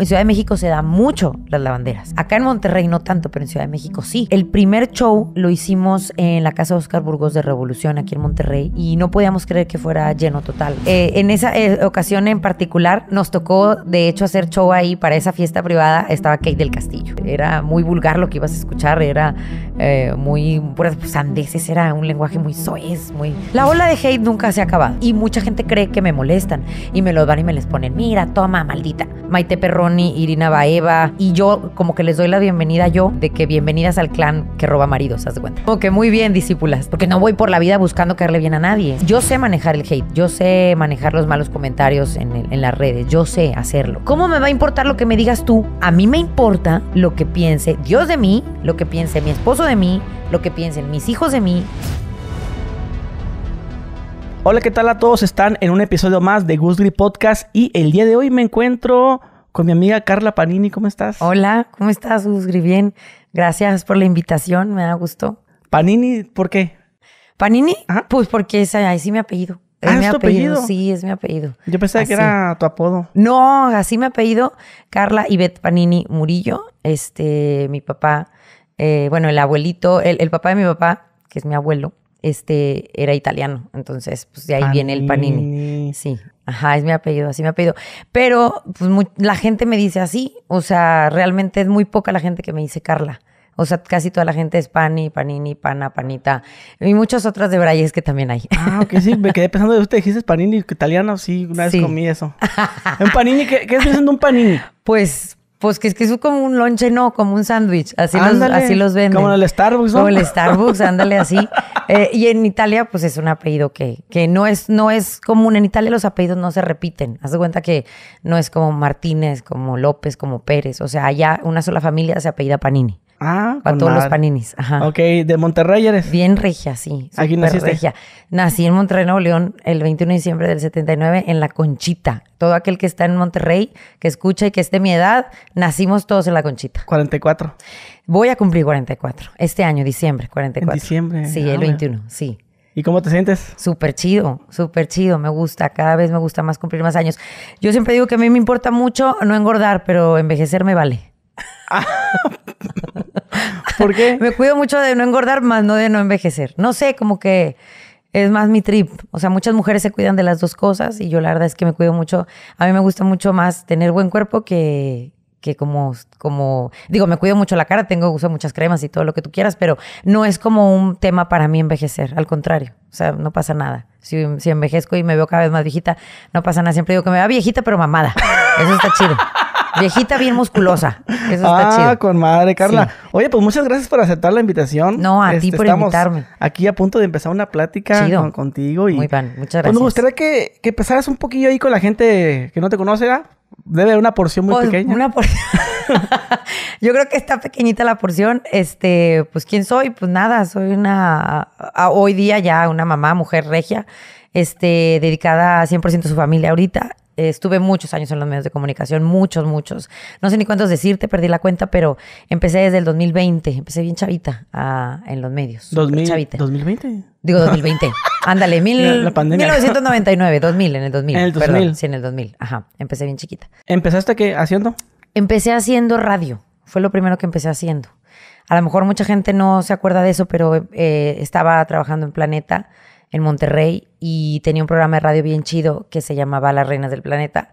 En Ciudad de México se da mucho las lavanderas. Acá en Monterrey no tanto, pero en Ciudad de México sí. El primer show lo hicimos en la casa Oscar Burgos de Revolución aquí en Monterrey y no podíamos creer que fuera lleno total. Eh, en esa eh, ocasión en particular nos tocó de hecho hacer show ahí para esa fiesta privada. Estaba Kate del Castillo. Era muy vulgar lo que ibas a escuchar, era eh, muy puras sandeces, era un lenguaje muy soez, muy... La ola de hate nunca se ha acabado y mucha gente cree que me molestan y me los van y me les ponen, mira, toma, maldita. Maite Perroni, Irina Baeva y yo como que les doy la bienvenida yo de que bienvenidas al clan que roba maridos, haz de cuenta. Como que muy bien, discípulas, porque no voy por la vida buscando caerle bien a nadie. Yo sé manejar el hate, yo sé manejar los malos comentarios en, en las redes, yo sé hacerlo. ¿Cómo me va a importar lo que me digas tú? A mí me importa lo que piense Dios de mí, lo que piense mi esposo mí, lo que piensen mis hijos de mí. Hola, ¿qué tal a todos? Están en un episodio más de Gusgri Podcast y el día de hoy me encuentro con mi amiga Carla Panini. ¿Cómo estás? Hola, ¿cómo estás, Gusgri? Bien, gracias por la invitación, me da gusto. Panini, ¿por qué? ¿Panini? Pues porque es así mi apellido. Es ah, mi ¿es tu apellido? Sí, es mi apellido. Yo pensaba que era tu apodo. No, así mi apellido. Carla Ivette Panini Murillo. Este, mi papá, eh, bueno, el abuelito, el, el, papá de mi papá, que es mi abuelo, este, era italiano. Entonces, pues de ahí Panini. viene el Panini. Sí, ajá, es mi apellido, así mi apellido. Pero, pues muy, la gente me dice así. O sea, realmente es muy poca la gente que me dice Carla. O sea, casi toda la gente es pani, panini, pana, panita. Y muchas otras de Brayes que también hay. Ah, ok, sí. Me quedé pensando, usted dijiste panini italiano. Sí, una vez Sí. comí eso. ¿Un panini? ¿Qué, qué es siendo un panini? Pues, pues que es que es como un lonche, no, como un sándwich. Así los, así los venden. Como en el Starbucks, ¿no? Como el Starbucks, ándale así. Eh, y en Italia, pues es un apellido que, que no, es, no es común. En Italia los apellidos no se repiten. Haz de cuenta que no es como Martínez, como López, como Pérez. O sea, allá una sola familia se apellida Panini. Ah, Para todos los paninis. Ajá. Ok, de Monterrey eres. Bien regia, sí. Aquí súper naciste. regia. Nací en Monterrey, Nuevo León, el 21 de diciembre del 79, en La Conchita. Todo aquel que está en Monterrey, que escucha y que es de mi edad, nacimos todos en La Conchita. 44. Voy a cumplir 44. Este año, diciembre, 44. En diciembre. Sí, Ah, el bueno. 21, sí. ¿Y cómo te sientes? Súper chido, súper chido, me gusta, cada vez me gusta más cumplir más años. Yo siempre digo que a mí me importa mucho no engordar, pero envejecer me vale. ¿Por qué? Me cuido mucho de no engordar, más no de no envejecer. No sé, como que es más mi trip. O sea, muchas mujeres se cuidan de las dos cosas y yo la verdad es que me cuido mucho. A mí me gusta mucho más tener buen cuerpo que, que como, como, digo, me cuido mucho la cara, tengo, uso muchas cremas y todo lo que tú quieras, pero no es como un tema para mí envejecer, al contrario. O sea, no pasa nada. Si, si envejezco y me veo cada vez más viejita, no pasa nada. Siempre digo que me vea viejita, pero mamada. Eso está chido. Viejita bien musculosa. Eso está ah, chido. con madre, Carla. Sí. Oye, pues muchas gracias por aceptar la invitación. Este, No, a ti por estamos invitarme. Aquí a punto de empezar una plática con- contigo. Y, Muy bien, muchas Pues me gracias. gustaría que, que empezaras un poquillo ahí con la gente que no te conoce, ¿verdad? Debe haber una porción muy Pues, pequeña. Una por- Yo creo que está pequeñita la porción. Este, pues, ¿quién soy? Pues nada, soy una, a- hoy día ya una mamá, mujer regia, este, dedicada 100% a su familia ahorita. Estuve muchos años en los medios de comunicación, muchos, muchos. No sé ni cuántos decirte, perdí la cuenta, pero empecé desde el 2020. Empecé bien chavita ah, en los medios. súper 2000, chavita. 2020. Digo 2020. Ándale, mil, La- pandemia. 1999, 2000, en el 2000. En el perdón. 2000. sí, en el 2000. Ajá, empecé bien chiquita. ¿Empezaste qué? ¿Haciendo? Empecé haciendo radio. Fue lo primero que empecé haciendo. A lo mejor mucha gente no se acuerda de eso, pero eh, estaba trabajando en Planeta, en Monterrey, y tenía un programa de radio bien chido que se llamaba Las Reinas del Planeta,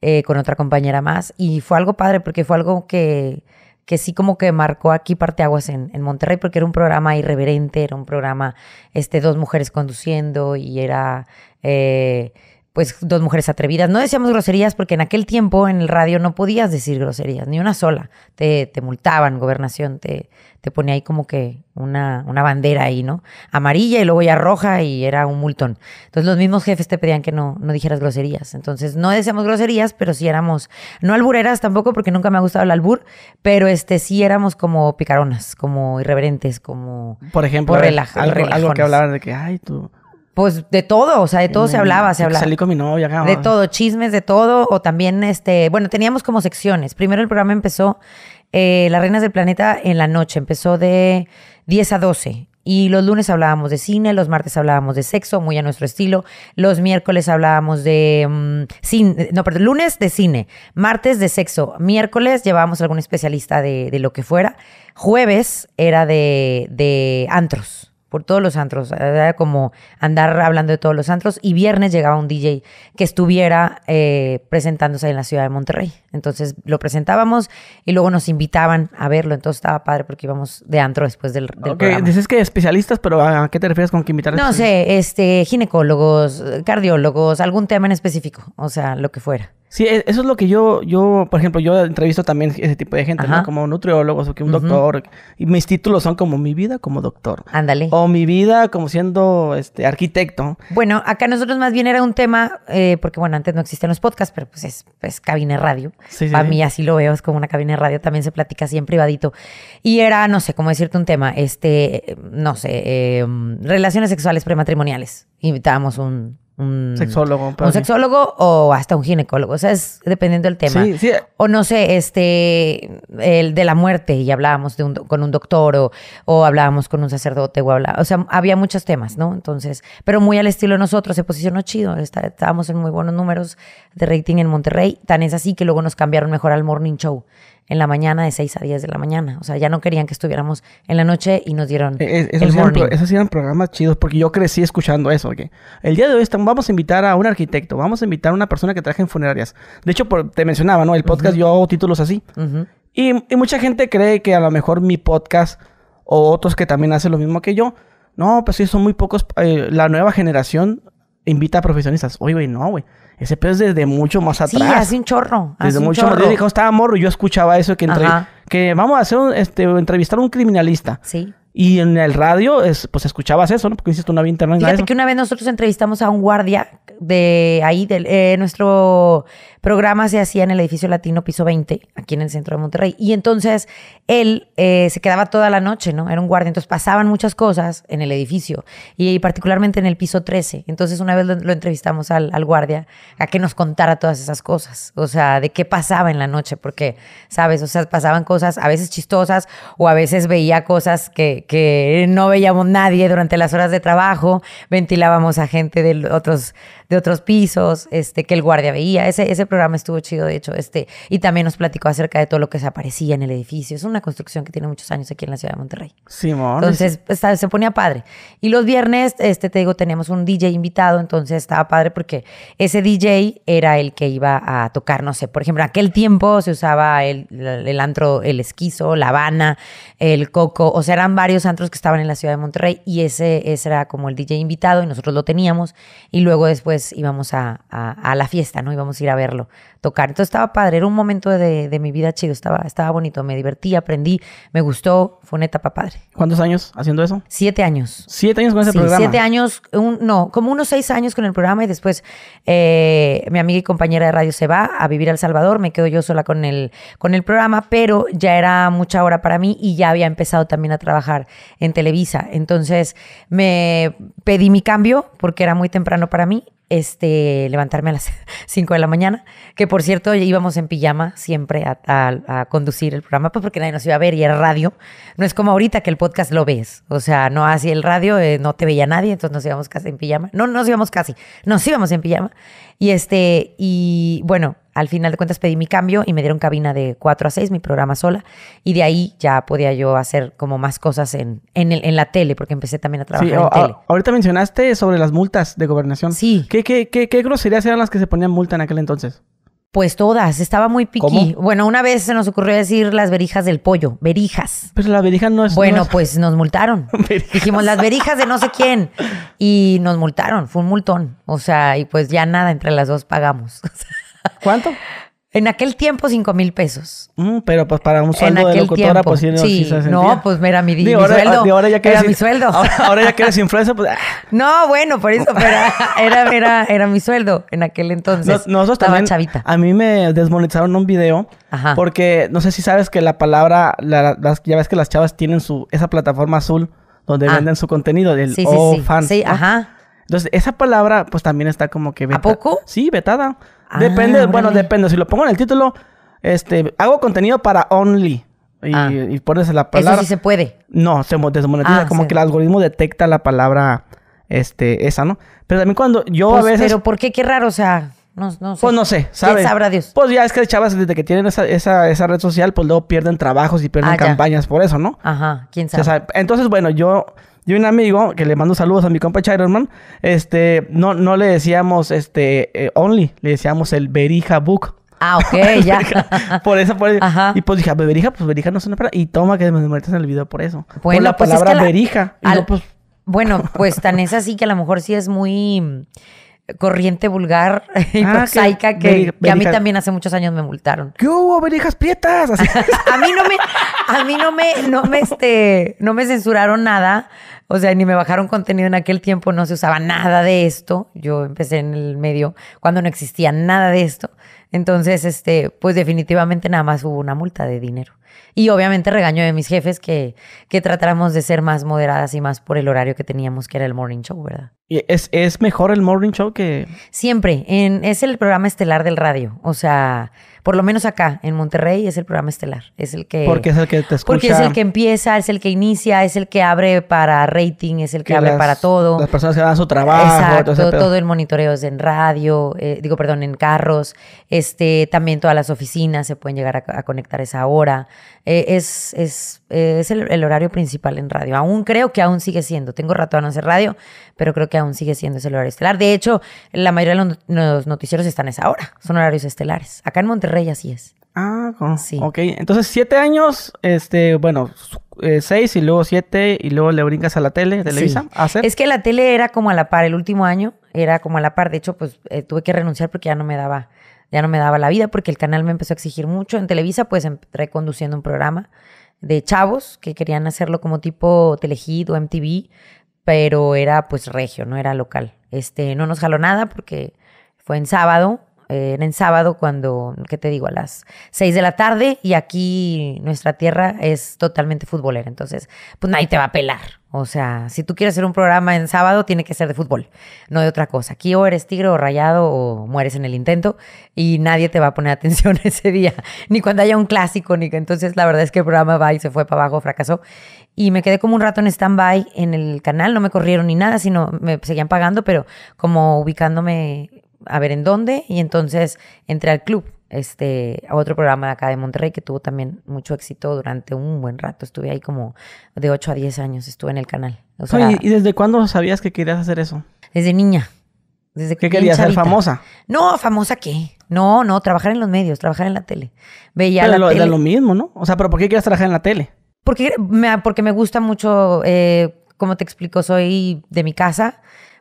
eh, con otra compañera más. Y fue algo padre porque fue algo que, que sí como que marcó aquí parteaguas en, en Monterrey, porque era un programa irreverente, era un programa, este, dos mujeres conduciendo y era... eh, pues dos mujeres atrevidas. No decíamos groserías porque en aquel tiempo en el radio no podías decir groserías, ni una sola. Te, te multaban, gobernación te, te ponía ahí como que una, una bandera ahí, ¿no? Amarilla y luego ya roja y era un multón. Entonces los mismos jefes te pedían que no, no dijeras groserías. Entonces no decíamos groserías, pero sí éramos, no albureras tampoco porque nunca me ha gustado el albur, pero este sí éramos como picaronas, como irreverentes, como... Por ejemplo, relaja- algo, algo que hablaban de que, ay, tú... Pues de todo, o sea, de todo se mm, hablaba, se hablaba. Salí con mi novia acá. De todo, chismes de todo, o también, este, bueno, teníamos como secciones. Primero el programa empezó, eh, Las Reinas del Planeta en la noche, empezó de 10 a 12. Y los lunes hablábamos de cine, los martes hablábamos de sexo, muy a nuestro estilo. Los miércoles hablábamos de mm, cine, no, perdón, lunes de cine, martes de sexo, miércoles llevábamos a algún especialista de, de lo que fuera. Jueves era de, de antros por todos los antros. Era como andar hablando de todos los antros. Y viernes llegaba un DJ que estuviera eh, presentándose en la ciudad de Monterrey. Entonces lo presentábamos y luego nos invitaban a verlo. Entonces estaba padre porque íbamos de antro después del, del Ok, programa. dices que especialistas, pero ¿a qué te refieres con que invitar No sé, este, ginecólogos, cardiólogos, algún tema en específico, o sea, lo que fuera. Sí, e- eso es lo que yo, yo, por ejemplo, yo entrevisto también ese tipo de gente, ¿no? Como nutriólogos o que un doctor. Y mis títulos son como mi vida como doctor. Ándale. O mi vida como siendo este arquitecto. Bueno, acá nosotros más bien era un tema, eh, porque bueno, antes no existían los podcasts, pero pues es, es cabina de radio. Sí, sí, Para sí. mí así lo veo, es como una cabina de radio, también se platica así en privadito. Y era, no sé, cómo decirte un tema, este, no sé, eh, relaciones sexuales prematrimoniales. Invitábamos un... un Sexólogo, Un sexólogo o hasta un ginecólogo, o sea, es dependiendo del tema. Sí, sí. O no sé, este, el de la muerte y hablábamos de un con un doctor o, o hablábamos con un sacerdote o habla, o sea, había muchos temas, ¿no? Entonces, pero muy al estilo de nosotros, se posicionó chido, está- estábamos en muy buenos números de rating en Monterrey, tan es así que luego nos cambiaron mejor al morning show en la mañana de 6 a 10 de la mañana, o sea, ya no querían que estuviéramos en la noche y nos dieron Eh, eh, Esos, el eran, morning. esos eran programas chidos porque yo crecí escuchando eso. El día de hoy estamos- vamos a invitar a un arquitecto, vamos a invitar a una persona que trabaja en funerarias. De hecho, por- te mencionaba, ¿no? El podcast yo hago títulos así. Y, y mucha gente cree que a lo mejor mi podcast o otros que también hacen lo mismo que yo, no, pues sí, son muy pocos. eh, la nueva generación invita a profesionistas. Oye, güey, no, güey. Ese pedo es desde mucho más Sí, atrás. hace un chorro. Desde un mucho más. chorro. Yo dije, estaba morro, yo escuchaba eso que, entre- que vamos a hacer un, este, entrevistar a un criminalista. Sí. Y en el radio, es, pues escuchabas eso, ¿no? Porque hiciste una había internet. de Fíjate eso. que una vez nosotros entrevistamos a un guardia de ahí, del, eh, nuestro programa se hacía en el edificio latino piso 20, aquí en el centro de Monterrey. Y entonces él eh, se quedaba toda la noche, ¿no? Era un guardia, entonces pasaban muchas cosas en el edificio y particularmente en el piso 13. Entonces una vez lo, entrevistamos al, al guardia a que nos contara todas esas cosas, o sea, de qué pasaba en la noche, porque, ¿sabes? O sea, pasaban cosas a veces chistosas o a veces veía cosas que, que no veíamos nadie durante las horas de trabajo, ventilábamos a gente de otros, de otros pisos, este, que el guardia veía. Ese, ese programa estuvo chido, de hecho, este, y también nos platicó acerca de todo lo que se aparecía en el edificio. Es una construcción que tiene muchos años aquí en la ciudad de Monterrey. Simón. Entonces está- se ponía padre. Y los viernes, este, te digo, teníamos un DJ invitado, entonces estaba padre porque ese DJ era el que iba a tocar, no sé, por ejemplo, en aquel tiempo se usaba el, el antro, el esquizo, la Habana, el coco, o sea, eran varios antros que estaban en la ciudad de Monterrey y ese, ese era como el DJ invitado y nosotros lo teníamos y luego después íbamos a, a- a la fiesta, ¿no? Íbamos a ir a verlo tocar. Entonces estaba padre, era un momento de, de mi vida chido, estaba, estaba bonito, me divertí, aprendí, me gustó, fue una etapa padre. ¿Cuántos años haciendo eso? Siete años. Siete años con ese Sí, programa. siete años, un- no, como unos seis años con el programa y después eh, mi amiga y compañera de radio se va a vivir a El Salvador, me quedo yo sola con el, con el programa, pero ya era mucha hora para mí y ya había empezado también a trabajar en Televisa. Entonces me pedí mi cambio porque era muy temprano para mí. Este, levantarme a las 5 de la mañana, que por cierto íbamos en pijama siempre a, a- a conducir el programa, pues porque nadie nos iba a ver y era radio. No es como ahorita que el podcast lo ves, o sea, no así el radio, eh, no te veía nadie, entonces nos íbamos casi en pijama. No, no nos íbamos casi, nos íbamos en pijama. Y este, y bueno, al final de cuentas pedí mi cambio y me dieron cabina de 4 a 6, mi programa sola, y de ahí ya podía yo hacer como más cosas en, en, el- en la tele, porque empecé también a trabajar Sí, en o- tele. a- ahorita mencionaste sobre las multas de gobernación. Sí. ¿Qué, qué, qué, qué groserías eran las que se ponían multa en aquel entonces? Pues todas, estaba muy piqui. ¿Cómo? Bueno, una vez se nos ocurrió decir las verijas del pollo, verijas. Pero la verija no es... Bueno, no es- pues nos multaron. Dijimos las verijas de no sé quién y nos multaron, fue un multón. O sea, y pues ya nada, entre las dos pagamos. ¿Cuánto? En aquel tiempo, cinco mil pesos. Mm, pero pues para un sueldo de locutora, tiempo. pues sí, no, sí, sí se no, pues era mi, di- Digo, mi ahora, sueldo. de ahora ya que era mi sueldo. Ahora, ahora ya que eres influencer, pues... ah, No, bueno, por eso, pero era, era, era mi sueldo en aquel entonces. Nos- nosotros Estaba también, chavita. a mí me desmonetizaron un video Ajá. porque no sé si sabes que la palabra, la- las, ya ves que las chavas tienen su esa plataforma azul donde Ah. venden su contenido del Sí, sí, O sí. fans, Sí, ¿no? ajá. Entonces esa palabra pues también está como que veta- poco? Sí, vetada. Ah, depende, bueno, depende. Si lo pongo en el título, este, hago contenido para Only. y, Ah. y pones la palabra. Eso sí se puede. No, se mo- desmonetiza. Ah, como sí. que el algoritmo detecta la palabra este, esa, ¿no? Pero también cuando yo Pues, a veces. Pero ¿por qué? Qué raro, o sea, no, no sé. Pues no sé, ¿sabes? ¿Quién sabrá Dios? Pues ya es que chavas desde que tienen esa, esa, esa red social, pues luego pierden trabajos y pierden Ah, campañas por eso, ¿no? Ajá, quién O sea, sabe. sabe- Entonces, bueno, yo, yo y un amigo que le mando saludos a mi compa Chironman, este, no, no le decíamos este eh, Only, le decíamos el Berija Book. Ah, ok, ya. por eso, por eso. Ajá. Y pues dije, "Ah, berija, pues berija no es una palabra. Y toma que me muertes en el video por eso. por Bueno, la pues es palabra que la- berija. Y al- yo, pues, Bueno, pues tan es así que a lo mejor sí es muy mm, corriente vulgar y Ah, que- prosaica que, que a mí también hace muchos años me multaron. ¿qué hubo, berijas prietas? Así. a mí no me, a mí no me, no me, este, no me censuraron nada. O sea, ni me bajaron contenido en aquel tiempo, no se usaba nada de esto. Yo empecé en el medio cuando no existía nada de esto. Entonces, este, pues definitivamente nada más hubo una multa de dinero. Y obviamente regaño de mis jefes que, que tratáramos de ser más moderadas y más por el horario que teníamos, que era el morning show, ¿verdad? Y es, es mejor el morning show que... Siempre, en, es el programa estelar del radio. O sea, por lo menos acá, en Monterrey, es el programa estelar. Es el que... Porque es el que te escucha. Porque es el que empieza, es el que inicia, es el que abre para rating, es el que, que abre las- para todo. Las personas que dan su trabajo. Exacto, todo todo el monitoreo es en radio, eh, digo, perdón, en carros, este, también todas las oficinas se pueden llegar a, a conectar a esa hora. Eh, es es, eh, es el, el horario principal en radio. Aún creo que aún sigue siendo. Tengo rato de no hacer radio, pero creo que aún sigue siendo ese horario estelar. De hecho, la mayoría de los, noticieros están a esa hora. Son horarios estelares. Acá en Monterrey así es. Ah, Sí. ok. Entonces, siete años, este, bueno, eh, seis y luego siete y luego le brincas a la tele, Televisa, Sí. a hacer. Es que la tele era como a la par, el último año era como a la par. De hecho, pues eh, tuve que renunciar porque ya no me daba, ya no me daba la vida, porque el canal me empezó a exigir mucho. En Televisa, pues entré conduciendo un programa de chavos que querían hacerlo como tipo Telehit o MTV, pero era pues regio, no era local. Este, no nos jaló nada porque fue en sábado. En sábado cuando, ¿qué te digo? A las 6 de la tarde y aquí nuestra tierra es totalmente futbolera. Entonces, pues nadie te va a pelar. O sea, si tú quieres hacer un programa en sábado, tiene que ser de fútbol, no de otra cosa. Aquí o eres tigre o rayado o mueres en el intento y nadie te va a poner atención ese día, ni cuando haya un clásico, ni que entonces la verdad es que el programa va y se fue para abajo, fracasó. Y me quedé como un rato en stand-by en el canal, no me corrieron ni nada, sino me seguían pagando, pero como ubicándome a ver en dónde. Y entonces entré al club, este, a otro programa de acá de Monterrey que tuvo también mucho éxito durante un buen rato. Estuve ahí como de 8 a 10 años, estuve en el canal. O sea, ¿y desde cuándo sabías que querías hacer eso? desde niña. Desde ¿Qué querías ser famosa? No, famosa qué. No, no, trabajar en los medios, trabajar en la tele. Veía Pero la lo, tele. de lo mismo, ¿no? O sea, ¿pero por qué quieres trabajar en la tele? Porque me, porque me gusta mucho, eh, como te explico, soy de mi casa,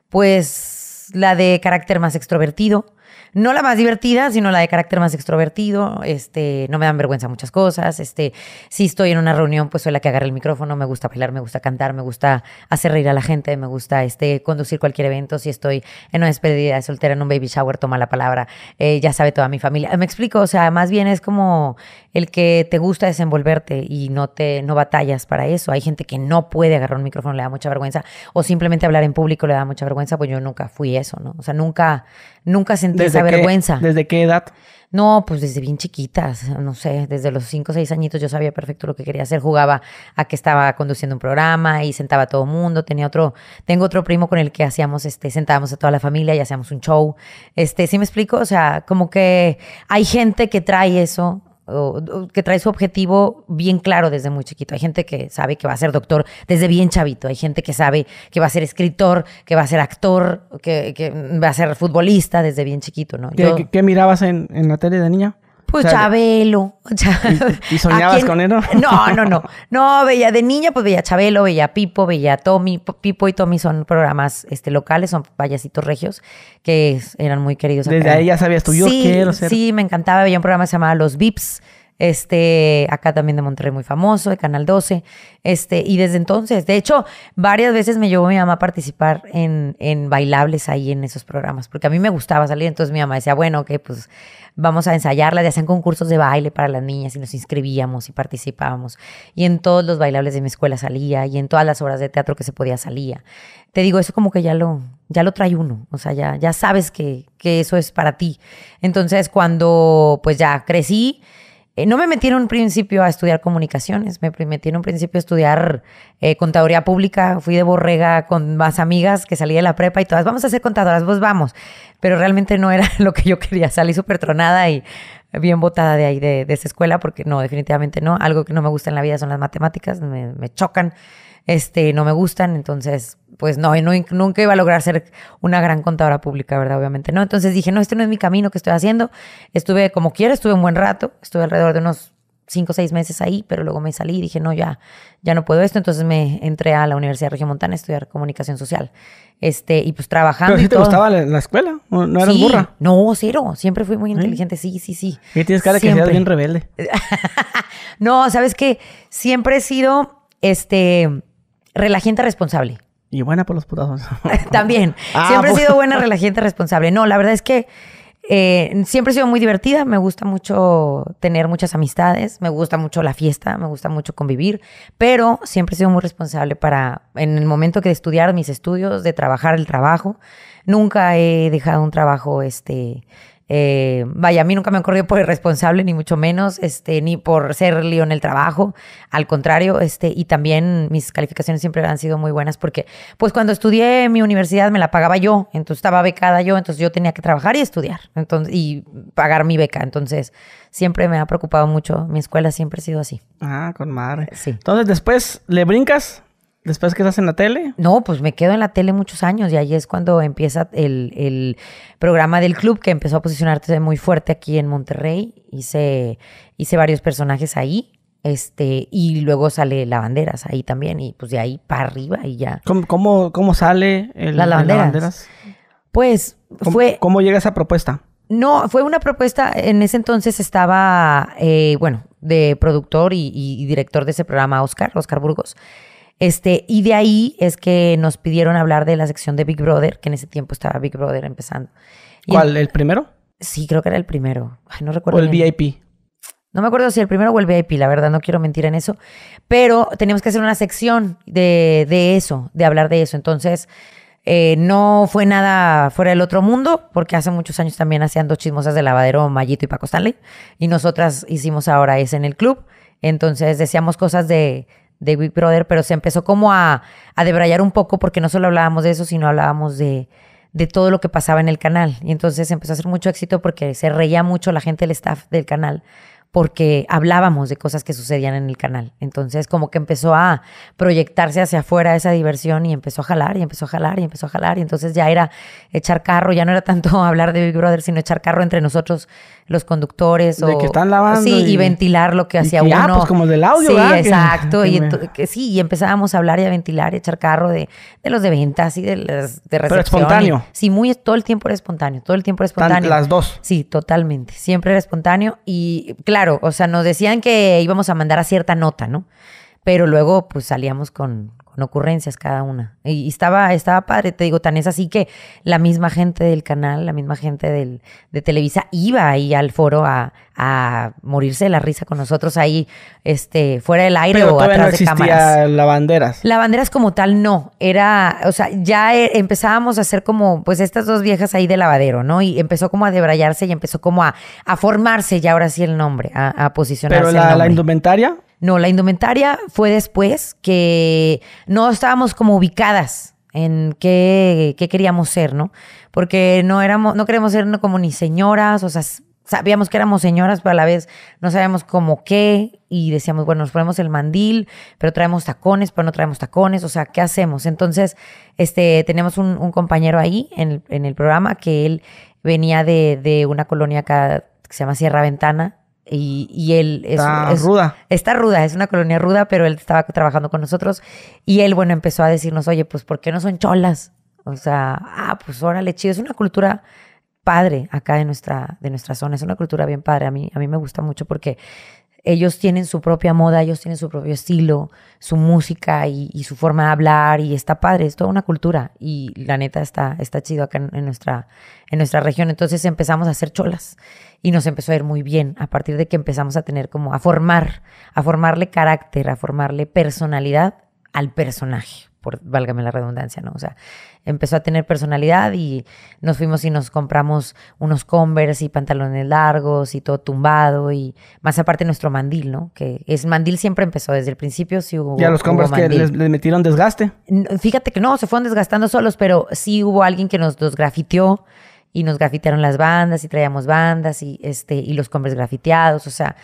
pues la de carácter más extrovertido. No la más divertida, sino la de carácter más extrovertido. Este, no me dan vergüenza muchas cosas. Este, si estoy en una reunión, pues soy la que agarra el micrófono. Me gusta bailar, me gusta cantar, me gusta hacer reír a la gente, me gusta este, conducir cualquier evento. Si estoy en una despedida de soltera, en un baby shower, toma la palabra. Eh, ya sabe toda mi familia. Me explico, o sea, más bien es como el que te gusta desenvolverte y no te no batallas para eso. Hay gente que no puede agarrar un micrófono, le da mucha vergüenza, o simplemente hablar en público le da mucha vergüenza, pues yo nunca fui eso, ¿no? O sea, nunca, nunca sentí esa vergüenza. ¿Desde qué edad? No, pues desde bien chiquitas, no sé, desde los 5 o 6 añitos yo sabía perfecto lo que quería hacer. Jugaba a que estaba conduciendo un programa y sentaba a todo mundo. Tenía otro, tengo otro primo con el que hacíamos, este, sentábamos a toda la familia y hacíamos un show. Este, ¿sí me explico? O sea, como que hay gente que trae eso, o- o que trae su objetivo bien claro desde muy chiquito. Hay gente que sabe que va a ser doctor desde bien chavito. Hay gente que sabe que va a ser escritor, que va a ser actor, que, que va a ser futbolista desde bien chiquito, ¿no? ¿Qué, Yo- qué- mirabas en, en la tele de niña? Pues O sea, Chabelo. Cha- ¿Y- y soñabas con él, no? No, no, no. No, veía de niña, pues veía Chabelo, veía Pipo, veía Tommy. Pipo y Tommy son programas este, locales, son payasitos regios que eran muy queridos. Desde acá. ahí ya sabías tú, yo sí, quiero ser. Sí, me encantaba. Veía un programa que se llamaba Los Vips. Este, acá también de Monterrey muy famoso, de Canal 12. Este, y desde entonces, de hecho, varias veces me llevó mi mamá a participar en, en bailables ahí en esos programas, porque a mí me gustaba salir. Entonces mi mamá decía, bueno, que pues vamos a ensayarlas, y hacían concursos de baile para las niñas y nos inscribíamos y participábamos. Y en todos los bailables de mi escuela salía y en todas las obras de teatro que se podía salía. Te digo, eso como que ya lo, ya lo trae uno, o sea, ya, ya sabes que, que eso es para ti. Entonces, cuando pues ya crecí eh, no me metí en un principio a estudiar comunicaciones, me metí en un principio a estudiar eh, contaduría pública, fui de borrega con más amigas que salí de la prepa y todas, vamos a ser contadoras, vos vamos, pero realmente no era lo que yo quería, salí súper tronada y bien botada de ahí, de, esa escuela, porque no, definitivamente no, algo que no me gusta en la vida son las matemáticas, me, me chocan este, no me gustan, entonces, pues no, no, nunca iba a lograr ser una gran contadora pública, ¿verdad? Obviamente, ¿no? Entonces dije, no, este no es mi camino que estoy haciendo. Estuve como quiera, estuve un buen rato, estuve alrededor de unos cinco o seis meses ahí, pero luego me salí y dije, no, ya, ya no puedo esto. Entonces me entré a la Universidad de Montana a estudiar comunicación social. Este, y pues trabajando. ¿Pero sí te gustaba la, escuela? ¿No eras burra? No, cero. Siempre fui muy inteligente. Sí, sí, sí. Y tienes cara que seas bien rebelde. no, sabes que siempre he sido, este, relajante responsable. Y buena por los putazos. También. Ah, siempre he sido buena, relajante responsable. No, la verdad es que eh, siempre he sido muy divertida. Me gusta mucho tener muchas amistades. Me gusta mucho la fiesta. Me gusta mucho convivir. Pero siempre he sido muy responsable para, en el momento que de estudiar mis estudios, de trabajar el trabajo. Nunca he dejado un trabajo, este eh, vaya, a mí nunca me han corrido por irresponsable, ni mucho menos, este, ni por ser lío en el trabajo. Al contrario, este, y también mis calificaciones siempre han sido muy buenas porque, pues cuando estudié mi universidad me la pagaba yo, entonces estaba becada yo, entonces yo tenía que trabajar y estudiar, entonces, y pagar mi beca. Entonces, siempre me ha preocupado mucho. Mi escuela siempre ha sido así. Ah, con madre. Sí. Entonces, después le brincas ¿Después que estás en la tele? No, pues me quedo en la tele muchos años y ahí es cuando empieza el, programa del club que empezó a posicionarse muy fuerte aquí en Monterrey. Hice, hice varios personajes ahí. Este, y luego sale Lavanderas ahí también, y pues de ahí para arriba y ya. ¿Cómo, cómo, sale el, La lavanderas? Pues fue. ¿Cómo llega esa propuesta? No, fue una propuesta. En ese entonces estaba, eh, bueno, de productor y, y director de ese programa, Oscar, Oscar Burgos. Este, y de ahí es que nos pidieron hablar de la sección de Big Brother, que en ese tiempo estaba Big Brother empezando. ¿Cuál? ¿El primero? Sí, creo que era el primero. Ay, no recuerdo. ¿O el VIP? No me acuerdo si el primero o el VIP, la verdad, no quiero mentir en eso. Pero teníamos que hacer una sección de, de eso, de hablar de eso. Entonces, eh, no fue nada fuera del otro mundo, porque hace muchos años también hacían dos chismosas de lavadero, Mayito y Paco Stanley. Y nosotras hicimos ahora ese en el club. Entonces decíamos cosas de, de Big Brother, pero se empezó como a, a debrayar un poco porque no solo hablábamos de eso, sino hablábamos de, de todo lo que pasaba en el canal. Y entonces empezó a hacer mucho éxito porque se reía mucho la gente del staff del canal porque hablábamos de cosas que sucedían en el canal. Entonces, como que empezó a proyectarse hacia afuera esa diversión y empezó a jalar y empezó a jalar y empezó a jalar. Y entonces ya era echar carro, ya no era tanto hablar de Big Brother, sino echar carro entre nosotros, los conductores. De que están lavando. Sí, y, ventilar lo que hacía uno. Ah, pues como del audio, Sí, exacto. y que sí, y empezábamos a hablar y a ventilar y a echar carro de, de los de ventas y de las de recepción. Pero espontáneo. sí, muy, todo el tiempo era espontáneo, todo el tiempo era espontáneo. las dos. Sí, totalmente. Siempre era espontáneo y claro, o sea, nos decían que íbamos a mandar a cierta nota, ¿no? Pero luego, pues salíamos con, con ocurrencias cada una. Y, estaba, estaba padre, te digo, tan es así que la misma gente del canal, la misma gente del, de Televisa iba ahí al foro a, a morirse de la risa con nosotros ahí, este, fuera del aire o atrás no existía de cámaras. Lavanderas. Lavanderas como tal no, era, o sea, ya e, empezábamos a hacer como, pues estas dos viejas ahí de lavadero, ¿no? Y empezó como a debrayarse y empezó como a, a formarse ya ahora sí el nombre, a, a posicionarse. Pero la, la indumentaria. No, la indumentaria fue después que no estábamos como ubicadas en qué, queríamos ser, ¿no? Porque no éramos, no queremos ser como ni señoras, o sea, sabíamos que éramos señoras, pero a la vez no sabíamos cómo qué, y decíamos, bueno, nos ponemos el mandil, pero traemos tacones, pero no traemos tacones, o sea, ¿qué hacemos? Entonces, este, tenemos un, compañero ahí en el, en el, programa que él venía de, de una colonia acá que se llama Sierra Ventana, y, él es, está ruda. Está ruda, es una colonia ruda, pero él estaba trabajando con nosotros. Y él, bueno, empezó a decirnos, oye, pues, ¿por qué no son cholas? O sea, ah, pues órale, chido. Es una cultura padre acá de nuestra, de nuestra zona. Es una cultura bien padre. A mí, a mí me gusta mucho porque ellos tienen su propia moda, ellos tienen su propio estilo, su música y, su forma de hablar y está padre, es toda una cultura y la neta está, está chido acá en, nuestra, en nuestra región. Entonces empezamos a hacer cholas y nos empezó a ir muy bien a partir de que empezamos a tener como a formar, a formarle carácter, a formarle personalidad al personaje por válgame la redundancia, ¿no? O sea, empezó a tener personalidad y nos fuimos y nos compramos unos Converse y pantalones largos y todo tumbado y más aparte nuestro mandil, ¿no? Que es mandil siempre empezó desde el principio, sí hubo. ¿Y a los Converse que les, les, metieron desgaste? Fíjate que no, se fueron desgastando solos, pero sí hubo alguien que nos los grafiteó y nos grafitearon las bandas y traíamos bandas y este y los Converse grafiteados, o sea,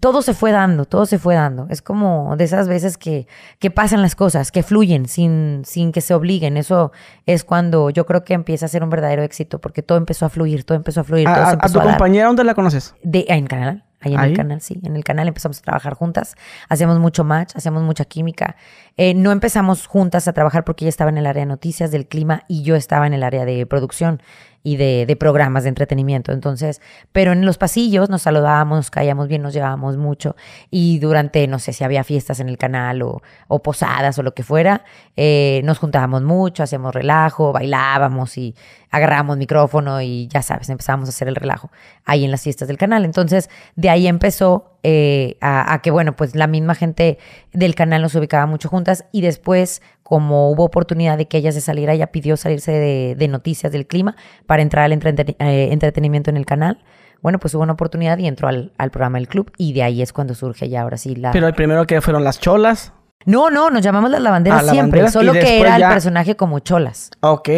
todo se fue dando, todo se fue dando. Es como de esas veces que, que pasan las cosas, que fluyen sin, sin que se obliguen. Eso es cuando yo creo que empieza a ser un verdadero éxito, porque todo empezó a fluir, todo empezó a fluir. ¿A, tu compañera dónde la conoces? De, en Canal. Ahí en el canal, sí. En el canal empezamos a trabajar juntas. Hacíamos mucho match, hacíamos mucha química. Eh, no empezamos juntas a trabajar porque ella estaba en el área de noticias, del clima, y yo estaba en el área de producción y de, de, programas de entretenimiento. Entonces, pero en los pasillos nos saludábamos, nos caíamos bien, nos llevábamos mucho. Y durante, no sé si había fiestas en el canal o, o posadas o lo que fuera, eh, nos juntábamos mucho, hacíamos relajo, bailábamos y agarrábamos micrófono y ya sabes, empezábamos a hacer el relajo ahí en las fiestas del canal. Entonces, de ahí empezó eh, a, que, bueno, pues la misma gente del canal nos ubicaba mucho juntas y después como hubo oportunidad de que ella se saliera, ella pidió salirse de, noticias del clima para entrar al eh, entretenimiento en el canal. Bueno, pues hubo una oportunidad y entró al, programa del club y de ahí es cuando surge ya ahora sí la... Pero el primero que fueron las cholas. No, no, nos llamamos las lavanderas ah, siempre, solo que era el personaje como cholas. Ok.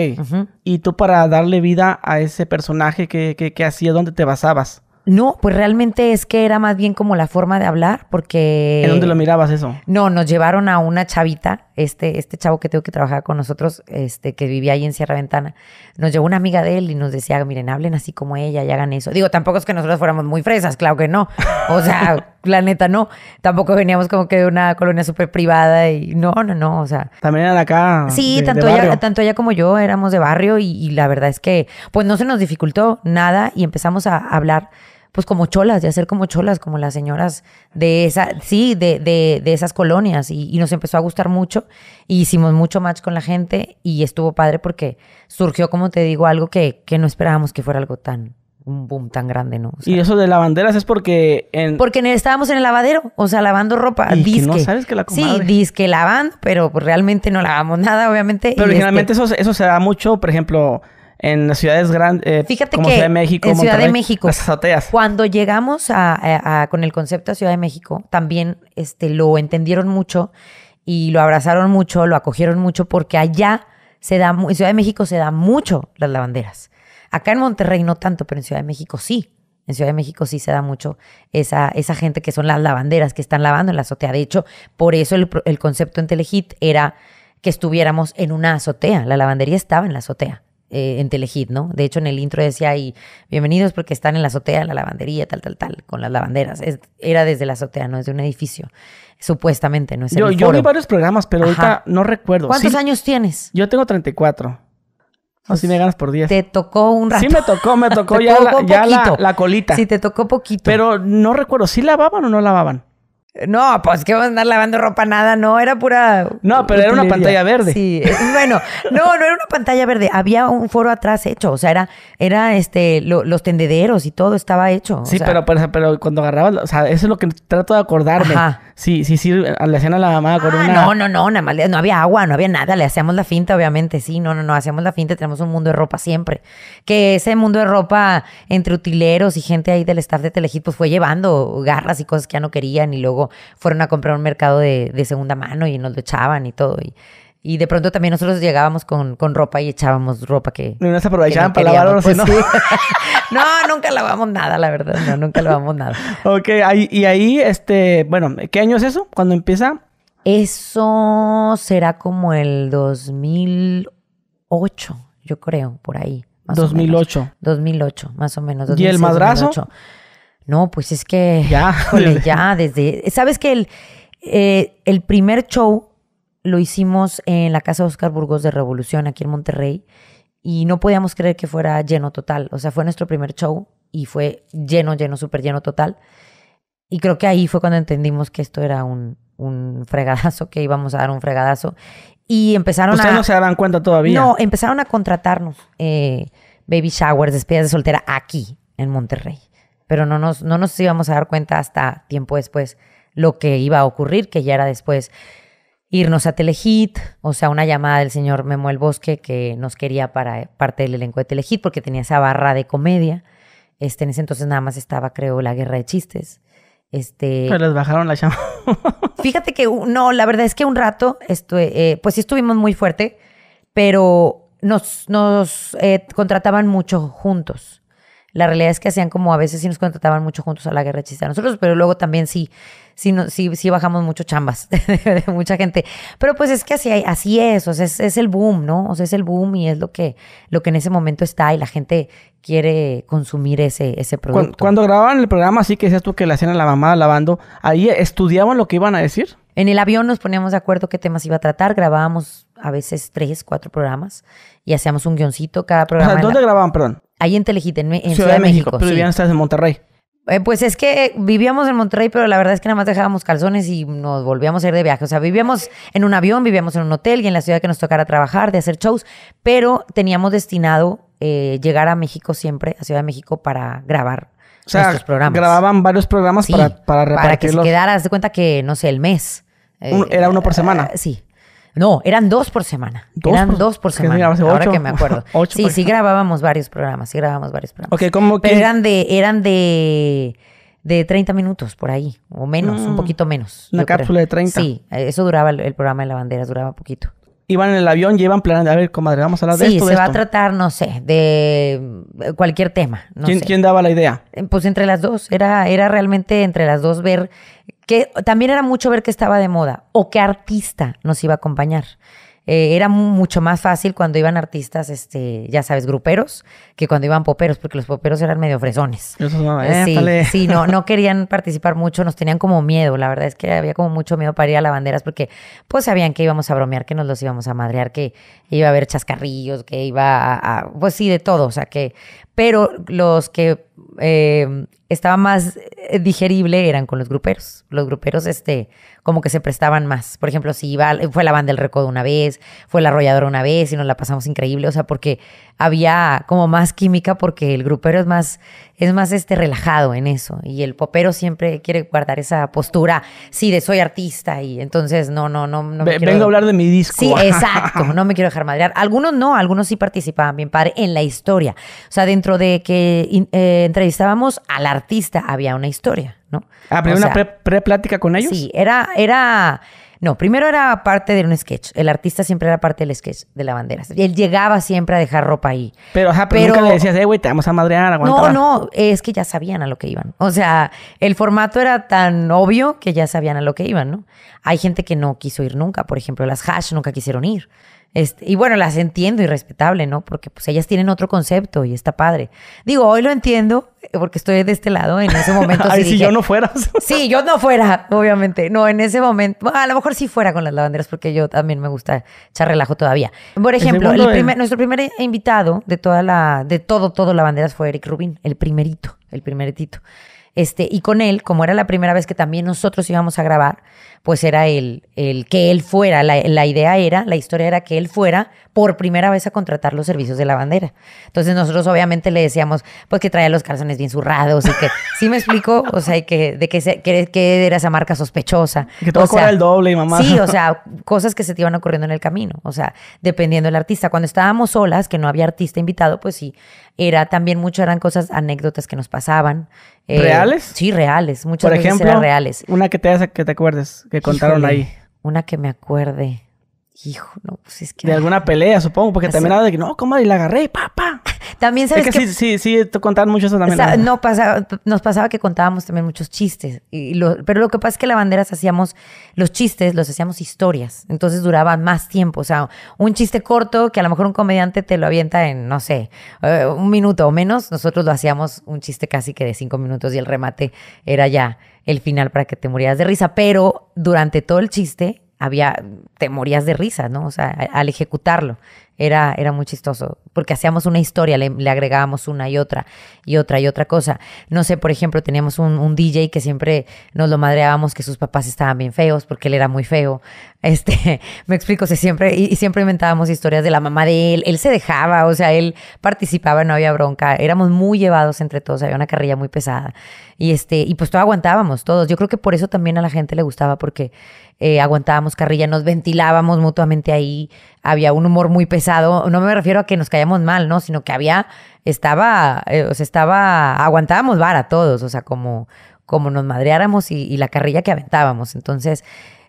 ¿Y tú para darle vida a ese personaje, qué, qué, qué hacías? ¿Dónde te basabas? No, pues realmente es que era más bien como la forma de hablar, porque... ¿En dónde lo mirabas eso? No, nos llevaron a una chavita, este, este chavo que tengo que trabajar con nosotros, este, que vivía ahí en Sierra Ventana, nos llevó una amiga de él y nos decía, miren, hablen así como ella y hagan eso. Digo, tampoco es que nosotros fuéramos muy fresas, claro que no. O sea, la neta no. Tampoco veníamos como que de una colonia súper privada y no, no, no, o sea... También eran acá. Sí, tanto, ella, tanto ella como yo éramos de barrio y, y la verdad es que pues no se nos dificultó nada y empezamos a hablar pues como cholas, de hacer como cholas, como las señoras de esa, sí, de, de, de esas colonias. Y, nos empezó a gustar mucho. Y hicimos mucho match con la gente y estuvo padre porque surgió, como te digo, algo que, que no esperábamos que fuera algo tan, un boom tan grande, ¿no? y eso de lavanderas es porque en... Porque estábamos en el lavadero, o sea, lavando ropa. Y disque. no sabes que la comadre. Sí, disque lavando, pero pues realmente no lavamos nada, obviamente. Pero originalmente este eso, eso se da mucho, por ejemplo, en las ciudades grandes, eh, Fíjate como que Ciudad de México, en Ciudad de México, las azoteas. Cuando llegamos a, con el concepto de Ciudad de México, también este, lo entendieron mucho y lo abrazaron mucho, lo acogieron mucho, porque allá se da, en Ciudad de México se da mucho las lavanderas. Acá en Monterrey no tanto, pero en Ciudad de México sí. En Ciudad de México sí se da mucho esa, esa gente que son las lavanderas que están lavando en la azotea. De hecho, por eso el, el concepto en Telehit era que estuviéramos en una azotea. La lavandería estaba en la azotea. Eh, en Telehit, ¿no? De hecho, en el intro decía ahí, bienvenidos porque están en la azotea, en la lavandería, tal, tal, tal, con las lavanderas. era desde la azotea, no es de un edificio. Supuestamente, no es Yo, yo vi varios programas, pero ahorita no recuerdo. ¿Cuántos años tienes? Yo tengo 34. O si me ganas por 10. Te tocó un rato. Sí me tocó, me tocó ya, la, la, colita. Sí, te tocó poquito. Pero no recuerdo, ¿sí lavaban o no lavaban? No, pues que vamos a andar lavando ropa, nada, no, era pura. No, pero era una pantalla verde. Sí, bueno, no, no era una pantalla verde, había un foro atrás hecho, o sea, era, era este, los tendederos y todo estaba hecho. Sí, pero, pero, cuando agarrabas, o sea, eso es lo que trato de acordarme. Ajá. Sí, sí, sí, le hacían a la mamá con ah, una. No, no, no, nada más, no había agua, no había nada, le hacíamos la finta, obviamente, sí, no, no, no, hacíamos la finta, tenemos un mundo de ropa siempre. Que ese mundo de ropa entre utileros y gente ahí del staff de Telehit, pues fue llevando garras y cosas que ya no querían y luego fueron a comprar un mercado de, segunda mano y nos lo echaban y todo. Y, y de pronto también nosotros llegábamos con, con ropa y echábamos ropa que. No se aprovechaban para lavar pues, ¿no? no, nunca lavamos nada, la verdad. No, nunca lavamos nada. ok, y ahí, este, bueno, ¿qué año es eso? ¿Cuándo empieza? Eso será como el 2008, yo creo, por ahí. 2008. 2008, más o menos. ¿Y el madrazo? No, pues es que. Ya. ya, desde. Sabes que el, eh, el primer show lo hicimos en la casa de Oscar Burgos de Revolución, aquí en Monterrey, y no podíamos creer que fuera lleno total. O sea, fue nuestro primer show y fue lleno, lleno, súper lleno total. Y creo que ahí fue cuando entendimos que esto era un, un fregadazo, que íbamos a dar un fregadazo. Y empezaron ¿Ustedes no se daban cuenta todavía? No, empezaron a contratarnos eh, baby showers, despedidas de soltera aquí en Monterrey pero no nos, no nos íbamos a dar cuenta hasta tiempo después lo que iba a ocurrir, que ya era después irnos a Telehit, o sea, una llamada del señor Memo El Bosque que nos quería para parte del elenco de Telehit porque tenía esa barra de comedia. Este, en ese entonces nada más estaba, creo, la guerra de chistes. Este, Pero les bajaron la chamba. Fíjate que no, la verdad es que un rato, eh, pues sí estuvimos muy fuerte, pero nos, nos eh, contrataban mucho juntos. La realidad es que hacían como a veces sí nos contrataban mucho juntos a la guerra chiste a nosotros, pero luego también sí, sí, no, sí, sí bajamos mucho chambas de, mucha gente. Pero pues es que así, así es, o sea, es, es, el boom, ¿no? O sea, es el boom y es lo que, lo que en ese momento está y la gente quiere consumir ese, ese producto. Cuando, grababan el programa, así que decías tú que le hacían a la mamá lavando, ¿ahí estudiaban lo que iban a decir? En el avión nos poníamos de acuerdo qué temas iba a tratar, grabábamos a veces tres, cuatro programas y hacíamos un guioncito cada programa. O sea, ¿dónde grababan, perdón? Ahí en Telehit, en, Ciudad, de México. pero vivían ustedes en Monterrey. Eh, pues es que vivíamos en Monterrey, pero la verdad es que nada más dejábamos calzones y nos volvíamos a ir de viaje. O sea, vivíamos en un avión, vivíamos en un hotel y en la ciudad que nos tocara trabajar, de hacer shows, pero teníamos destinado eh, llegar a México siempre, a Ciudad de México, para grabar o sea, programas. grababan varios programas para, para Para que se quedara, de cuenta que, no sé, el mes. ¿Era uno por semana? Eh, sí. No, eran dos por semana. eran dos por semana. ahora que me acuerdo. sí, sí grabábamos varios programas, sí grabábamos varios programas. Ok, ¿cómo Pero eran de, eran de, de 30 minutos por ahí, o menos, un mm. poquito menos. Una cápsula de 30. Sí, eso duraba el, programa de la bandera, duraba poquito. Iban en el avión y iban planeando, a ver, comadre, vamos a hablar de esto. Sí, se va a tratar, no sé, de cualquier tema. ¿Quién, ¿Quién, daba la idea? Eh, pues entre las dos, era, era realmente entre las dos ver que también era mucho ver qué estaba de moda o qué artista nos iba a acompañar. Eh, era mucho más fácil cuando iban artistas, este, ya sabes, gruperos, que cuando iban poperos, porque los poperos eran medio fresones. no, eh, sí, sí, no, no querían participar mucho, nos tenían como miedo. La verdad es que había como mucho miedo para ir a la banderas, porque pues sabían que íbamos a bromear, que nos los íbamos a madrear, que iba a haber chascarrillos, que iba a, pues sí, de todo. O sea que, pero los que eh, estaba más digerible eran con los gruperos. Los gruperos, este, como que se prestaban más. Por ejemplo, si iba, fue la banda del recodo una vez, fue la arrolladora una vez y nos la pasamos increíble. O sea, porque había como más química porque el grupero es más, es más este relajado en eso. Y el popero siempre quiere guardar esa postura, sí, de soy artista. Y entonces no, no, no, no me Vengo a hablar de mi disco. Sí, exacto. no me quiero dejar madrear. Algunos no, algunos sí participaban bien padre en la historia. O sea, dentro de que eh, entrevistábamos al artista, había una historia. ¿No? Ah, pero una pre-plática con ellos. Sí, era, era, no, primero era parte de un sketch. El artista siempre era parte del sketch de la bandera. Él llegaba siempre a dejar ropa ahí. Pero, ajá, pero, nunca le decías, eh, güey, te vamos a madrear, No, no, es que ya sabían a lo que iban. O sea, el formato era tan obvio que ya sabían a lo que iban, ¿no? Hay gente que no quiso ir nunca. Por ejemplo, las hash nunca quisieron ir. Este, y bueno, las entiendo y respetable, ¿no? Porque pues ellas tienen otro concepto y está padre. Digo, hoy lo entiendo porque estoy de este lado. En ese momento Ay, si yo no fuera. sí, yo no fuera, obviamente. No, en ese momento, a lo mejor sí fuera con las lavanderas porque yo también me gusta echar relajo todavía. Por ejemplo, nuestro primer invitado de toda la, de todo, todo lavanderas fue Eric Rubin, el primerito, el primeritito. Este, y con él, como era la primera vez que también nosotros íbamos a grabar, pues era el, el que él fuera. La, la, idea era, la historia era que él fuera por primera vez a contratar los servicios de la bandera. Entonces nosotros obviamente le decíamos, pues que traía los calzones bien zurrados y que, ¿sí me explico? O sea, que, de que, se, que, era esa marca sospechosa. Que todo fuera el doble y mamá. Sí, o sea, cosas que se te iban ocurriendo en el camino. O sea, dependiendo del artista. Cuando estábamos solas, que no había artista invitado, pues sí, era también mucho, eran cosas, anécdotas que nos pasaban. Eh, ¿Reales? Sí, reales. Muchas Por veces ejemplo, reales. Una que te, que te acuerdes, que contaron ahí. Una que me acuerde. Hijo, no, pues es que. De alguna pelea, supongo, porque también era de que no, ¿cómo? Y la agarré, papá. También sabes es que, sí, sí, sí, te contaban mucho eso también. no, pasaba, nos pasaba que contábamos también muchos chistes. Y pero lo que pasa es que la banderas hacíamos los chistes, los hacíamos historias. Entonces duraban más tiempo. O sea, un chiste corto que a lo mejor un comediante te lo avienta en, no sé, eh, un minuto o menos. Nosotros lo hacíamos un chiste casi que de cinco minutos y el remate era ya el final para que te murieras de risa. Pero durante todo el chiste había, te morías de risa, ¿no? O sea, al ejecutarlo. Era, era muy chistoso, porque hacíamos una historia, le, agregábamos una y otra, y otra y otra cosa. No sé, por ejemplo, teníamos un, un DJ que siempre nos lo madreábamos que sus papás estaban bien feos, porque él era muy feo. Este, me explico, se siempre, y, siempre inventábamos historias de la mamá de él. Él se dejaba, o sea, él participaba, no había bronca. Éramos muy llevados entre todos, había una carrilla muy pesada. Y este, y pues todo aguantábamos todos. Yo creo que por eso también a la gente le gustaba, porque eh, aguantábamos carrilla, nos ventilábamos mutuamente ahí, había un humor muy pesado. No me refiero a que nos caíamos mal, ¿no? Sino que había, estaba, eh, o sea, estaba, aguantábamos vara todos, o sea, como, como nos madreáramos y, y la carrilla que aventábamos. Entonces,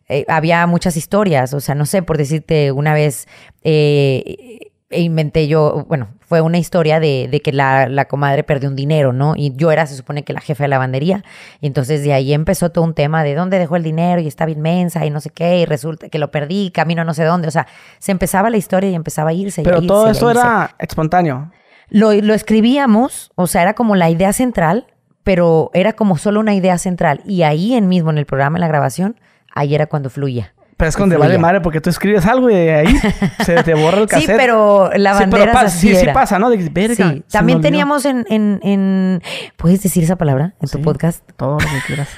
eh, había muchas historias, o sea, no sé, por decirte, una vez eh, inventé yo, bueno, fue una historia de, de que la, la, comadre perdió un dinero, ¿no? Y yo era, se supone que la jefa de lavandería. Y entonces de ahí empezó todo un tema de dónde dejó el dinero y estaba inmensa y no sé qué, y resulta que lo perdí, camino no sé dónde. O sea, se empezaba la historia y empezaba a irse. Pero a irse, todo eso era espontáneo. Lo, lo escribíamos, o sea, era como la idea central, pero era como solo una idea central. Y ahí en mismo, en el programa, en la grabación, ahí era cuando fluía. Pero es cuando vale madre porque tú escribes algo y de ahí se te borra el cassette. Sí, pero la bandera sí, pero pasa, así sí, pasa, ¿no? De, verga, Sí, también teníamos en, en, en- ¿Puedes decir esa palabra en tu Sí. podcast? Todo lo que quieras.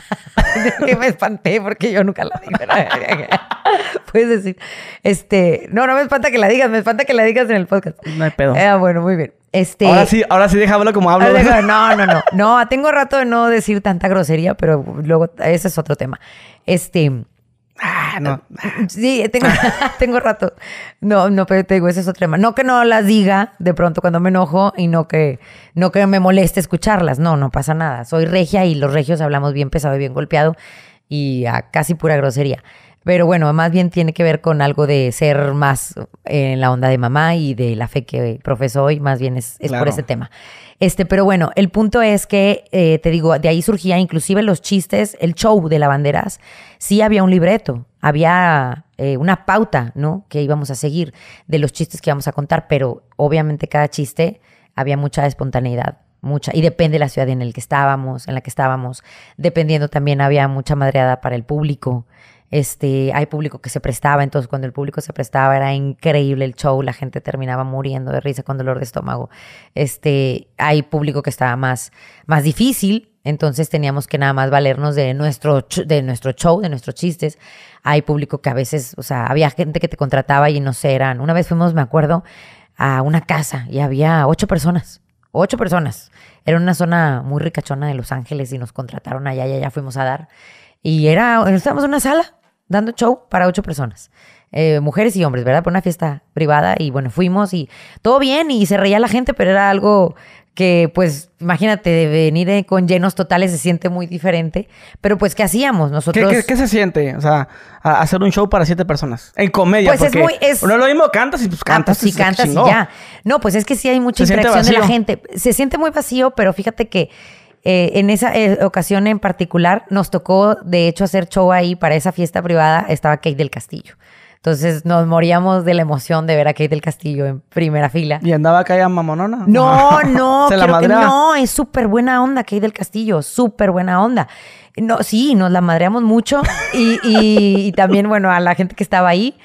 me espanté porque yo nunca la digo. Puedes decir. Este, no, no me espanta que la digas, me espanta que la digas en el podcast. No hay pedo. Ah, bueno, muy bien. Este, Ahora sí, ahora sí déjamelo como hablo. No, no, no. No, tengo rato de no decir tanta grosería, pero luego ese es otro tema. Este, Ah, no. Sí, tengo, tengo rato. No, no, pero te digo, ese es otro tema. No que no las diga de pronto cuando me enojo y no que, no que me moleste escucharlas. No, no pasa nada. Soy regia y los regios hablamos bien pesado y bien golpeado y a casi pura grosería. Pero bueno, más bien tiene que ver con algo de ser más en la onda de mamá y de la fe que profeso hoy, más bien es, es por ese tema. Este, pero bueno, el punto es que, eh, te digo, de ahí surgía inclusive los chistes, el show de lavanderas, sí había un libreto, había eh, una pauta, ¿no? Que íbamos a seguir de los chistes que íbamos a contar, pero obviamente cada chiste había mucha espontaneidad, mucha, y depende de la ciudad en el que estábamos, en la que estábamos, dependiendo también había mucha madreada para el público. Este, hay público que se prestaba, entonces cuando el público se prestaba era increíble el show, la gente terminaba muriendo de risa con dolor de estómago. Este, hay público que estaba más, más difícil, entonces teníamos que nada más valernos de nuestro, de nuestro show, de nuestros chistes. Hay público que a veces, o sea, había gente que te contrataba y no sé, eran, una vez fuimos, me acuerdo, a una casa y había ocho personas, ocho personas. Era una zona muy ricachona de Los Ángeles y nos contrataron allá y allá fuimos a dar. Y era, estábamos en una sala dando show para ocho personas. Eh, mujeres y hombres, ¿verdad? Por una fiesta privada. Y bueno, fuimos y todo bien y se reía la gente, pero era algo que, pues, imagínate, de venir eh, con llenos totales se siente muy diferente. Pero pues, ¿qué hacíamos? ¿Qué, Nosotros... qué, qué se siente? O sea, a- hacer un show para siete personas. En comedia, Pues es muy- es- no es lo mismo cantas y pues Ah, cantas. pues sí, se cantas y ya. No, pues es que sí hay mucha Se interacción de la gente. Se siente muy vacío, pero fíjate que eh, en esa eh, ocasión en particular nos tocó, de hecho, hacer show ahí para esa fiesta privada. Estaba Kate del Castillo. Entonces nos moríamos de la emoción de ver a Kate del Castillo en primera fila. Y andaba acá ya mamonona. No, no, Se la que- no, es súper buena onda Kate del Castillo, súper buena onda. No, sí, nos la madreamos mucho y, y- y también, bueno, a la gente que estaba ahí,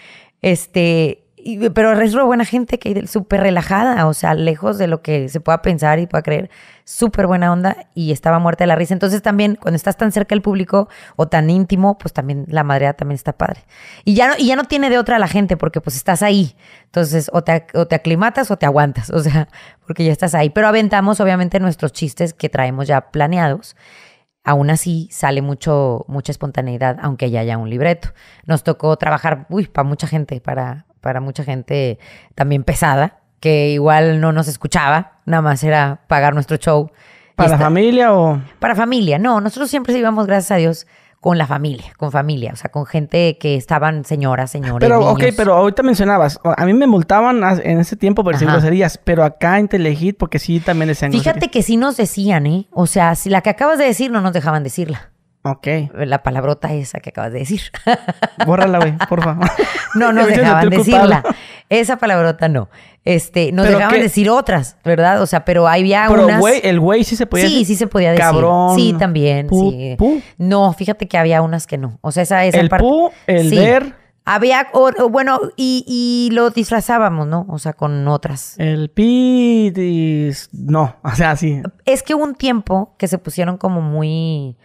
este, y- pero es buena gente, Kate del- súper relajada, o sea, lejos de lo que se pueda pensar y pueda creer, súper buena onda y estaba muerta de la risa. Entonces también, cuando estás tan cerca del público o tan íntimo, pues también la madreada también está padre. Y ya no, y ya no tiene de otra la gente porque pues estás ahí. Entonces, o te, o te aclimatas o te aguantas, o sea, porque ya estás ahí. Pero aventamos obviamente nuestros chistes que traemos ya planeados. Aún así sale mucho, mucha espontaneidad, aunque ya haya un libreto. Nos tocó trabajar, uy, para mucha gente, para, para mucha gente también pesada, que igual no nos escuchaba, nada más era pagar nuestro show. ¿Para esta- familia o...? para familia, no, nosotros siempre íbamos, gracias a Dios, con la familia, con familia, o sea, con gente que estaban señoras, señores. Pero, ok, niños. pero ahorita mencionabas, a mí me multaban en ese tiempo por decir Ajá. groserías, pero acá en Telehit, porque sí también decían Fíjate que sí nos decían, ¿eh? O sea, si la que acabas de decir no nos dejaban decirla. Groserías. La palabrota esa que acabas de decir. Ok, bórrala, güey, porfa. No nos dejaban decirla. Esa palabrota no. Este, nos ¿Pero dejaban qué? decir otras, ¿verdad? O sea, pero había Pero, unas. güey, el güey sí se podía sí, decir. sí se podía decir. Cabrón. Sí, también. Pu, sí. pu. No, fíjate que había unas que no. O sea, esa, esa El parte- pu, el Sí. ver. Había, o- o bueno, y, y lo disfrazábamos, ¿no? O sea, con otras. El pitis. No, o sea, sí. Es que hubo un tiempo que se pusieron como muy,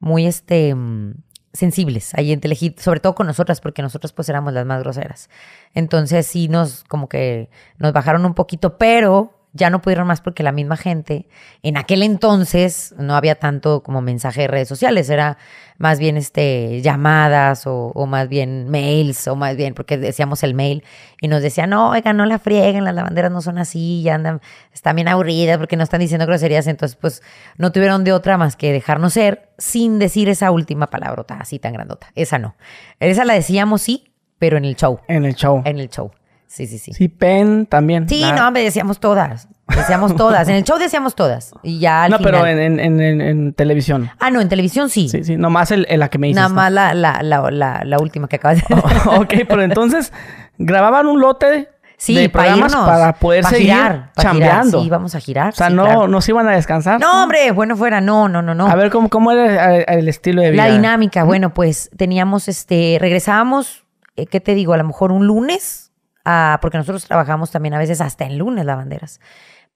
muy, este, mm, sensibles ahí en sobre todo con nosotras, porque nosotras pues éramos las más groseras. Entonces sí nos, como que nos bajaron un poquito, pero ya no pudieron más porque la misma gente, en aquel entonces no había tanto como mensaje de redes sociales, era más bien este llamadas o, o más bien mails o más bien porque decíamos el mail y nos decían, no, oigan, no la frieguen, las lavanderas no son así, ya andan, están bien aburridas porque no están diciendo groserías, entonces pues no tuvieron de otra más que dejarnos ser sin decir esa última palabrota así tan grandota, esa no, esa la decíamos sí, pero en el show, En el show. en el show, sí, sí, sí. Sí, pen también. Sí, no, hombre, decíamos todas. Decíamos todas. En el show decíamos todas. Y ya al No, pero en, en, en, en televisión. Ah, no, en televisión sí. Sí, sí. Nomás el, el- la que me dices. Nada más la, la, la, la, la última que acabas de ok, pero entonces grababan un lote Sí, de para programas irnos. para poder seguir girar, chambeando. Sí, vamos a girar. O sea, sí, no, claro. no se iban a descansar. No, hombre, bueno fuera. No, no, no, no. A ver, ¿cómo, cómo era el, el estilo de vida? La dinámica, bueno, pues teníamos este, regresábamos, eh, ¿qué te digo? A lo mejor un lunes, porque nosotros trabajamos también a veces hasta en lunes lavanderas.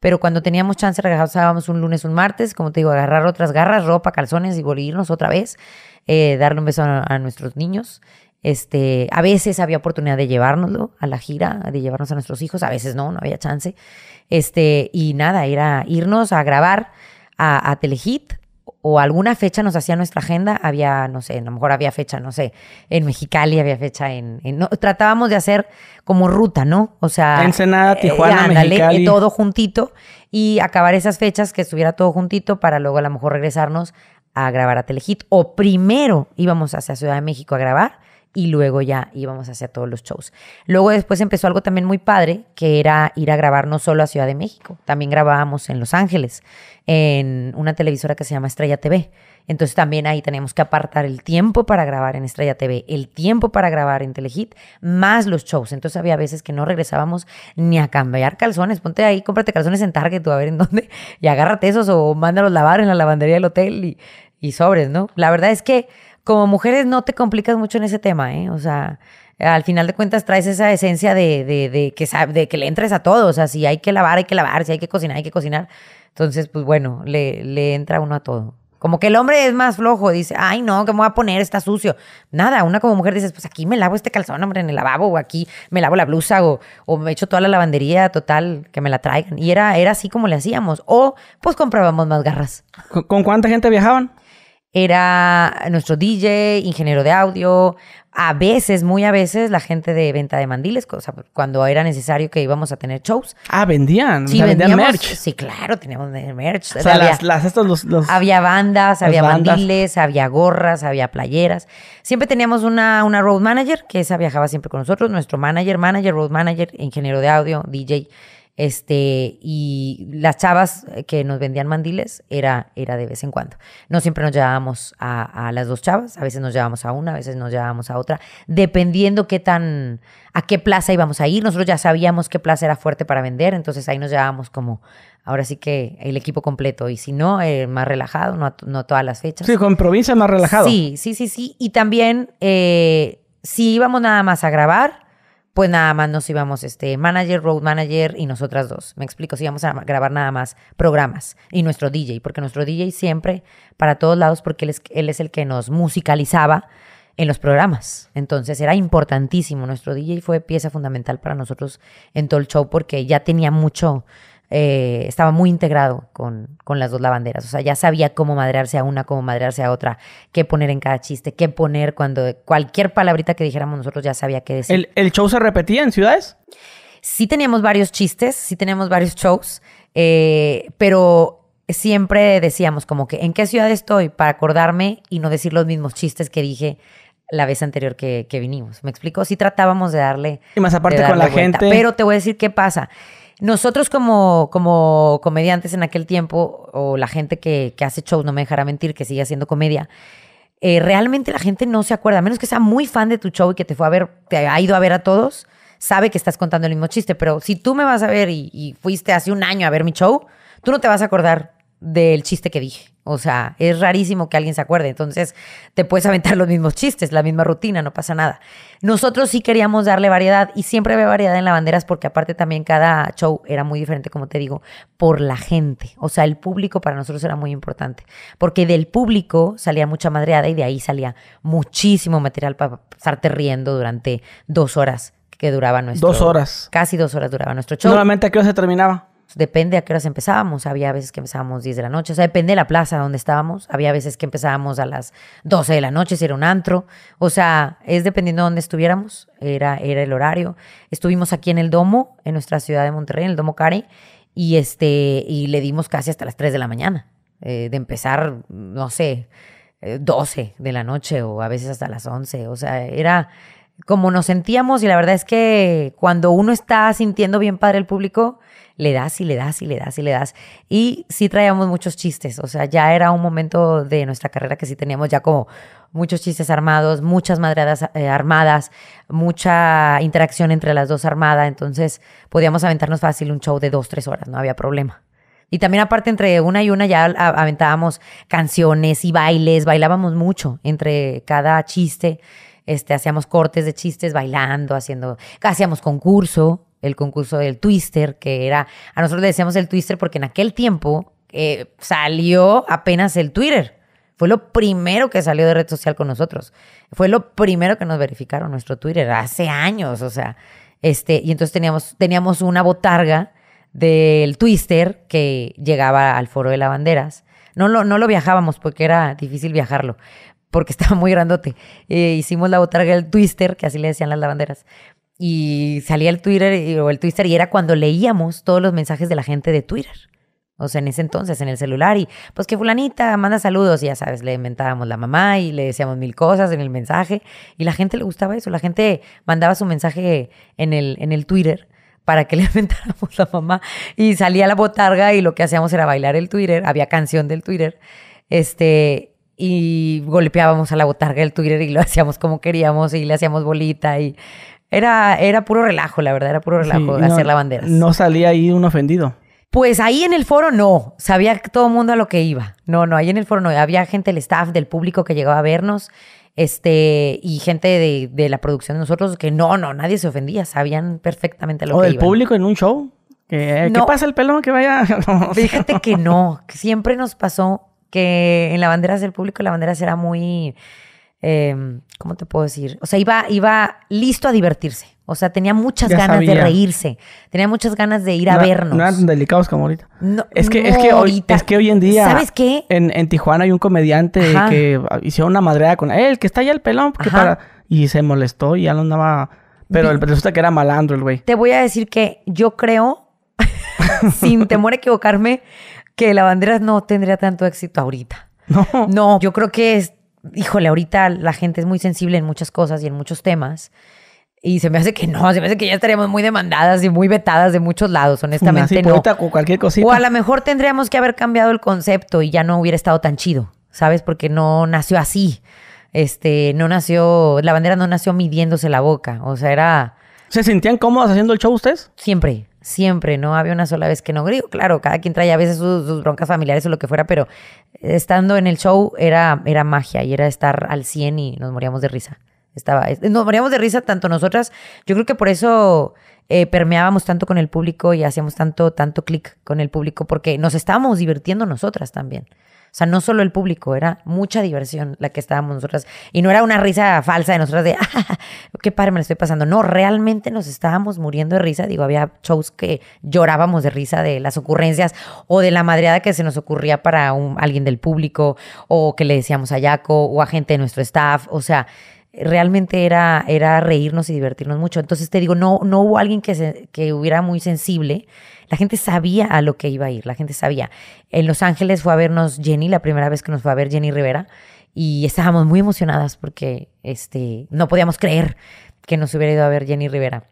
Pero cuando teníamos chance, regresábamos un lunes, un martes, como te digo, agarrar otras garras, ropa, calzones y volvernos otra vez, eh, darle un beso a, nuestros niños. Este, a veces había oportunidad de llevárnoslo a la gira, de llevarnos a nuestros hijos, a veces no, no había chance. Este, y nada, era irnos a grabar a Telehit o alguna fecha nos hacía nuestra agenda, había, no sé, a lo mejor había fecha, no sé, en Mexicali, había fecha en... en- no, tratábamos de hacer como ruta, ¿no? O sea... Ensenada, Tijuana, ándale, Mexicali. eh, todo juntito y acabar esas fechas, que estuviera todo juntito para luego a lo mejor regresarnos a grabar a Telehit. O primero íbamos hacia Ciudad de México a grabar y luego ya íbamos hacia todos los shows. Luego después empezó algo también muy padre, que era ir a grabar no solo a Ciudad de México, también grabábamos en Los Ángeles, en una televisora que se llama Estrella TV. Entonces también ahí teníamos que apartar el tiempo para grabar en Estrella TV, el tiempo para grabar en Telehit, más los shows. Entonces había veces que no regresábamos ni a cambiar calzones. Ponte ahí, cómprate calzones en Target o a ver en dónde y agárrate esos o mándalos lavar en la lavandería del hotel y, y sobres, ¿no? La verdad es que como mujeres no te complicas mucho en ese tema, ¿eh? O sea, al final de cuentas traes esa esencia de, de, de que, de que le entres a todo. O sea, si hay que lavar, hay que lavar. Si hay que cocinar, hay que cocinar. Entonces, pues bueno, le, le entra uno a todo. Como que el hombre es más flojo, dice, ay no, ¿qué me voy a poner? Está sucio. Nada, una como mujer dices, pues aquí me lavo este calzón, hombre, en el lavabo, o aquí me lavo la blusa, o, o me echo toda la lavandería total, que me la traigan. Y era, era así como le hacíamos. O pues comprábamos más garras. ¿Con, con cuánta gente viajaban? Era nuestro DJ, ingeniero de audio, a veces, muy a veces, la gente de venta de mandiles, o sea, cuando era necesario que íbamos a tener shows. Ah, vendían. Sí, o sea, vendían merch. Sí, claro, teníamos merch. O sea, Había- las, las, estos, los, los- había bandas, había bandas. mandiles, había gorras, había playeras. Siempre teníamos una, una road manager, que esa viajaba siempre con nosotros, nuestro manager, manager, road manager, ingeniero de audio, DJ. Este, y las chavas que nos vendían mandiles era, era de vez en cuando. No siempre nos llevábamos a, a las dos chavas, a veces nos llevábamos a una, a veces nos llevábamos a otra, dependiendo qué tan, a qué plaza íbamos a ir. Nosotros ya sabíamos qué plaza era fuerte para vender, entonces ahí nos llevábamos como, ahora sí que el equipo completo. Y si no, eh, más relajado, no, no todas las fechas. Sí, con provincia más relajado. Sí, sí, sí, sí. Y también, eh, si íbamos nada más a grabar, pues nada más nos íbamos, este, manager, road manager y nosotras dos. Me explico, si íbamos a grabar nada más programas y nuestro DJ, porque nuestro DJ siempre, para todos lados, porque él es, él es el que nos musicalizaba en los programas. Entonces era importantísimo. Nuestro DJ fue pieza fundamental para nosotros en todo el show porque ya tenía mucho, eh, estaba muy integrado con, con las dos lavanderas. O sea, ya sabía cómo madrearse a una, cómo madrearse a otra, qué poner en cada chiste, qué poner cuando cualquier palabrita que dijéramos nosotros ya sabía qué decir. ¿El, el show se repetía en ciudades? Sí teníamos varios chistes, sí teníamos varios shows, eh, pero siempre decíamos como que en qué ciudad estoy para acordarme y no decir los mismos chistes que dije la vez anterior que, que vinimos. ¿Me explico? Sí tratábamos de darle... Y más aparte con la vuelta. gente. Pero te voy a decir qué pasa. Nosotros como, como comediantes en aquel tiempo, o la gente que, que hace shows, no me dejará mentir, que sigue haciendo comedia, eh, realmente la gente no se acuerda, a menos que sea muy fan de tu show y que te fue a ver, te ha ido a ver a todos, sabe que estás contando el mismo chiste. Pero si tú me vas a ver y, y fuiste hace un año a ver mi show, tú no te vas a acordar del chiste que dije. O sea, es rarísimo que alguien se acuerde. Entonces, te puedes aventar los mismos chistes, la misma rutina, no pasa nada. Nosotros sí queríamos darle variedad y siempre había variedad en lavanderas porque aparte también cada show era muy diferente, como te digo, por la gente. O sea, el público para nosotros era muy importante. Porque del público salía mucha madreada y de ahí salía muchísimo material para estarte riendo durante dos horas que duraba nuestro... Dos horas. Casi dos horas duraba nuestro show. Normalmente, ¿a qué hora se terminaba? Depende a qué horas empezábamos. Había veces que empezábamos 10 de la noche. O sea, depende de la plaza donde estábamos. Había veces que empezábamos a las 12 de la noche si era un antro. O sea, es dependiendo de dónde estuviéramos. Era, era el horario. Estuvimos aquí en el Domo, en nuestra ciudad de Monterrey, en el Domo Cari. Y, este, y le dimos casi hasta las 3 de la mañana. Eh, de empezar, no sé, 12 eh, de la noche o a veces hasta las 11. O sea, era como nos sentíamos y la verdad es que cuando uno está sintiendo bien padre el público, le das y le das y le das y le das. Y sí traíamos muchos chistes, o sea, ya era un momento de nuestra carrera que sí teníamos ya como muchos chistes armados, muchas madreadas eh, armadas, mucha interacción entre las dos armadas, entonces podíamos aventarnos fácil un show de dos, tres horas, no había problema. Y también aparte entre una y una ya aventábamos canciones y bailes, bailábamos mucho entre cada chiste. Este, hacíamos cortes de chistes bailando, haciendo, hacíamos concurso, el concurso del Twister, que era, a nosotros le decíamos el Twister porque en aquel tiempo eh, salió apenas el Twitter. Fue lo primero que salió de red social con nosotros. Fue lo primero que nos verificaron nuestro Twitter hace años, o sea, este, y entonces teníamos, teníamos una botarga del Twister que llegaba al foro de lavanderas. No lo, no lo viajábamos porque era difícil viajarlo, porque estaba muy grandote. Eh, hicimos la botarga del Twister, que así le decían las lavanderas y salía el Twitter o el Twitter y era cuando leíamos todos los mensajes de la gente de Twitter. O sea, en ese entonces, en el celular, y pues que fulanita manda saludos, y ya sabes, le inventábamos la mamá y le decíamos mil cosas en el mensaje, y la gente le gustaba eso, la gente mandaba su mensaje en el, en el Twitter para que le inventáramos la mamá, y salía la botarga y lo que hacíamos era bailar el Twitter, había canción del Twitter, este, y golpeábamos a la botarga del Twitter y lo hacíamos como queríamos, y le hacíamos bolita, y era, era puro relajo, la verdad, era puro relajo hacer la bandera. No salía ahí un ofendido. Pues ahí en el foro no, sabía todo el mundo a lo que iba. No, no, ahí en el foro no, había gente del staff, del público que llegaba a vernos, este, y gente de, la producción de nosotros que no, no, nadie se ofendía, sabían perfectamente a lo que iba. ¿O el público en un show? ¿Qué, pasa el pelón que vaya? Fíjate que no, siempre nos pasó que en la bandera del público la bandera era muy Em, ¿cómo te puedo decir? O sea, iba, iba listo a divertirse. O sea, tenía muchas ganas de reírse. Tenía muchas ganas de ir a vernos. No eran delicados como ahorita. No, es que, es que hoy, es que hoy en día. ¿Sabes qué? En, en Tijuana hay un comediante que hicieron una madreada con él, que está allá el pelón, para... y se molestó y ya no andaba. Pero resulta que era malandro el güey. Te voy a decir que yo creo, sin temor a equivocarme, que la bandera no tendría tanto éxito ahorita. No. No, yo creo que es, híjole, ahorita la gente es muy sensible en muchas cosas y en muchos temas. Y se me hace que no, se me hace que ya estaríamos muy demandadas y muy vetadas de muchos lados, honestamente. no. O cualquier cosita. O a lo mejor tendríamos que haber cambiado el concepto y ya no hubiera estado tan chido, ¿sabes? Porque no nació así. Este, no nació, la bandera no nació midiéndose la boca. O sea, era. ¿Se sentían cómodos haciendo el show ustedes? Siempre. Siempre, no había una sola vez que no griego. Claro, cada quien traía a veces sus, broncas familiares o lo que fuera, pero estando en el show era, era magia y era estar al 100 y nos moríamos de risa. Estaba, nos moríamos de risa tanto nosotras. Yo creo que por eso eh, permeábamos tanto con el público y hacíamos tanto, tanto clic con el público, porque nos estábamos divirtiendo nosotras también. O sea, no solo el público, era mucha diversión la que estábamos nosotras. Y no era una risa falsa de nosotras de, ah, qué padre me lo estoy pasando. No, realmente nos estábamos muriendo de risa. Digo, había shows que llorábamos de risa de las ocurrencias o de la madreada que se nos ocurría para un, alguien del público o que le decíamos a Yaco o a gente de nuestro staff. O sea, realmente era, era reírnos y divertirnos mucho. Entonces te digo, no, no hubo alguien que, se, que hubiera muy sensible la gente sabía a lo que iba a ir, la gente sabía. En Los Ángeles fue a vernos Jenny, la primera vez que nos fue a ver Jenny Rivera, y estábamos muy emocionadas porque este, no podíamos creer que nos hubiera ido a ver Jenny Rivera.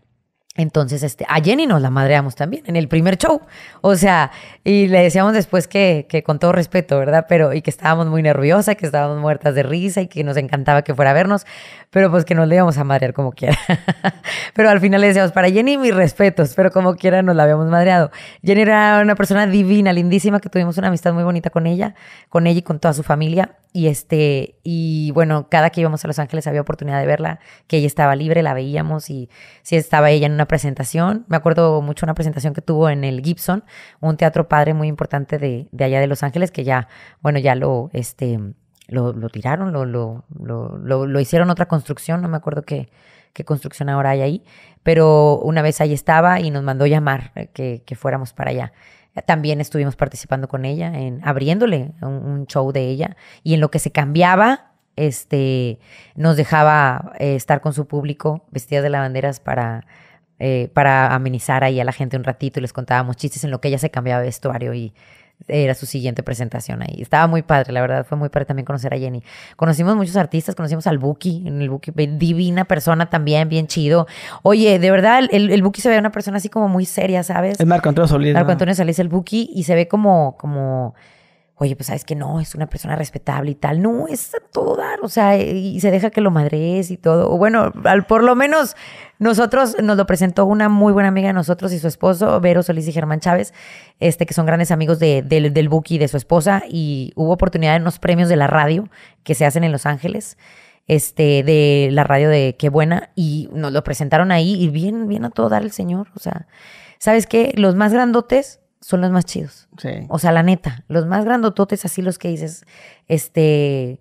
Entonces, este, a Jenny nos la madreamos también en el primer show. O sea, y le decíamos después que, que con todo respeto, ¿verdad? Pero, y que estábamos muy nerviosas, que estábamos muertas de risa y que nos encantaba que fuera a vernos, pero pues que nos le íbamos a madrear como quiera. pero al final le decíamos, para Jenny, mis respetos, pero como quiera nos la habíamos madreado. Jenny era una persona divina, lindísima, que tuvimos una amistad muy bonita con ella, con ella y con toda su familia. Y este, y bueno, cada que íbamos a Los Ángeles había oportunidad de verla, que ella estaba libre, la veíamos y si estaba ella en una presentación. Me acuerdo mucho una presentación que tuvo en el Gibson, un teatro padre muy importante de, de allá de Los Ángeles, que ya, bueno, ya lo, este, lo, lo tiraron, lo, lo, lo, lo, hicieron otra construcción, no me acuerdo qué, qué construcción ahora hay ahí, pero una vez ahí estaba y nos mandó llamar eh, que, que fuéramos para allá. También estuvimos participando con ella, en abriéndole un, show de ella y en lo que se cambiaba, este, nos dejaba eh, estar con su público vestida de lavanderas para, eh, para amenizar ahí a la gente un ratito y les contábamos chistes en lo que ella se cambiaba de vestuario y era su siguiente presentación ahí. Estaba muy padre, la verdad, fue muy padre también conocer a Jenny. Conocimos muchos artistas, conocimos al Buki, en el Buki, divina persona también, bien chido. Oye, de verdad, el, el Buki se ve una persona así como muy seria, ¿sabes? Es Marco Antonio Solís. Marco Antonio Solís, el Buki, y se ve como, como, oye, pues sabes que no, es una persona respetable y tal. No, es a todo dar, o sea, y se deja que lo madres y todo. Bueno, al, por lo menos nosotros nos lo presentó una muy buena amiga de nosotros y su esposo, Vero Solís y Germán Chávez, este, que son grandes amigos de, del Buki y de su esposa. Y hubo oportunidad en unos premios de la radio que se hacen en Los Ángeles, este, de la radio de Qué Buena, y nos lo presentaron ahí y bien, bien a todo dar el señor. O sea, ¿sabes qué? Los más grandotes son los más chidos. Sí. O sea, la neta, los más grandototes, así los que dices, este,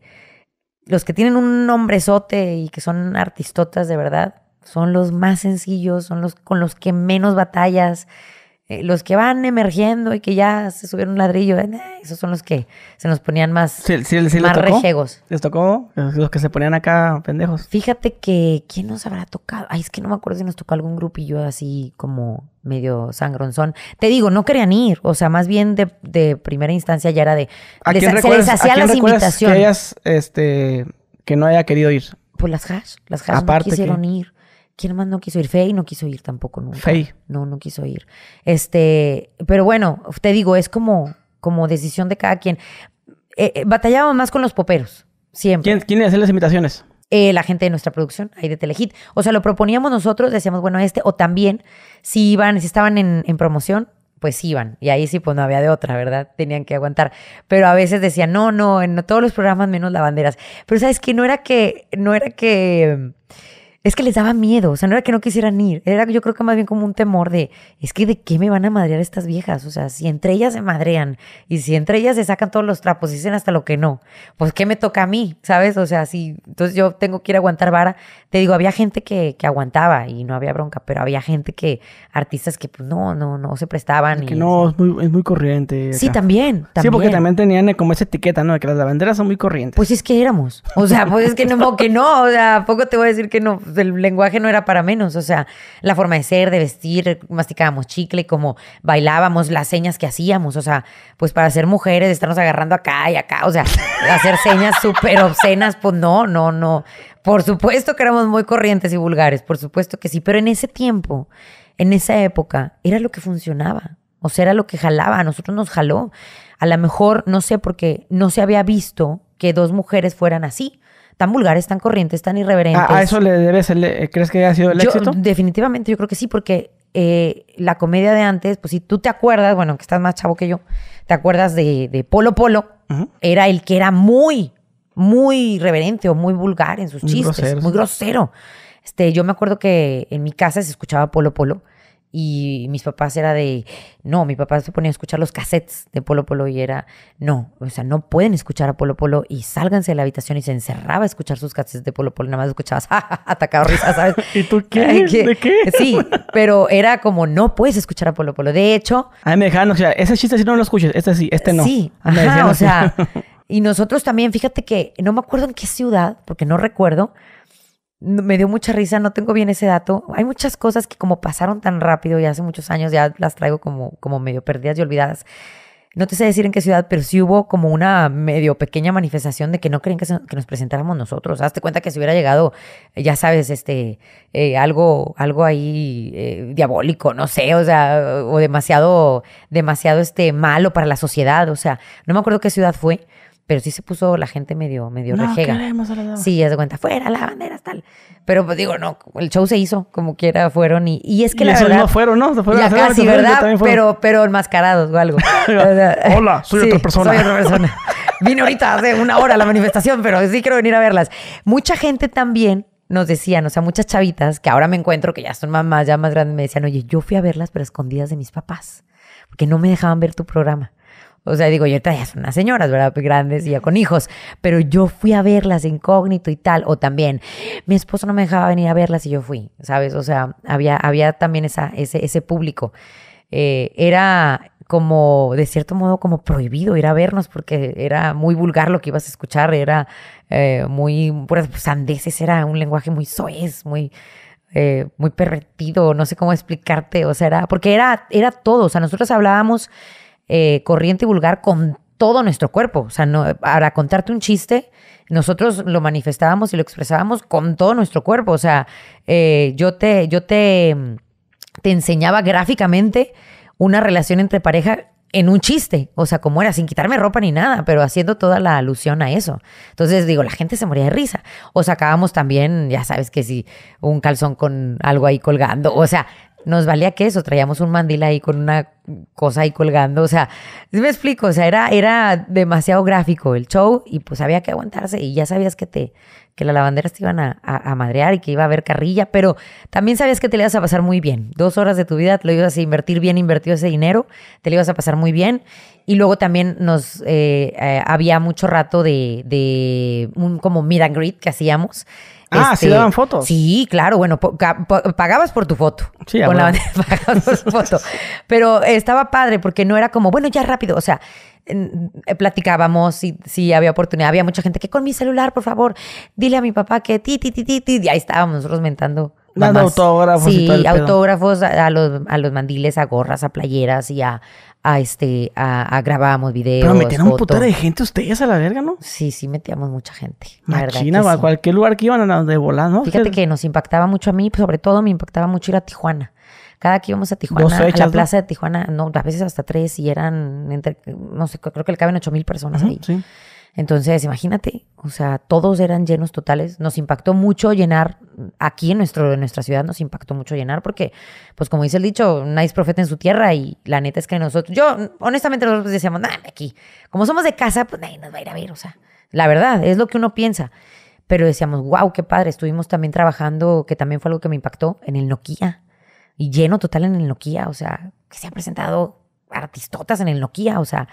los que tienen un nombrezote y que son artistotas de verdad, son los más sencillos, son los con los que menos batallas, eh, los que van emergiendo y que ya se subieron un ladrillo, eh, esos son los que se nos ponían más, Sí, sí, sí más les tocó. rejegos. ¿Les tocó? Los que se ponían acá pendejos. Fíjate que, ¿quién nos habrá tocado? Ay, es que no me acuerdo si nos tocó algún grupillo así como medio sangronzón. Te digo, no querían ir, o sea, más bien de, de primera instancia ya era de... ¿A quién se les recuerdas- a hacían quién las invitaciones. Que hayas, este, que no haya querido ir. Pues las hash, las hash Aparte no quisieron que- ir. ¿Quién más no quiso ir? Fey no quiso ir tampoco nunca. Fey. No, no quiso ir. Este, pero bueno, te digo, es como, como decisión de cada quien. Eh, eh, batallábamos más con los poperos, siempre. ¿Quién, quién le hacía las invitaciones? La gente de nuestra producción, ahí de Telehit. O sea, lo proponíamos nosotros, decíamos, bueno, este, o también, si iban, si estaban en, en promoción, pues iban. Y ahí sí, pues no había de otra, ¿verdad? Tenían que aguantar. Pero a veces decían, no, no, en todos los programas menos lavanderas. Pero sabes que no era que, no era que. Es que les daba miedo, o sea, no era que no quisieran ir, era yo creo que más bien como un temor de, es que de qué me van a madrear estas viejas, o sea, si entre ellas se madrean y si entre ellas se sacan todos los trapos y dicen hasta lo que no, pues qué me toca a mí, ¿sabes? O sea, si entonces yo tengo que ir a aguantar vara, te digo, había gente que, que aguantaba y no había bronca, pero había gente que, artistas que pues no, no, no se prestaban. Que y- no, es muy, es muy corriente. Sí, también, también. Sí, porque también tenían como esa etiqueta, ¿no? De que las lavanderas son muy corrientes. Pues es que éramos. O sea, pues es que no, que no. O sea, ¿a poco te voy a decir que no. El lenguaje no era para menos. O sea, la forma de ser, de vestir, masticábamos chicle, como bailábamos, las señas que hacíamos. O sea, pues para ser mujeres, estarnos agarrando acá y acá. O sea, hacer señas súper obscenas, pues no, no, no. Por supuesto que éramos muy corrientes y vulgares, por supuesto que sí. Pero en ese tiempo, en esa época, era lo que funcionaba. O sea, era lo que jalaba. A nosotros nos jaló. A lo mejor, no sé, porque no se había visto que dos mujeres fueran así. Tan vulgares, tan corrientes, tan irreverentes. ¿A, a eso le debes, el, eh, crees que haya sido el Yo, éxito? definitivamente, yo creo que sí, porque eh, la comedia de antes, pues si tú te acuerdas, bueno, que estás más chavo que yo, te acuerdas de, de Polo Polo, era el que era muy, muy irreverente o muy vulgar en sus Muy chistes, grosero, muy grosero. Este, yo me acuerdo que en mi casa se escuchaba Polo Polo y mis papás era de, no, mi papá se ponía a escuchar los cassettes de Polo Polo y era, no, o sea, no pueden escuchar a Polo Polo y sálganse de la habitación y se encerraba a escuchar sus cassettes de Polo Polo, nada más escuchabas, atacado risa, ¿sabes? ¿Y tú qué? ¿De qué? Sí, pero era como, no puedes escuchar a Polo Polo. De hecho, A mí me dejaron, o sea, ese chiste sí no lo escuches, este sí, este no. Sí, Ah, ajá, decían o sea, y nosotros también, fíjate que no me acuerdo en qué ciudad, porque no recuerdo, me dio mucha risa, no tengo bien ese dato. Hay muchas cosas que como pasaron tan rápido y hace muchos años ya las traigo como, como medio perdidas y olvidadas. no te sé decir en qué ciudad, pero sí hubo como una medio pequeña manifestación de que no querían que, nos presentáramos nosotros. Hazte cuenta que si hubiera llegado, eh, ya sabes, este, eh, algo, algo ahí eh, diabólico, no sé, o sea, o demasiado, demasiado este, malo para la sociedad. O sea, no me acuerdo qué ciudad fue, pero sí se puso la gente medio, medio No rejega. queremos a la dama. Sí, haz de cuenta, fuera la bandera, tal. Pero pues digo, no, el show se hizo, como quiera fueron y, y es que y la verdad... no fueron, ¿no? Se fueron ya casi, ¿verdad? fueron. Pero, pero enmascarados o algo. Hola, soy otra persona. Soy otra persona. Vine ahorita hace una hora a la manifestación, pero sí quiero venir a verlas. Mucha gente también nos decían, o sea, muchas chavitas que ahora me encuentro, que ya son mamás, ya más grandes, me decían, oye, yo fui a verlas, pero escondidas de mis papás, porque no me dejaban ver tu programa. O sea, digo, yo ahorita ya son unas señoras, ¿verdad? Grandes y ya con hijos. Pero yo fui a verlas incógnito y tal. O también, mi esposo no me dejaba venir a verlas y yo fui, ¿sabes? O sea, había, había también esa, ese, ese público. Eh, era como, de cierto modo, como prohibido ir a vernos porque era muy vulgar lo que ibas a escuchar. Era eh, muy, puras sandeces, era un lenguaje muy soez, muy... eh, muy pervertido, no sé cómo explicarte, o sea, era, porque era, era todo, o sea, nosotros hablábamos eh, corriente y vulgar con todo nuestro cuerpo. O sea, para contarte un chiste, nosotros lo manifestábamos y lo expresábamos con todo nuestro cuerpo. O sea, eh, yo te, yo te, te enseñaba gráficamente una relación entre pareja en un chiste, o sea, como era, sin quitarme ropa ni nada, pero haciendo toda la alusión a eso. Entonces, digo, la gente se moría de risa. O sacábamos también, ya sabes que si un calzón con algo ahí colgando, o sea, nos valía que eso, traíamos un mandil ahí con una cosa ahí colgando, o sea, ¿sí me explico, o sea, era, era demasiado gráfico el show y pues había que aguantarse y ya sabías que te, que las lavanderas te iban a, a- madrear y que iba a haber carrilla, pero también sabías que te le ibas a pasar muy bien. Dos horas de tu vida lo ibas a invertir bien invertido ese dinero, te lo ibas a pasar muy bien. Y luego también nos eh, eh, había mucho rato de, de un como meet and greet que hacíamos. Este, Ah, ¿sí daban fotos? Sí, claro, bueno, pagabas por tu foto. Sí, con la pagabas por tu foto. Pero estaba padre porque no era como, bueno, ya rápido, o sea, eh, platicábamos si, si había oportunidad. Había mucha gente que con mi celular, por favor, dile a mi papá que ti, ti, ti, ti, ti. Y ahí estábamos nosotros mentando. Dando autógrafos y Sí, todo el pedo. autógrafos a, a los, a los mandiles, a gorras, a playeras y a, a este, a, a grabábamos videos. Pero metían un putero de gente ustedes a la verga, ¿no? Sí, sí, metíamos mucha gente. Machina, a sí. cualquier lugar que iban a de volar, ¿no? Fíjate que nos impactaba mucho a mí, sobre todo me impactaba mucho ir a Tijuana. Cada que íbamos a Tijuana, Dos a fechas, la ¿no? plaza de Tijuana, no, a veces hasta tres y eran, entre, no sé, creo que le caben ocho mil personas Ujú, ahí. Sí. Entonces, imagínate, o sea, todos eran llenos totales. Nos impactó mucho llenar, aquí en, nuestro, en nuestra ciudad nos impactó mucho llenar porque, pues como dice el dicho, nadie es profeta en su tierra y la neta es que nosotros, yo honestamente nosotros decíamos, nada, aquí, como somos de casa, pues nadie nos va a ir a ver, o sea, la verdad, es lo que uno piensa. Pero decíamos, wow, qué padre, estuvimos también trabajando, que también fue algo que me impactó, en el Nokia. Y lleno total en el Nokia, o sea, que se han presentado artistotas en el Nokia, o sea,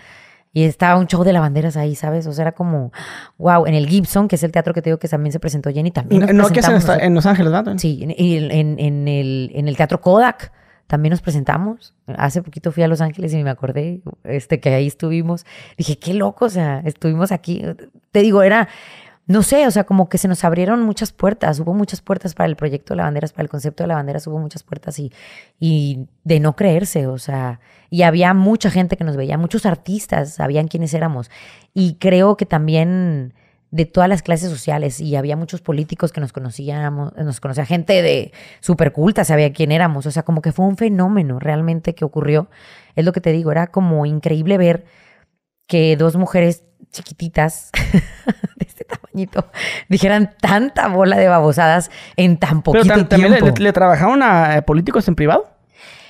y estaba un show de lavanderas ahí, ¿sabes? O sea, era como, wow, en el Gibson, que es el teatro que te digo que también se presentó Jenny, también nos No, que es en, esta- Los Ángeles, ¿verdad? Sí, en, en- en- en el, en el Teatro Kodak también nos presentamos. Hace poquito fui a Los Ángeles y me acordé este, que ahí estuvimos. Dije, qué loco, o sea, estuvimos aquí. Te digo, era, no sé, o sea, como que se nos abrieron muchas puertas. Hubo muchas puertas para el proyecto de lavanderas, para el concepto de lavanderas, hubo muchas puertas y, y de no creerse, o sea, y había mucha gente que nos veía, muchos artistas sabían quiénes éramos. Y creo que también de todas las clases sociales y había muchos políticos que nos conocíamos, nos conocía gente de súper culta, sabía quién éramos, o sea, como que fue un fenómeno realmente que ocurrió. Es lo que te digo, era como increíble ver que dos mujeres chiquititas de este dijeran tanta bola de babosadas en tan Pero poquito tam- también le, tiempo. le- le trabajaron a eh, políticos en privado.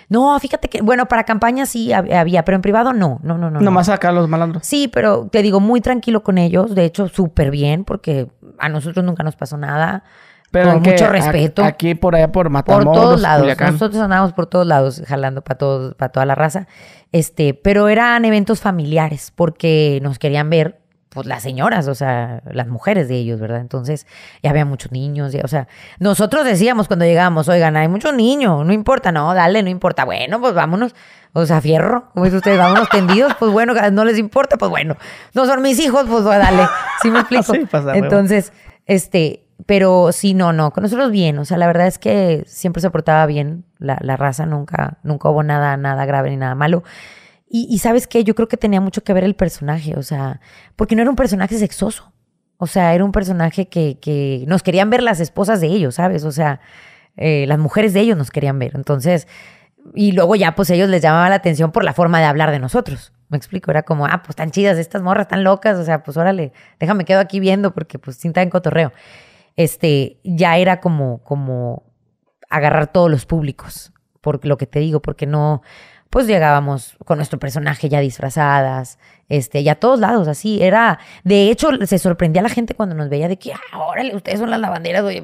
No, fíjate que, bueno, para campaña sí hab- había, pero en privado no, no, no, no. no. Nomás acá los malandros. Sí, pero te digo, muy tranquilo con ellos, de hecho, súper bien, porque a nosotros nunca nos pasó nada. Pero con mucho respeto. Aquí, por allá, por por Matamoros, todos lados. Culiacán. Nosotros andábamos por todos lados, jalando para todos, para toda la raza. Este, pero eran eventos familiares, porque nos querían ver, pues, las señoras, o sea, las mujeres de ellos, ¿verdad? Entonces, ya había muchos niños, ya, o sea, nosotros decíamos cuando llegábamos, oigan, hay muchos niños, no importa, no, dale, no importa, bueno, pues vámonos. O sea, fierro, como dicen ustedes, vámonos tendidos, pues bueno, no les importa, pues bueno, no son mis hijos, pues dale, ¿sí me explico? Sí, pasa. Entonces, este, pero sí, no, no, con nosotros bien, o sea, la verdad es que siempre se portaba bien la, la raza, nunca, nunca hubo nada, nada grave ni nada malo. Y, sabes qué, yo creo que tenía mucho que ver el personaje, o sea, porque no era un personaje sexoso. O sea, era un personaje que, que nos querían ver las esposas de ellos, ¿sabes? O sea, eh, las mujeres de ellos nos querían ver. Entonces, y luego ya pues ellos les llamaba la atención por la forma de hablar de nosotros. Me explico, era como, ah, pues tan chidas estas morras, tan locas, o sea, pues órale, déjame quedo aquí viendo porque pues cinta en cotorreo. Este, ya era como, como agarrar todos los públicos, por lo que te digo, porque no, pues llegábamos con nuestro personaje ya disfrazadas, este, ya a todos lados, así, era, de hecho, se sorprendía la gente cuando nos veía de que, ah, órale, ustedes son las lavanderas, oye,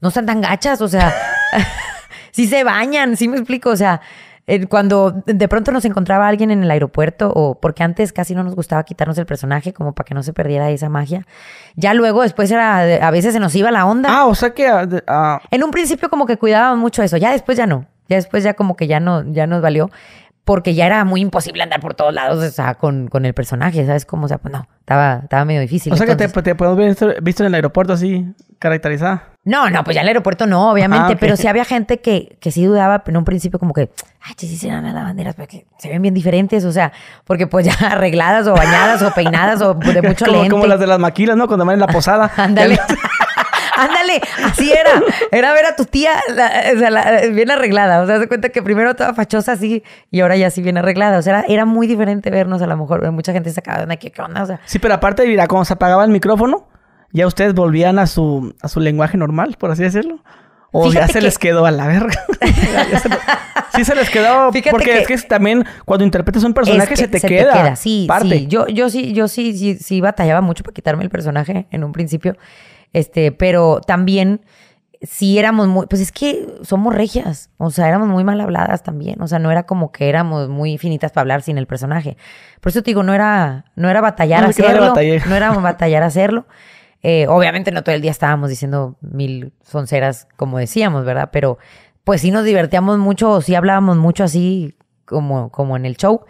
no están tan gachas, o sea, sí se bañan, sí me explico, o sea, cuando de pronto nos encontraba alguien en el aeropuerto, o porque antes casi no nos gustaba quitarnos el personaje, como para que no se perdiera esa magia. Ya luego, después era, a veces se nos iba la onda. Ah, o sea que... ah, ah, En un principio como que cuidábamos mucho eso, ya después ya no, ya después ya como que ya no, ya nos valió, porque ya era muy imposible andar por todos lados, o sea, con, con el personaje, ¿sabes cómo? O sea, pues no, estaba, estaba medio difícil. o sea que te, entonces- te ver visto, visto en el aeropuerto así, caracterizada. No, no, pues ya en el aeropuerto no, obviamente, Ah, ok. pero sí había gente que, que sí dudaba en un principio como que, ay, sí serán las lavanderas, porque se ven bien diferentes, o sea, porque pues ya arregladas o bañadas o peinadas o de mucho como, lente. como las de las maquilas, ¿no? Cuando van en la posada. Ándale. Ándale, así era. Era ver a tu tía la- o sea, la- bien arreglada. O sea, se cuenta que primero toda fachosa así y ahora ya sí bien arreglada. O sea, era, era muy diferente vernos a lo mejor. Mucha gente se acaba de onda, ¿qué, onda? O sea, Sí, pero aparte, mira, cuando se apagaba el micrófono, ya ustedes volvían a su, a su lenguaje normal, por así decirlo. O ya se que- les quedó a la verga. Se lo- sí se les quedó. Fíjate porque que- es que también cuando interpretas un personaje es que se te queda. Sí, parte. sí. Yo, yo sí, yo sí, sí, sí batallaba mucho para quitarme el personaje en un principio. Este, pero también sí éramos muy, pues es que somos regias. O sea, éramos muy mal habladas también. O sea, no era como que éramos muy finitas para hablar sin el personaje. Por eso te digo, no era, no era batallar No, hacerlo. No era batallar hacerlo. Eh, obviamente no todo el día estábamos diciendo mil sonceras como decíamos, ¿verdad? Pero pues sí nos divertíamos mucho, sí hablábamos mucho así como, como en el show.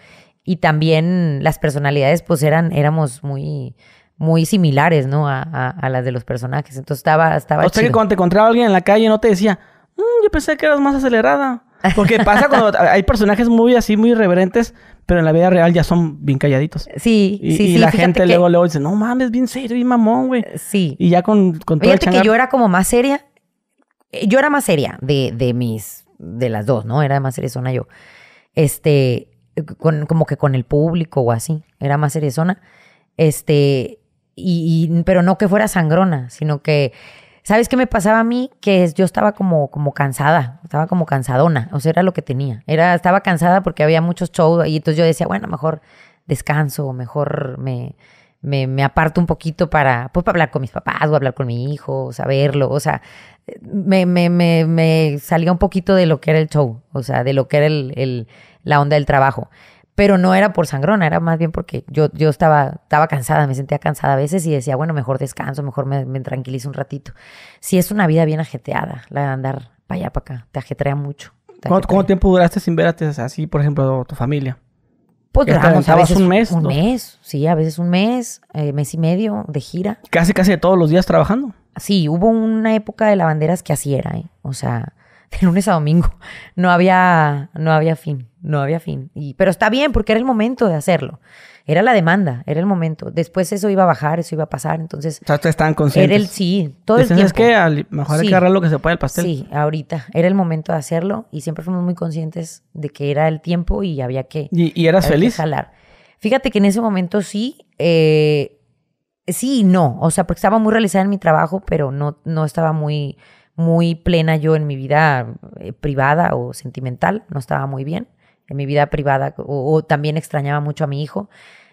Y también las personalidades, pues eran, éramos muy, muy similares, ¿no? A, a- a las de los personajes. Entonces estaba, estaba O sea que cuando te encontraba alguien en la calle no te decía, "Mm, yo pensé que eras más acelerada. Porque pasa cuando hay personajes muy así, muy irreverentes, pero en la vida real ya son bien calladitos. Sí, Y, sí, y sí. la gente que- luego, luego dice, no mames, bien serio, bien mamón, güey. Sí. Y ya con, con todo el Fíjate que changar- yo era como más seria. Eh, Yo era más seria de, de mis, de las dos, ¿no? Era más seriezona yo. Este, con, como que con el público o así. Era más seriezona. Este, y, y- pero no que fuera sangrona, sino que, ¿sabes qué me pasaba a mí? Que yo estaba como, como cansada, estaba como cansadona, o sea, era lo que tenía. Era, estaba cansada porque había muchos shows y entonces yo decía, bueno, mejor descanso, mejor me, me, me aparto un poquito para, pues, hablar con mis papás o hablar con mi hijo, saberlo, o sea, me, me, me, me salía un poquito de lo que era el show, o sea, de lo que era el, el- la onda del trabajo. Pero no era por sangrona, era más bien porque yo, yo estaba, estaba cansada, me sentía cansada a veces y decía, bueno, mejor descanso, mejor me, me tranquilizo un ratito. Sí, es una vida bien ajetreada, la de andar para allá, para acá, te ajetrea mucho. te ¿Cuánto, tiempo duraste sin ver a así, por ejemplo, tu familia? Pues ¿Que te duramos a veces un mes, Un mes, sí, a veces un mes, eh, mes y medio de gira. Casi, casi todos los días trabajando. Sí, hubo una época de lavanderas que así era, ¿eh? O sea, de lunes a domingo. No había, no había fin, no había fin. Y, pero está bien porque era el momento de hacerlo. Era la demanda, era el momento. Después eso iba a bajar, eso iba a pasar. Entonces, O sea, ustedes estaban conscientes. era el sí, todo el tiempo. "Es que mejor hay Sí. que agarrar lo que se puede del pastel. Sí, ahorita. Era el momento de hacerlo y siempre fuimos muy conscientes de que era el tiempo y había que, ¿Y, y eras feliz? jalar. Fíjate que en ese momento sí, eh, sí y no. O sea, porque estaba muy realizada en mi trabajo, pero no, no estaba muy, muy plena yo en mi vida eh, privada o sentimental. No estaba muy bien. En mi vida privada, o, también extrañaba mucho a mi hijo.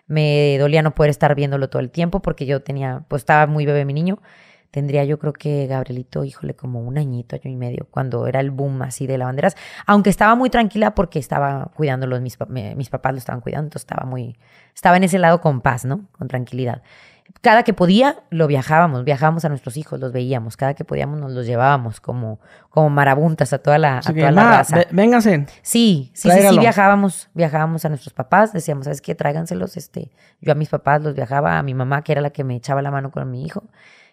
Me dolía no poder estar viéndolo todo el tiempo porque yo tenía, pues estaba muy bebé mi niño. Tendría yo creo que Gabrielito, híjole, como un añito, año y medio, cuando era el boom así de lavanderas. Aunque estaba muy tranquila porque estaba cuidándolo, mis, mis papás lo estaban cuidando, estaba muy, estaba en ese lado con paz, ¿no? Con tranquilidad. Cada que podía, lo viajábamos, viajábamos a nuestros hijos, los veíamos, cada que podíamos nos los llevábamos como, como marabuntas a toda la, a Así que, toda la "Ma, raza. vénganse. Sí, sí, sí, sí, viajábamos, viajábamos a nuestros papás, decíamos, ¿sabes qué? Tráiganselos, este, yo a mis papás los viajaba, a mi mamá, que era la que me echaba la mano con mi hijo,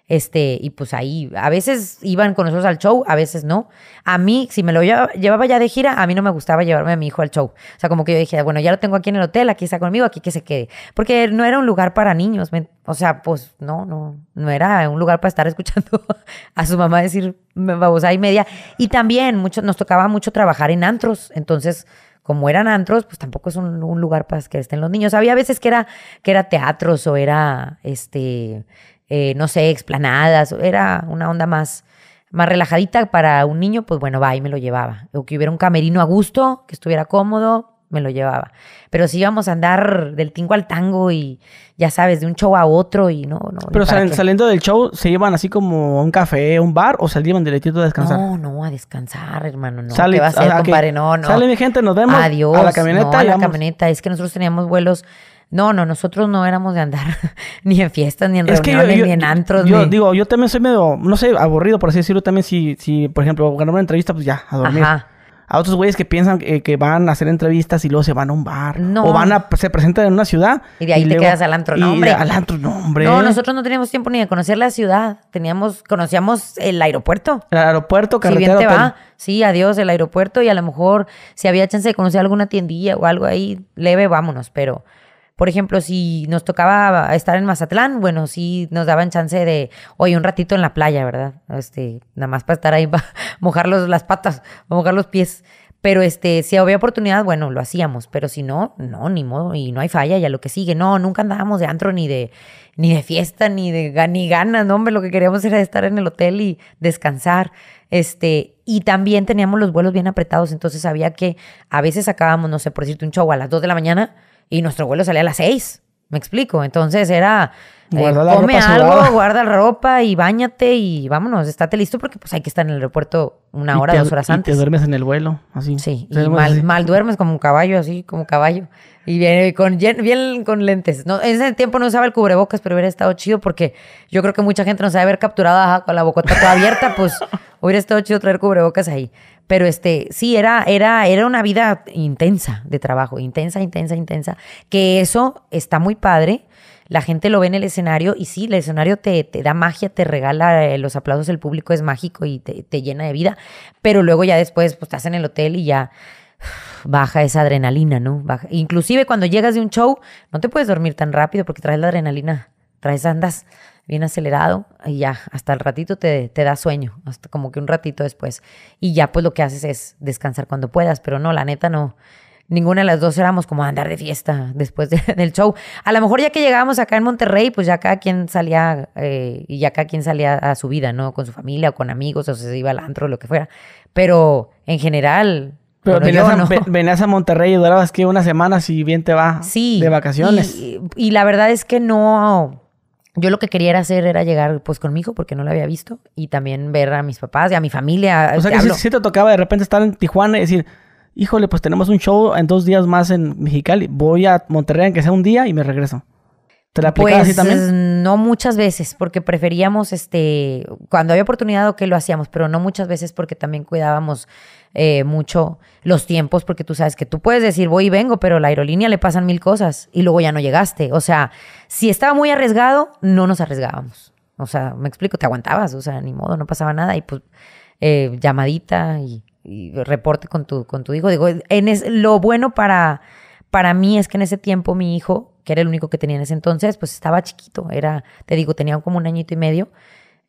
Este, y pues ahí, a veces iban con nosotros al show, a veces no. A mí, si me lo llevaba, llevaba ya de gira, a mí no me gustaba llevarme a mi hijo al show. O sea, como que yo dije, bueno, ya lo tengo aquí en el hotel, aquí está conmigo, aquí que se quede. Porque no era un lugar para niños, ¿me- o sea, pues no, no, no era un lugar para estar escuchando a su mamá decir babosa y media. Y también mucho, nos tocaba mucho trabajar en antros, entonces como eran antros, pues tampoco es un, un lugar para que estén los niños. Había veces que era, que era teatros o era, este, eh, no sé, explanadas, era una onda más, más relajadita para un niño, pues bueno, va y me lo llevaba. O que hubiera un camerino a gusto, que estuviera cómodo, me lo llevaba. Pero si íbamos a andar del tingo al tango y ya sabes, de un show a otro y no, no. Pero salen- saliendo del show, ¿se iban así como a un café, a un bar o salían directito a descansar? No, no, a descansar, hermano, no. Sale- ¿Qué va a compadre? No, no. Sale mi gente, nos vemos. Adiós. A la camioneta No, a la vamos. camioneta. Es que nosotros teníamos vuelos. No, no, nosotros no éramos de andar ni en fiestas, ni en Es que yo, ni en antros. yo ni- digo, yo también soy medio, no sé, aburrido, por así decirlo, también si, si por ejemplo, ganar una entrevista, pues ya, a dormir. Ajá. A otros güeyes que piensan que, que van a hacer entrevistas y luego se van a un bar. No. O van a, se presentan en una ciudad. Y de ahí te quedas al antro. No, y al antro, no, hombre. No, nosotros no teníamos tiempo ni de conocer la ciudad. Teníamos, conocíamos el aeropuerto. El aeropuerto, Si carretera, bien te hotel. va, sí, adiós, el aeropuerto y a lo mejor si había chance de conocer alguna tiendilla o algo ahí leve, vámonos. Pero, por ejemplo, si nos tocaba estar en Mazatlán, bueno, sí nos daban chance de, oye, un ratito en la playa, ¿verdad? Este, nada más para estar ahí, para mojar los- las patas, mojar los pies. Pero este, si había oportunidad, bueno, lo hacíamos. Pero si no, no, ni modo. Y no hay falla, ya lo que sigue. No, nunca andábamos de antro, ni de, ni de fiesta, ni de ni ganas, no, hombre. Lo que queríamos era estar en el hotel y descansar. Este, y también teníamos los vuelos bien apretados. Entonces había que, a veces sacábamos, no sé, por decirte un show a las 2 de la mañana y nuestro vuelo salía a las 6. ¿Me explico? Entonces era, eh, la come ropa algo, sudada. guarda ropa y bañate y vámonos, estate listo porque pues hay que estar en el aeropuerto una hora, te- dos horas y antes. te duermes en el vuelo, así. Sí, y mal, así. mal duermes como un caballo, así, como caballo. Y bien, con, bien, con lentes. No, en ese tiempo no usaba el cubrebocas, pero hubiera estado chido porque yo creo que mucha gente nos debe haber capturado con la bocota toda abierta, pues hubiera estado chido traer cubrebocas ahí. Pero este, sí, era, era, era una vida intensa de trabajo, intensa, intensa, intensa. Que eso está muy padre. La gente lo ve en el escenario y sí, el escenario te, te da magia, te regala eh, los aplausos, el público es mágico y te, te llena de vida. Pero luego ya después, pues estás en el hotel y ya baja esa adrenalina, ¿no? Baja. Inclusive cuando llegas de un show, no te puedes dormir tan rápido porque traes la adrenalina, traes andas bien acelerado y ya, hasta el ratito te, te da sueño, hasta como que un ratito después. Y ya pues lo que haces es descansar cuando puedas, pero no, la neta no. Ninguna de las dos éramos como a andar de fiesta después de- del show. A lo mejor ya que llegábamos acá en Monterrey, pues ya cada quien salía eh, y ya cada quien salía a su vida, ¿no? Con su familia o con amigos o se iba al antro lo que fuera. Pero en general... Pero bueno, venías, yo a, no. venías a Monterrey y durabas que una semana si bien te va Sí. de vacaciones. Y, y la verdad es que no. Yo lo que quería hacer era llegar pues con mi hijo porque no lo había visto y también ver a mis papás y a mi familia. o sea que sí, hablo- sí te tocaba de repente estar en Tijuana y decir, híjole, pues tenemos un show en dos días más en Mexicali. Voy a Monterrey aunque sea un día y me regreso. ¿Te la Pues así también? no muchas veces, porque preferíamos, este, cuando había oportunidad, que lo hacíamos, pero no muchas veces porque también cuidábamos eh, mucho los tiempos, porque tú sabes que tú puedes decir voy y vengo, pero a la aerolínea le pasan mil cosas y luego ya no llegaste. O sea, si estaba muy arriesgado, no nos arriesgábamos. O sea, me explico, te aguantabas, o sea, ni modo, no pasaba nada y pues eh, llamadita y, reporte con tu, con tu hijo. Digo, en es, lo bueno para, para mí es que en ese tiempo mi hijo, que era el único que tenía en ese entonces, pues estaba chiquito. Era, te digo, tenía como un añito y medio,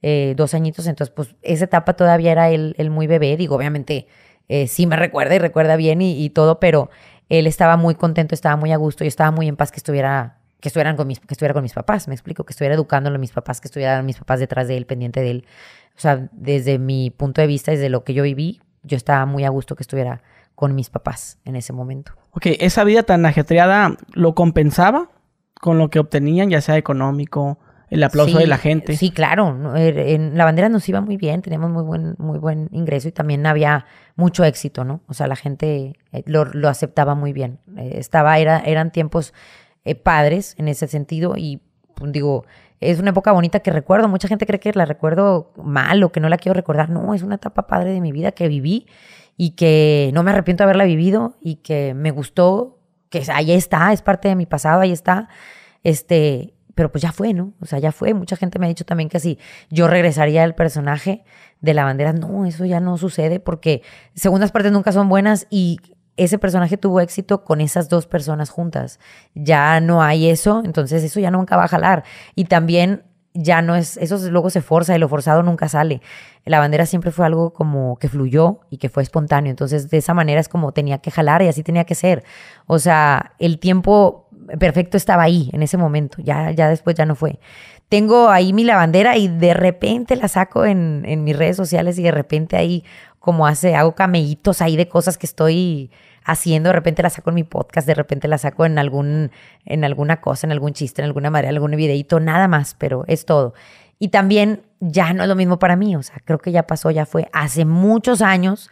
eh, dos añitos. Entonces, pues esa etapa todavía era él, él muy bebé. Digo, obviamente eh, sí me recuerda y recuerda bien y, y todo, pero él estaba muy contento, estaba muy a gusto. Yo estaba muy en paz que estuviera que estuvieran con mis que estuviera con mis papás, me explico, que estuviera educándolo a mis papás, que estuvieran mis papás detrás de él, pendiente de él. O sea, desde mi punto de vista, desde lo que yo viví, yo estaba muy a gusto que estuviera con mis papás en ese momento. Ok, esa vida tan ajetreada lo compensaba con lo que obtenían, ya sea económico, el aplauso Sí, de la gente. Sí, claro. er- En la bandera nos iba muy bien, teníamos muy buen, muy buen ingreso y también había mucho éxito, ¿no? O sea, la gente eh, lo, lo aceptaba muy bien. Eh, Estaba, era, eran tiempos eh, padres en ese sentido y pues, digo, es una época bonita que recuerdo. Mucha gente cree que la recuerdo mal o que no la quiero recordar. No, es una etapa padre de mi vida que viví y que no me arrepiento de haberla vivido y que me gustó, que ahí está, es parte de mi pasado, ahí está. Este, pero pues ya fue, ¿no? O sea, ya fue. Mucha gente me ha dicho también que si yo regresaría al personaje de la bandera, no, eso ya no sucede porque segundas partes nunca son buenas y ese personaje tuvo éxito con esas dos personas juntas. Ya no hay eso, entonces eso ya nunca va a jalar. Y también ya no es, eso luego se forza y lo forzado nunca sale. La bandera siempre fue algo como que fluyó y que fue espontáneo. Entonces, de esa manera es como tenía que jalar y así tenía que ser. O sea, el tiempo perfecto estaba ahí en ese momento. Ya, ya después ya no fue. Tengo ahí mi lavandera y de repente la saco en, en mis redes sociales y de repente ahí como hace, hago camellitos ahí de cosas que estoy haciendo, de repente la saco en mi podcast, de repente la saco en algún, en alguna cosa, en algún chiste, en alguna manera, en algún videito, nada más, pero es todo. Y también ya no es lo mismo para mí, o sea, creo que ya pasó, ya fue hace muchos años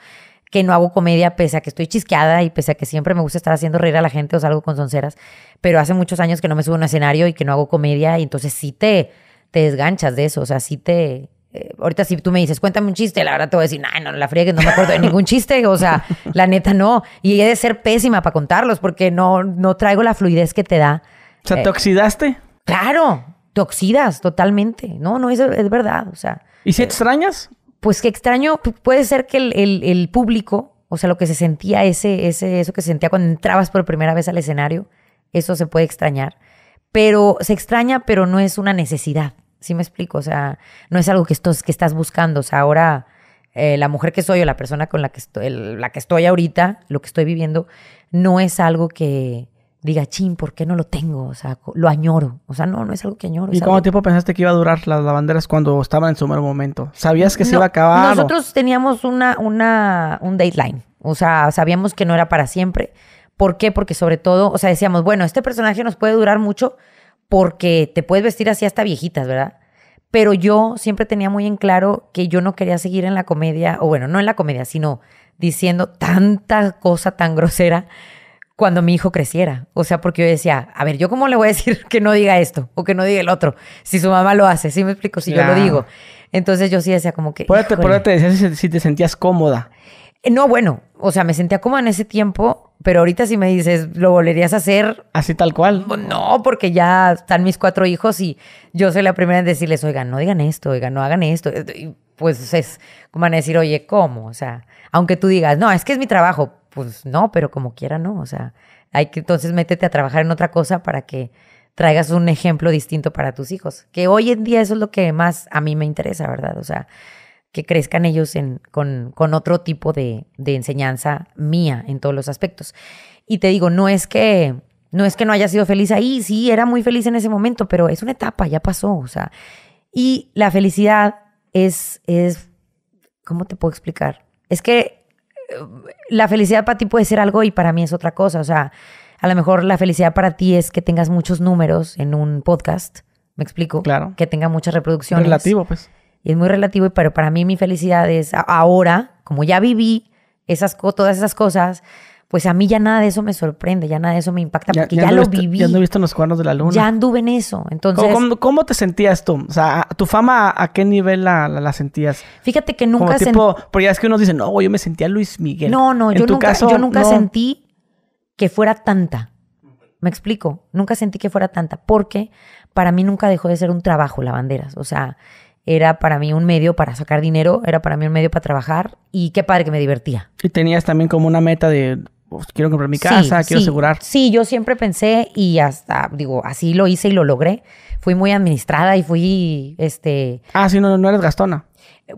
que no hago comedia, pese a que estoy chisqueada y pese a que siempre me gusta estar haciendo reír a la gente o salgo con sonceras, pero hace muchos años que no me subo a un escenario y que no hago comedia y entonces sí te, te desganchas de eso, o sea, sí te, eh, ahorita si tú me dices, cuéntame un chiste, la verdad te voy a decir, no, no, la que no me acuerdo de ningún chiste, o sea, la neta no. Y he de ser pésima para contarlos porque no, no traigo la fluidez que te da. O sea, ¿te eh, oxidaste? Claro, te oxidas totalmente. No, no, es, es verdad, o sea. ¿Y si eh, extrañas? Pues que extraño, puede ser que el, el, público, o sea, lo que se sentía, ese, ese, eso que se sentía cuando entrabas por primera vez al escenario, eso se puede extrañar. Pero se extraña, pero no es una necesidad. ¿Sí me explico? O sea, no es algo que, que estás buscando. O sea, ahora eh, la mujer que soy o la persona con la que, estoy, la que estoy ahorita, lo que estoy viviendo, no es algo que diga, chin, ¿por qué no lo tengo? O sea, lo añoro. O sea, no, no es algo que añoro. ¿Y cuánto tiempo pensaste que iba a durar las lavanderas cuando estaban en su mero momento? ¿Sabías que se iba a acabar? Nosotros teníamos una, una, un deadline. O sea, sabíamos que no era para siempre. ¿Por qué? Porque sobre todo, o sea, decíamos, bueno, este personaje nos puede durar mucho, porque te puedes vestir así hasta viejitas, ¿verdad? Pero yo siempre tenía muy en claro que yo no quería seguir en la comedia, o bueno, no en la comedia, sino diciendo tanta cosa tan grosera cuando mi hijo creciera. O sea, porque yo decía, a ver, ¿yo cómo le voy a decir que no diga esto o que no diga el otro? Si su mamá lo hace, ¿sí me explico? Si yo lo digo. Entonces yo sí decía como que... Por te decía si te sentías cómoda. Eh, no, bueno, o sea, me sentía cómoda en ese tiempo, pero ahorita si me dices, ¿lo volverías a hacer? Así tal cual. Pues no, porque ya están mis cuatro hijos y yo soy la primera en decirles, oigan, no digan esto, oigan, no hagan esto. pues es como van a decir, oye, ¿cómo? O sea, aunque tú digas, no, es que es mi trabajo, pues no, pero como quiera, no. O sea, hay que entonces métete a trabajar en otra cosa para que traigas un ejemplo distinto para tus hijos. Que hoy en día eso es lo que más a mí me interesa, ¿verdad? O sea, que crezcan ellos en, con, con, otro tipo de, de, enseñanza mía en todos los aspectos. Y te digo, no es que no es que no haya sido feliz ahí, sí, era muy feliz en ese momento, pero es una etapa, ya pasó, o sea. Y la felicidad es, es, ¿cómo te puedo explicar? Es que eh, la felicidad para ti puede ser algo y para mí es otra cosa, o sea, a lo mejor la felicidad para ti es que tengas muchos números en un podcast, ¿me explico? Claro. Que tenga muchas reproducciones. Relativo, pues. Y es muy relativo, pero para mí mi felicidad es ahora, como ya viví esas, todas esas cosas, pues a mí ya nada de eso me sorprende, ya nada de eso me impacta, porque ya, lo viví. Ya visto en los cuernos de la luna. Ya anduve en eso. Entonces, ¿Cómo, te sentías tú? O sea, ¿tu fama a qué nivel la, sentías? Fíjate que nunca sentí... Porque ya es que uno dice, no, yo me sentía Luis Miguel. No, no, yo nunca, yo nunca sentí que fuera tanta. Me explico. Nunca sentí que fuera tanta, porque para mí nunca dejó de ser un trabajo la banderas. O sea, era para mí un medio para sacar dinero, era para mí un medio para trabajar y qué padre que me divertía. Y tenías también como una meta de pues, quiero comprar mi casa, quiero asegurar. Sí, yo siempre pensé y hasta digo, así lo hice y lo logré. Fui muy administrada y fui este Ah, sí, no no eres gastona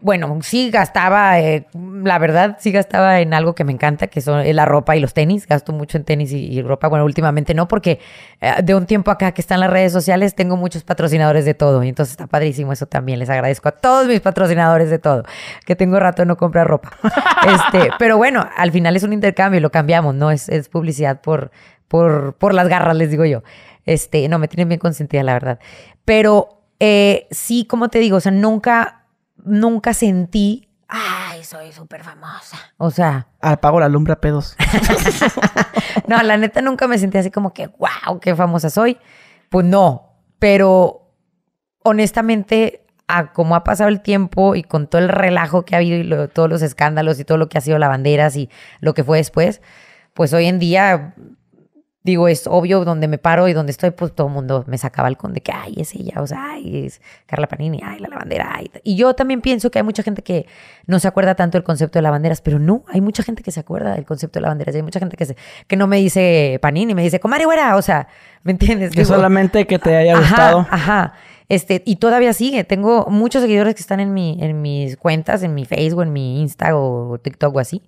bueno, sí gastaba, eh, la verdad, sí gastaba en algo que me encanta, que son la ropa y los tenis. Gasto mucho en tenis y, ropa. Bueno, últimamente no, porque eh, de un tiempo acá que están las redes sociales, tengo muchos patrocinadores de todo. Y entonces está padrísimo eso también. Les agradezco a todos mis patrocinadores de todo, que tengo rato de no comprar ropa. este, pero bueno, al final es un intercambio, lo cambiamos, ¿no? Es, es publicidad por, por, por las garras, les digo yo. Este, no, me tienen bien consentida, la verdad. Pero eh, sí, como te digo, o sea, nunca nunca sentí, ay, soy súper famosa. O sea. Apago la lumbre a pedos. no, la neta nunca me sentí así como que, wow, qué famosa soy. Pues no, pero honestamente, a como ha pasado el tiempo y con todo el relajo que ha habido y todos los escándalos y todo lo que ha sido la banderas y lo que fue después, pues hoy en día digo, es obvio donde me paro y donde estoy, pues todo el mundo me sacaba el con de que, ay, es ella, o sea, ay, es Carla Panini, ay, la lavandera, ay. Y yo también pienso que hay mucha gente que no se acuerda tanto del concepto de lavanderas, pero no, hay mucha gente que se acuerda del concepto de lavanderas. Y hay mucha gente que, se, que no me dice Panini, me dice, comadre güera, o sea, ¿me entiendes? Que solamente que te haya gustado. Ajá. Este, y todavía sigue. Tengo muchos seguidores que están en, mi, en mis cuentas, en mi Facebook, en mi Insta o TikTok o así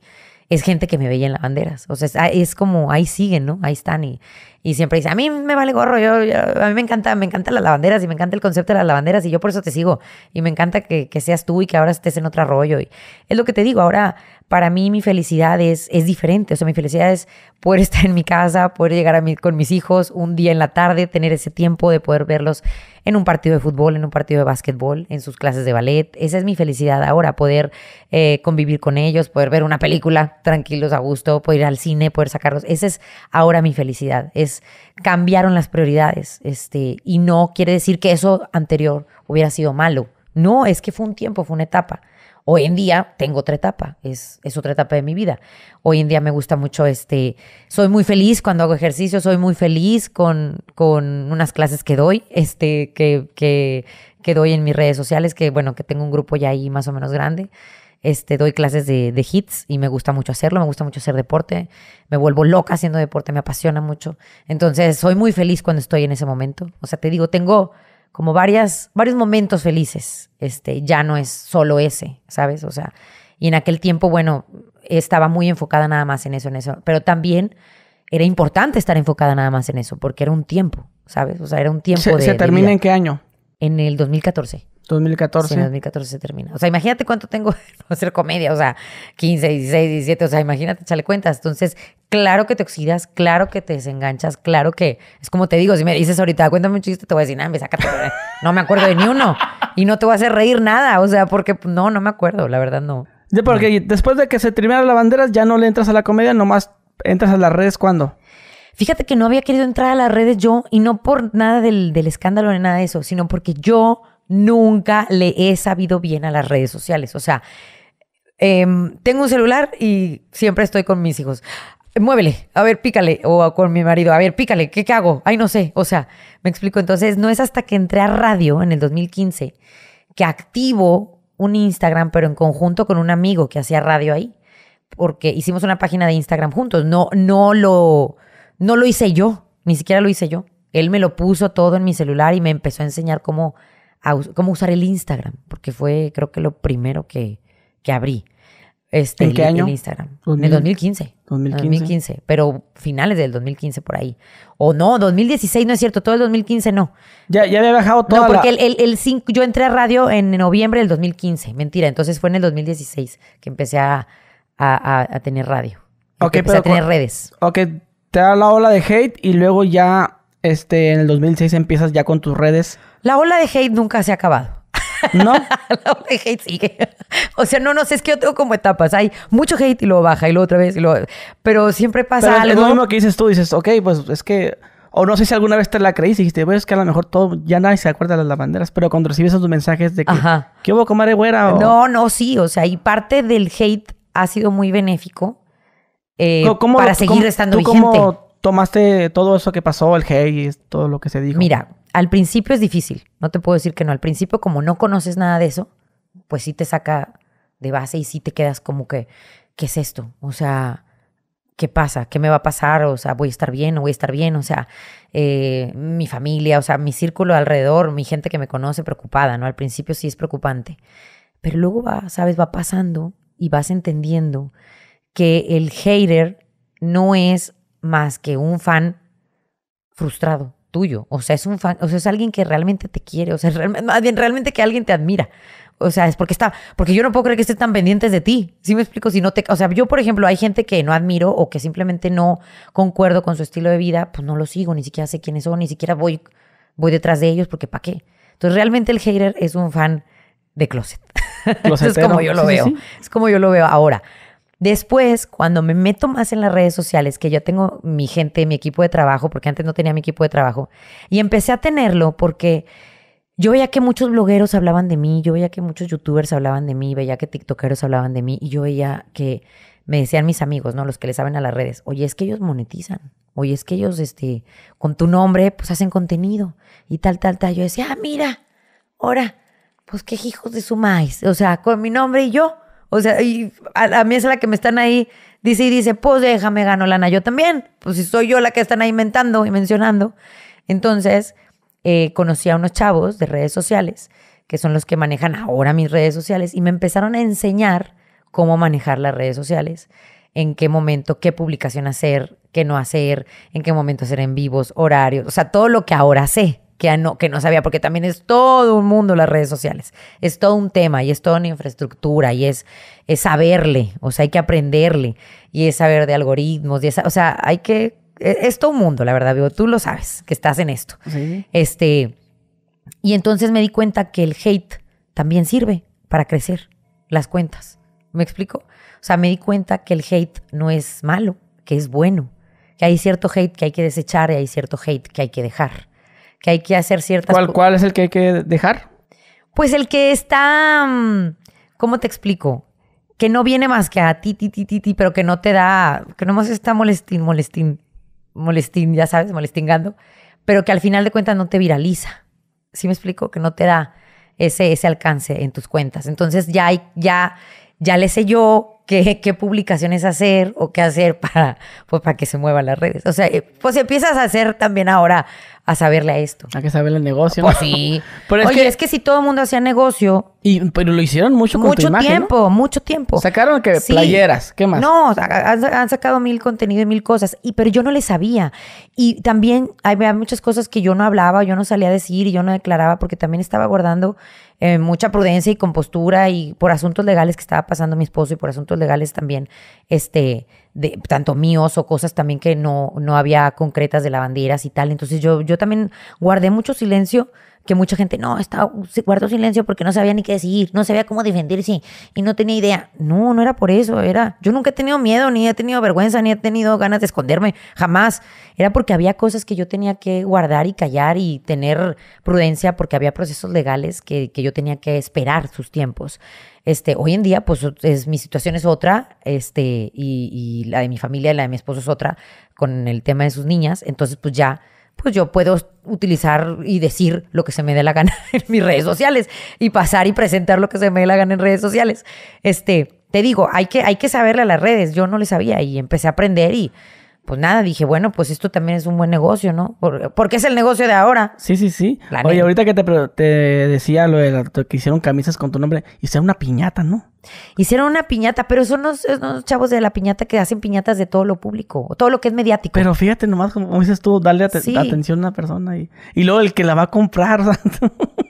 es gente que me veía en lavanderas. O sea, es, como, ahí siguen, ¿no? Ahí están y, y siempre dice, a mí me vale gorro, yo, a mí me encanta, me encantan las lavanderas y me encanta el concepto de las lavanderas y yo por eso te sigo y me encanta que, que seas tú y que ahora estés en otro rollo. Y es lo que te digo, ahora para mí mi felicidad es, es diferente. O sea, mi felicidad es poder estar en mi casa, poder llegar a mi, con mis hijos un día en la tarde, tener ese tiempo de poder verlos en un partido de fútbol, en un partido de básquetbol, en sus clases de ballet. Esa es mi felicidad ahora, poder eh, convivir con ellos, poder ver una película tranquilos, a gusto, poder ir al cine, poder sacarlos. Esa es ahora mi felicidad. Es cambiaron las prioridades. Este, y no quiere decir que eso anterior hubiera sido malo. No, es que fue un tiempo, fue una etapa. Hoy en día tengo otra etapa, es, es otra etapa de mi vida. Hoy en día me gusta mucho, este, soy muy feliz cuando hago ejercicio, soy muy feliz con, con unas clases que doy, este, que, que, que doy en mis redes sociales, que bueno, que tengo un grupo ya ahí más o menos grande. Este, doy clases de, de, hits y me gusta mucho hacerlo, me gusta mucho hacer deporte, me vuelvo loca haciendo deporte, me apasiona mucho. Entonces, soy muy feliz cuando estoy en ese momento. O sea, te digo, tengo como varias, varios momentos felices. Este, ya no es solo ese, ¿sabes? O sea, y en aquel tiempo, bueno, estaba muy enfocada nada más en eso, en eso. Pero también era importante estar enfocada nada más en eso, porque era un tiempo, ¿sabes? O sea, era un tiempo ¿Se, de. ¿Se termina en qué año? En el 2014. 2014. Sí, en 2014 se termina. O sea, imagínate cuánto tengo de hacer comedia, o sea, 15, 16, 17, o sea, imagínate, échale cuentas. Entonces, claro que te oxidas, claro que te desenganchas, claro que es como te digo, si me dices ahorita, cuéntame un chiste, te voy a decir, nada, sácate, no me acuerdo de ni uno. Y no te voy a hacer reír nada, o sea, porque no, no me acuerdo, la verdad no. De porque después de que se terminaron las banderas, ya no le entras a la comedia, nomás entras a las redes cuando. Fíjate que no había querido entrar a las redes yo, y no por nada del, del escándalo ni nada de eso, sino porque yo nunca le he sabido bien a las redes sociales. O sea, em, tengo un celular y siempre estoy con mis hijos. Muévele, a ver, pícale. O con mi marido, a ver, pícale, ¿qué, ¿qué hago? Ay, no sé. O sea, me explico. Entonces, no es hasta que entré a radio en el 2015 que activo un Instagram, pero en conjunto con un amigo que hacía radio ahí. Porque hicimos una página de Instagram juntos. No, no lo, no lo hice yo, ni siquiera lo hice yo. Él me lo puso todo en mi celular y me empezó a enseñar cómo cómo usar el Instagram, porque fue creo que lo primero que, que abrí. Este, ¿En qué año? El Instagram. En el 2015. 2015. 2015. Pero finales del 2015 por ahí. O no, 2016 no es cierto, todo el 2015 no. Ya, ya había bajado todo. No, porque el, el, yo entré a radio en noviembre del 2015. Mentira, entonces fue en el 2016 que empecé a, a, a tener radio. Ok, empecé a tener redes. Ok, te da la ola de hate y luego ya este, en el 2006 empiezas ya con tus redes. La ola de hate nunca se ha acabado. ¿No? la ola de hate sigue. o sea, no, no sé, es que yo tengo como etapas. Hay mucho hate y luego baja y luego otra vez y luego... Pero siempre pasa Pero algo. Es lo mismo que dices tú, dices, ok, pues es que... O no sé si alguna vez te la creíste y dijiste, pues es que a lo mejor todo, ya nadie se acuerda de las lavanderas, pero cuando recibes esos mensajes de que, Ajá. ¿qué hubo, comadre güera? O... No, no, sí, o sea, y parte del hate ha sido muy benéfico eh, ¿Cómo, para seguir cómo, estando ¿tú vigente. ¿Cómo tomaste todo eso que pasó, el hate y todo lo que se dijo? Mira, al principio es difícil, no te puedo decir que no. Al principio, como no conoces nada de eso, pues sí te saca de base y sí te quedas como que, ¿qué es esto? O sea, ¿qué pasa? ¿Qué me va a pasar? O sea, ¿voy a estar bien? ¿No voy a estar bien? O sea, eh, mi familia, o sea, mi círculo alrededor, mi gente que me conoce preocupada, ¿no? Al principio sí es preocupante. Pero luego va, ¿sabes? Va pasando y vas entendiendo que el hater no es más que un fan frustrado tuyo. O sea, es un fan, o sea, es alguien que realmente te quiere, o sea, realmente, más bien realmente que alguien te admira. O sea, es porque está, porque yo no puedo creer que estén tan pendientes de ti. ¿Sí me explico? Si no te, o sea, yo, por ejemplo, hay gente que no admiro o que simplemente no concuerdo con su estilo de vida, pues no lo sigo, ni siquiera sé quiénes son, ni siquiera voy, voy detrás de ellos, porque ¿para qué? Entonces, realmente el hater es un fan de closet. es como yo lo Sí, veo. sí, sí. Es como yo lo veo ahora. Después, cuando me meto más en las redes sociales, que yo tengo mi gente, mi equipo de trabajo, porque antes no tenía mi equipo de trabajo, y empecé a tenerlo porque yo veía que muchos blogueros hablaban de mí, yo veía que muchos youtubers hablaban de mí, veía que tiktokeros hablaban de mí, y yo veía que me decían mis amigos, ¿no? Los que le saben a las redes, oye, es que ellos monetizan, Oye, es que ellos, este, con tu nombre, pues hacen contenido y tal, tal, tal. Yo decía, ah, mira, ahora, pues qué hijos de su maíz. O sea, con mi nombre y yo. O sea, y a, mí es la que me están ahí, dice y dice, pues déjame gano lana yo también. Pues si soy yo la que están ahí inventando y mencionando. Entonces, eh, conocí a unos chavos de redes sociales, que son los que manejan ahora mis redes sociales, y me empezaron a enseñar cómo manejar las redes sociales, en qué momento, qué publicación hacer, qué no hacer, en qué momento hacer en vivos, horarios, o sea, todo lo que ahora sé, que no, que no sabía, porque también es todo un mundo las redes sociales, es todo un tema y es toda una infraestructura y es, es saberle, o sea, hay que aprenderle y es saber de algoritmos, y o sea, hay que, es, es, todo un mundo, la verdad, tú lo sabes, que estás en esto. Sí. Este, y entonces me di cuenta que el hate también sirve para crecer las cuentas. ¿Me explico? O sea, me di cuenta que el hate no es malo, que es bueno, que hay cierto hate que hay que desechar y hay cierto hate que hay que dejar, que hay que hacer ciertas... ¿Cuál, cuál es el que hay que dejar? Pues el que está... Mm, ¿Cómo te explico? Que no viene más que a ti, ti, ti, ti, ti, pero que no te da... Que no más está molestín, molestín, molestín, ya sabes, molestingando, pero que al final de cuentas no te viraliza. ¿Sí me explico? Que no te da ese, ese alcance en tus cuentas. Entonces ya hay, ya ya le sé yo qué, qué publicaciones hacer o qué hacer para, pues, para que se muevan las redes. O sea, eh, pues empiezas a hacer también ahora a saberle a esto. Hay que saberle el negocio. Pues sí. Pero Oye, es que si todo el mundo hacía negocio. Y, pero lo hicieron mucho con Mucho tiempo, mucho tiempo. Sacaron que playeras, ¿qué más? No, han, sacado mil contenido y mil cosas. Y, pero yo no le sabía. Y también hay, muchas cosas que yo no hablaba, yo no salía a decir y yo no declaraba porque también estaba guardando eh, mucha prudencia y compostura y por asuntos legales que estaba pasando mi esposo y por asuntos legales también, este, de, tanto míos o cosas también que no, no había concretas de lavanderas y tal. Entonces yo, yo también guardé mucho silencio que mucha gente, no, estaba, guardó silencio porque no sabía ni qué decir, no sabía cómo defenderse y no tenía idea. No, no era por eso, era, yo nunca he tenido miedo, ni he tenido vergüenza, ni he tenido ganas de esconderme, jamás. Era porque había cosas que yo tenía que guardar y callar y tener prudencia porque había procesos legales que, que yo tenía que esperar sus tiempos. Este, hoy en día, pues es, mi situación es otra, este, y, la de mi familia la de mi esposo es otra, con el tema de sus niñas. Entonces, pues ya pues yo puedo utilizar y decir lo que se me dé la gana en mis redes sociales y pasar y presentar lo que se me dé la gana en redes sociales. Este, te digo, hay que, hay que saberle a las redes. Yo no le sabía y empecé a aprender y pues nada, dije, bueno, pues esto también es un buen negocio, ¿no? Porque es el negocio de ahora. Sí, sí, sí. Oye, ahorita que te, te decía lo de que hicieron camisas con tu nombre, hicieron una piñata, ¿no? Hicieron una piñata, pero son los, chavos de la piñata que hacen piñatas de todo lo público, todo lo que es mediático. Pero fíjate nomás, como dices tú, darle atención a una persona y, y luego el que la va a comprar.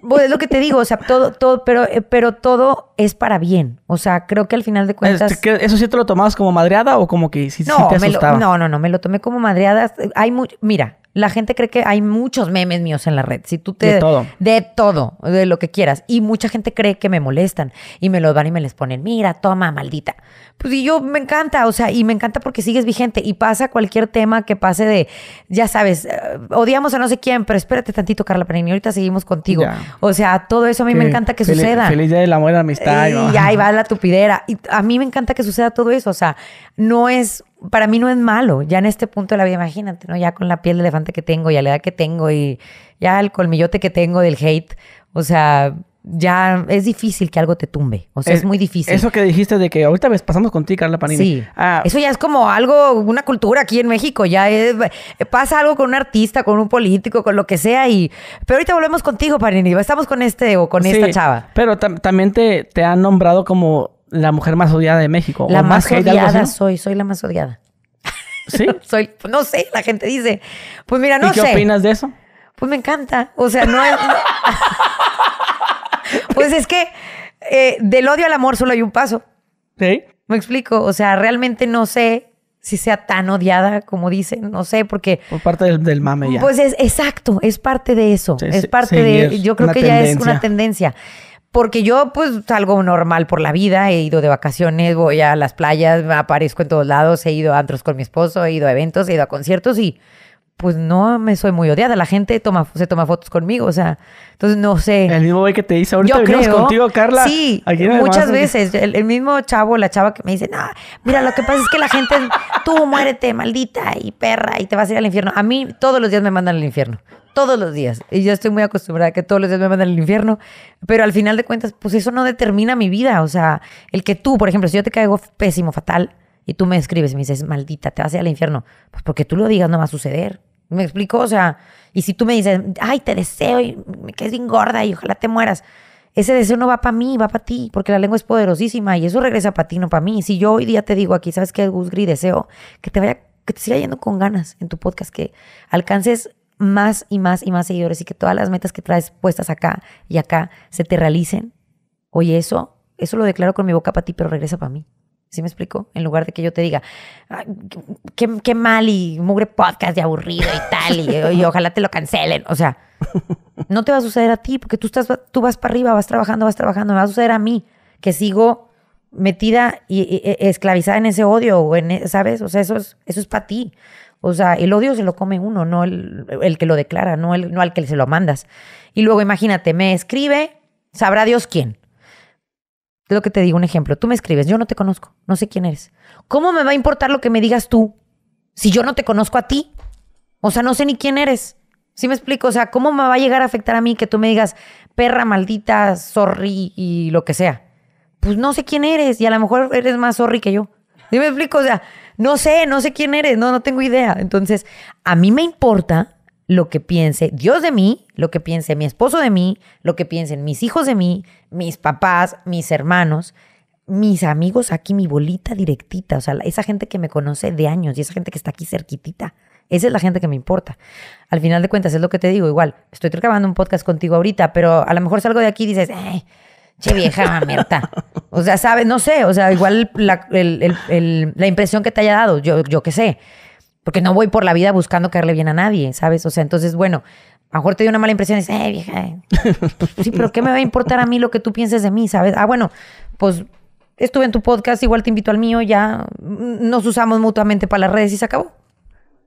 Pues es lo que te digo, o sea, todo, todo, pero, eh, pero todo es para bien. O sea, creo que al final de cuentas. ¿Eso sí te lo tomabas como madreada o como que sí, no, te asustaba? no, no, no, me lo tomé como madreada. Hay mucho, mira, la gente cree que hay muchos memes míos en la red. Si tú te. De todo. De todo, de lo que quieras. Y mucha gente cree que me molestan y me lo van y me les ponen, mira, toma, maldita. Pues y yo me encanta, o sea, y me encanta porque sigues vigente y pasa cualquier tema que pase de, ya sabes, eh, odiamos a no sé quién, pero espérate tantito, Carla Panini, ahorita seguimos contigo. O sea, todo eso a mí me encanta que suceda. Feliz día del amor y la amistad. Y, ahí va la tupidera. Y a mí me encanta que suceda todo eso, o sea, no es para mí no es malo, ya en este punto de la vida, imagínate, ¿no? Ya con la piel de elefante que tengo, ya la edad que tengo y ya el colmillote que tengo del hate, o sea, ya es difícil que algo te tumbe. O sea, es, muy difícil. Eso que dijiste de que ahorita ves, pasamos contigo, Carla Panini. Sí. Ah. eso ya es como algo, una cultura aquí en México. Ya pasa algo con un artista, con un político, con lo que sea. y Pero ahorita volvemos contigo, Panini. Estamos con este o con esta chava. Pero también te, te han nombrado como la mujer más odiada de México. La más, odiada soy, soy la más odiada. ¿Sí? soy, no sé, la gente dice. Pues mira, no sé. ¿Y qué opinas de eso? Pues me encanta. O sea, no es. pues es que eh, del odio al amor solo hay un paso. ¿Sí? Me explico. O sea, realmente no sé si sea tan odiada como dicen, no sé, porque... Por parte del, mame ya. Pues es exacto, es parte de eso, es parte de... Yo creo que ya es una tendencia. Porque yo pues salgo normal por la vida, he ido de vacaciones, voy a las playas, aparezco en todos lados, he ido a antros con mi esposo, he ido a eventos, he ido a conciertos y pues no me soy muy odiada. La gente toma, se toma fotos conmigo, o sea, entonces no sé. El mismo güey que te dice, ahorita Yo venimos contigo, Carla. Sí, muchas Mazo". veces. El, el mismo chavo, la chava que me dice, no, mira, lo que pasa es que la gente, tú muérete, maldita y perra, y te vas a ir al infierno. A mí todos los días me mandan al infierno. Todos los días. Y yo estoy muy acostumbrada a que todos los días me mandan al infierno. Pero al final de cuentas, pues eso no determina mi vida. O sea, el que tú, por ejemplo, si yo te caigo pésimo, fatal, y tú me escribes y me dices, maldita, te vas a ir al infierno, pues porque tú lo digas no va a suceder. ¿Me explico? O sea, y si tú me dices, ay, te deseo y me quedes bien gorda y ojalá te mueras, ese deseo no va para mí, va para ti, porque la lengua es poderosísima y eso regresa para ti, no para mí. Si yo hoy día te digo aquí, ¿sabes qué, Gus Gris? Deseo que te vaya, que te siga yendo con ganas en tu podcast, que alcances más y más y más seguidores y que todas las metas que traes puestas acá y acá se te realicen. Oye, eso, eso lo declaro con mi boca para ti, pero regresa para mí. ¿Sí me explico? En lugar de que yo te diga, "Ay, qué, qué mal y mugre podcast y aburrido y tal, y, y ojalá te lo cancelen. O sea, no te va a suceder a ti porque tú, estás, tú vas para arriba, vas trabajando, vas trabajando. Me va a suceder a mí que sigo metida y, y- y esclavizada en ese odio, o en, e- ¿sabes? O sea, eso es, eso es para ti. O sea, el odio se lo come uno, no el, el que lo declara, no, el, no al que se lo mandas. Y luego imagínate, me escribe, sabrá Dios quién. Es lo que te digo, un ejemplo. Tú me escribes, yo no te conozco, no sé quién eres. ¿Cómo me va a importar lo que me digas tú si yo no te conozco a ti? O sea, no sé ni quién eres. ¿Sí me explico? O sea, ¿cómo me va a llegar a afectar a mí que tú me digas perra, maldita, sorry y lo que sea? Pues no sé quién eres y a lo mejor eres más sorry que yo. ¿Sí me explico? O sea, no sé, no sé quién eres, no, no tengo idea. Entonces, a mí me importa lo que piense Dios de mí, lo que piense mi esposo de mí, lo que piensen mis hijos de mí, mis papás, mis hermanos, mis amigos aquí, mi bolita directita, o sea, esa gente que me conoce de años y esa gente que está aquí cerquitita. Esa es la gente que me importa. Al final de cuentas, es lo que te digo, igual, estoy grabando un podcast contigo ahorita, pero a lo mejor salgo de aquí y dices, eh, che vieja mamerta. O sea, sabes, no sé, o sea, igual la, el- el- el- la impresión que te haya dado, yo, yo qué sé. Porque no voy por la vida buscando caerle bien a nadie, ¿sabes? O sea, entonces, bueno, a lo mejor te dio una mala impresión y dices, eh, vieja. eh". Sí, pero ¿qué me va a importar a mí lo que tú pienses de mí, ¿sabes? Ah, bueno, pues estuve en tu podcast, igual te invito al mío, ya mm, nos usamos mutuamente para las redes y se acabó.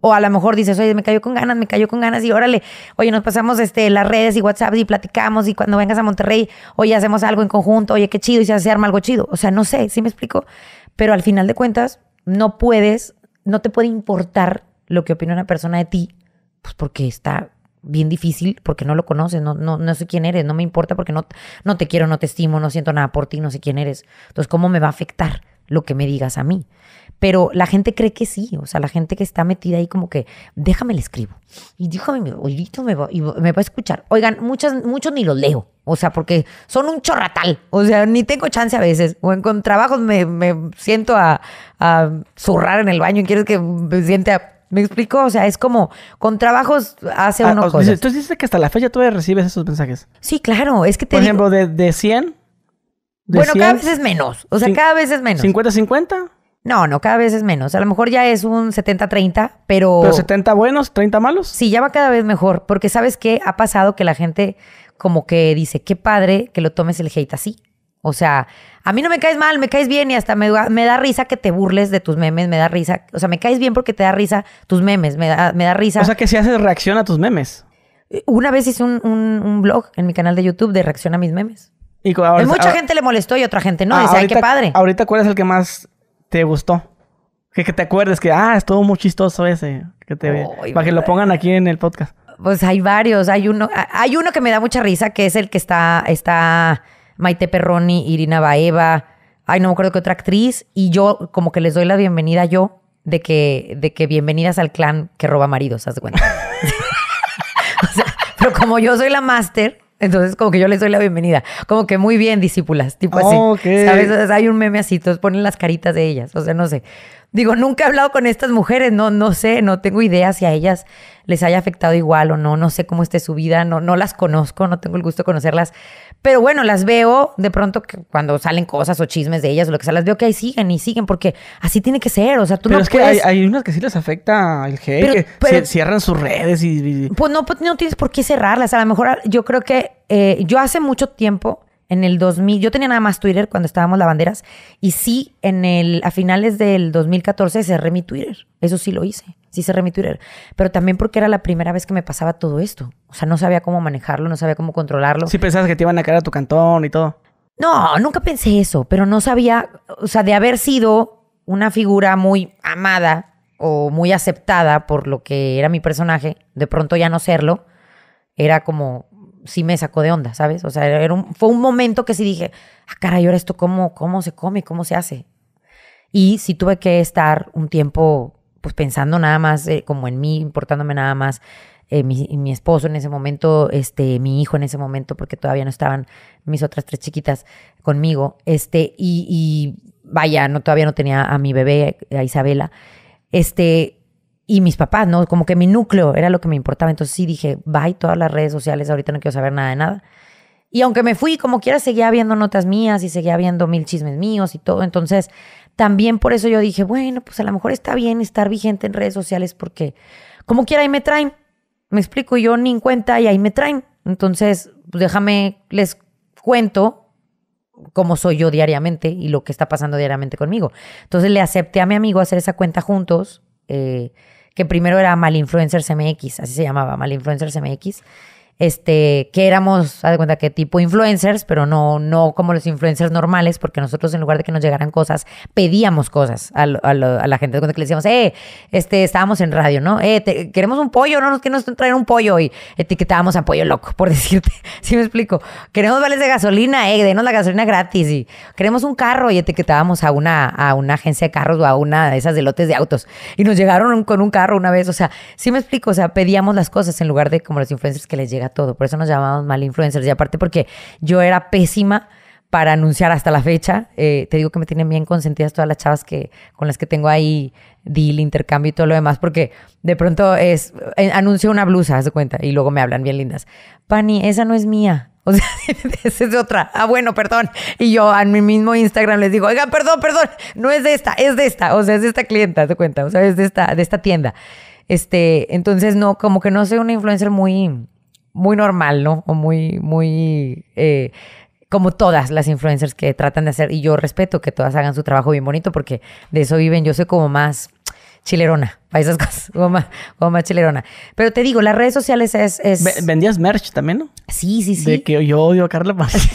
O a lo mejor dices, oye, me cayó con ganas, me cayó con ganas y órale, oye, nos pasamos este, las redes y WhatsApp y platicamos y cuando vengas a Monterrey, oye, hacemos algo en conjunto, oye, qué chido y se arma algo chido. O sea, no sé, ¿sí me explico? Pero al final de cuentas, no puedes, no te puede importar lo que opina una persona de ti, pues porque está bien difícil, porque no lo conoces, no, no, no sé quién eres, no me importa porque no, no te quiero, no te estimo, no siento nada por ti, no sé quién eres. Entonces, ¿cómo me va a afectar lo que me digas a mí? Pero la gente cree que sí, o sea, la gente que está metida ahí como que, déjame le escribo. Y déjame, ahorita me va, y me va a escuchar. Oigan, muchas, muchos ni los leo, o sea, porque son un chorratal, o sea, ni tengo chance a veces. O en, con trabajos me, me siento a, a zurrar en el baño y quieres que me siente a... ¿Me explico? O sea, es como, con trabajos hace Ah, uno cosas. dice- Entonces dices que hasta la fecha todavía recibes esos mensajes. Sí, claro, es que te Por digo- ejemplo, de, de 100. de bueno, cada 100, vez es menos, o sea, cin- cada vez es menos. 50-50. No, no, cada vez es menos. A lo mejor ya es un 70-30, pero... Pero 70 buenos, 30 malos. Sí, ya va cada vez mejor, porque sabes qué ha pasado que la gente como que dice, qué padre que lo tomes el hate así. O sea, a mí no me caes mal, me caes bien y hasta me, da- me da risa que te burles de tus memes, me da risa. O sea, me caes bien porque te da risa tus memes, me da, me da risa. O sea que si haces reacción a tus memes. Una vez hice un, un- un blog en mi canal de YouTube de reacción a mis memes. Y ahora- mucha ahora- gente le molestó y otra gente no. ah, Dice, ay, qué padre. Ahorita, ¿cuál es el que más te gustó? Que, que te acuerdes que, ah, estuvo muy chistoso ese. Que te, para que lo pongan aquí en el podcast. Pues hay varios. Hay uno, hay uno que me da mucha risa, que es el que está, está Maite Perroni, Irina Baeva, ay, no me acuerdo qué otra actriz, y yo como que les doy la bienvenida yo de que, de que bienvenidas al clan que roba maridos, haz de cuenta. O sea, pero como yo soy la máster, entonces como que yo les doy la bienvenida. Como que muy bien, discípulas, tipo así. Ok. ¿Sabes? O sea, hay un meme así, entonces ponen las caritas de ellas. O sea, no sé. Digo, nunca he hablado con estas mujeres, no, no sé, no tengo idea si a ellas les haya afectado igual o no, no sé cómo esté su vida, no, no las conozco, no tengo el gusto de conocerlas. Pero bueno, las veo de pronto que cuando salen cosas o chismes de ellas o lo que sea, las veo que ahí siguen y siguen porque así tiene que ser. O sea, tú Pero no es que puedes... hay, hay unas que sí les afecta el hate. Pero- que pero- cierran sus redes y... y- Pues no, pues no tienes por qué cerrarlas. A lo mejor yo creo que eh, yo hace mucho tiempo En el 2000, yo tenía nada más Twitter cuando estábamos lavanderas y sí, en el, a finales del 2014 cerré mi Twitter. Eso sí lo hice, sí cerré mi Twitter. Pero también porque era la primera vez que me pasaba todo esto. O sea, no sabía cómo manejarlo, no sabía cómo controlarlo. Sí pensabas que te iban a caer a tu cantón y todo. No, nunca pensé eso, pero no sabía, o sea, de haber sido una figura muy amada o muy aceptada por lo que era mi personaje, de pronto ya no serlo, era como, sí me sacó de onda, ¿sabes? O sea, era un, fue un momento que sí dije, ah, caray, ahora esto cómo, cómo se come, cómo se hace. Y sí tuve que estar un tiempo, pues pensando nada más eh, como en mí, importándome nada más eh, mi, mi, esposo en ese momento, este, mi hijo en ese momento, porque todavía no estaban mis otras tres chiquitas conmigo, este, y, y vaya, no, todavía no tenía a mi bebé, a Isabela, este, y mis papás, ¿no? Como que mi núcleo era lo que me importaba. Entonces sí dije, bye todas las redes sociales, ahorita no quiero saber nada de nada. Y aunque me fui, como quiera, seguía viendo notas mías y seguía viendo mil chismes míos y todo. Entonces, también por eso yo dije, bueno, pues a lo mejor está bien estar vigente en redes sociales porque como quiera ahí me traen. Me explico, yo ni en cuenta y ahí me traen. Entonces, pues déjame, les cuento cómo soy yo diariamente y lo que está pasando diariamente conmigo. Entonces le acepté a mi amigo hacer esa cuenta juntos. Eh, que primero era Malinfluencers MX, así se llamaba, Malinfluencers MX este, que éramos, haz de cuenta que tipo influencers, pero no, no como los influencers normales, porque nosotros en lugar de que nos llegaran cosas, pedíamos cosas a, a, la gente. Cuando que le decíamos, eh, este, estábamos en radio, ¿no? Eh, queremos un pollo, no nos queremos traer un pollo y etiquetábamos a pollo loco, por decirte. ¿Sí me explico? Queremos vales de gasolina, eh, denos la gasolina gratis y queremos un carro y etiquetábamos a una, a una agencia de carros o a una de esas de lotes de autos. Y nos llegaron con un carro una vez, o sea, sí me explico, o sea, pedíamos las cosas en lugar de como los influencers que les todo. Por eso nos llamamos mal influencers. Y aparte porque yo era pésima para anunciar hasta la fecha. Eh, te digo que me tienen bien consentidas todas las chavas que, con las que tengo ahí deal, intercambio y todo lo demás, porque de pronto es, eh, anuncio una blusa, haz de cuenta, y luego me hablan bien lindas. Pani, esa no es mía. O sea, esa es otra. Ah, bueno, perdón. Y yo a mi mismo Instagram les digo, oiga, perdón, perdón, no es de esta, es de esta. O sea, es de esta clienta, haz de cuenta. O sea, es de esta, de esta tienda. Este, entonces no, como que no soy una influencer muy, muy normal, ¿no? O muy, muy... Eh, como todas las influencers que tratan de hacer, y yo respeto que todas hagan su trabajo bien bonito porque de eso viven, yo soy como más chilerona para esas cosas, como más, como más chilerona. Pero te digo, las redes sociales es... es... ¿Vendías merch también, no? Sí, sí, sí. De que yo odio a Carla Paz.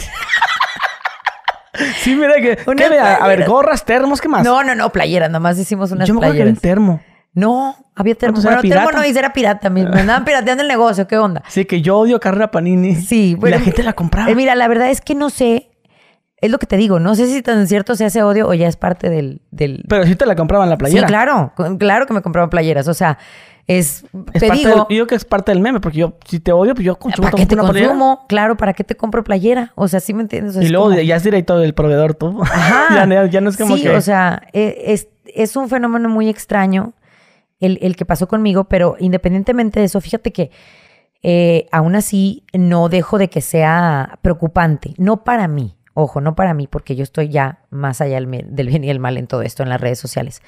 sí, mira que... ¿qué a, ver, gorras, termos, ¿qué más? No, no, no, playeras, nomás hicimos unas yo me playeras. Que un termo. No, había termo. Bueno, termo no hice, era pirata. Me, andaban pirateando el negocio. ¿Qué onda? Sí, que yo odio Carrera Panini. Sí. Bueno, y la gente la compraba. Eh, mira, la verdad es que no sé. Es lo que te digo. No sé si tan cierto sea ese odio o ya es parte del... del... Pero sí te la compraban la playera. Sí, claro. Claro que me compraban playeras. O sea, es... es te digo... Del, yo que es parte del meme. Porque yo, si te odio, pues yo consumo ¿Para qué te una consumo? playera. Claro, ¿para qué te compro playera? O sea, ¿sí me entiendes? O sea, Y luego como- ya es directo del proveedor tú. Ajá. ya, no- ya no es como sí, que... o sea, e- es, es un fenómeno muy extraño el, el que pasó conmigo, pero independientemente de eso, fíjate que eh, aún así no dejo de que sea preocupante. No para mí, ojo, no para mí, porque yo estoy ya más allá del, bien y el mal en todo esto, en las redes sociales.